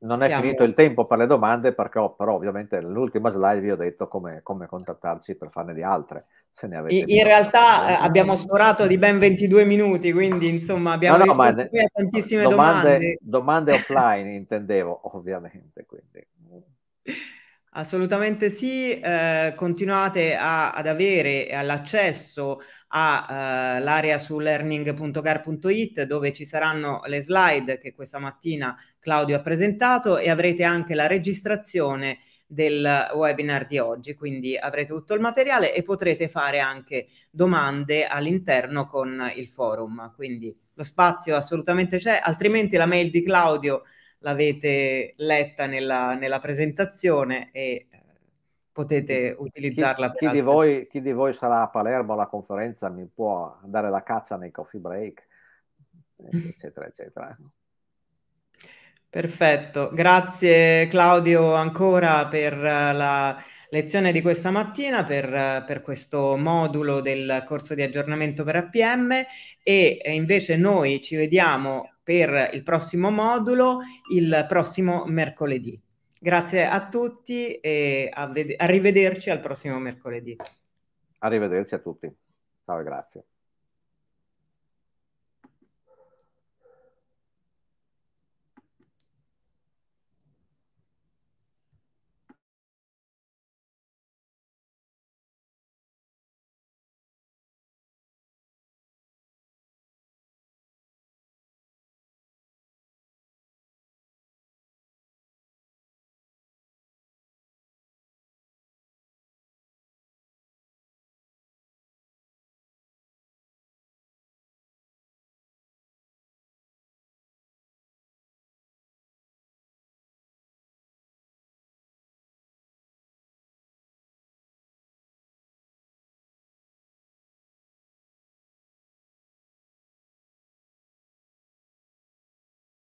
Speaker 1: Non siamo... è finito il tempo per le domande, perché ho, però ovviamente nell'ultima slide vi ho detto come, come contattarci per farne di altre.
Speaker 2: Se ne avete in, realtà eh, abbiamo sforato di ben 22 minuti, quindi insomma abbiamo no, no, risposto ne... a tantissime domande.
Speaker 1: Domande, domande [LAUGHS] offline intendevo, ovviamente. Quindi.
Speaker 2: Assolutamente sì, eh, continuate a, ad avere all'accesso all'area uh, su learning.gar.it dove ci saranno le slide che questa mattina Claudio ha presentato e avrete anche la registrazione del webinar di oggi, quindi avrete tutto il materiale e potrete fare anche domande all'interno con il forum, quindi lo spazio assolutamente c'è, altrimenti la mail di Claudio l'avete letta nella, nella presentazione e eh, potete utilizzarla.
Speaker 1: Chi, chi, di voi, chi, di voi, sarà a Palermo alla conferenza mi può dare la caccia nei coffee break, eccetera, eccetera.
Speaker 2: Perfetto, grazie Claudio ancora per la lezione di questa mattina, per, per questo modulo del corso di aggiornamento per APM e invece noi ci vediamo per il prossimo modulo il prossimo mercoledì. Grazie a tutti e a arrivederci al prossimo mercoledì.
Speaker 1: Arrivederci a tutti. Ciao e grazie.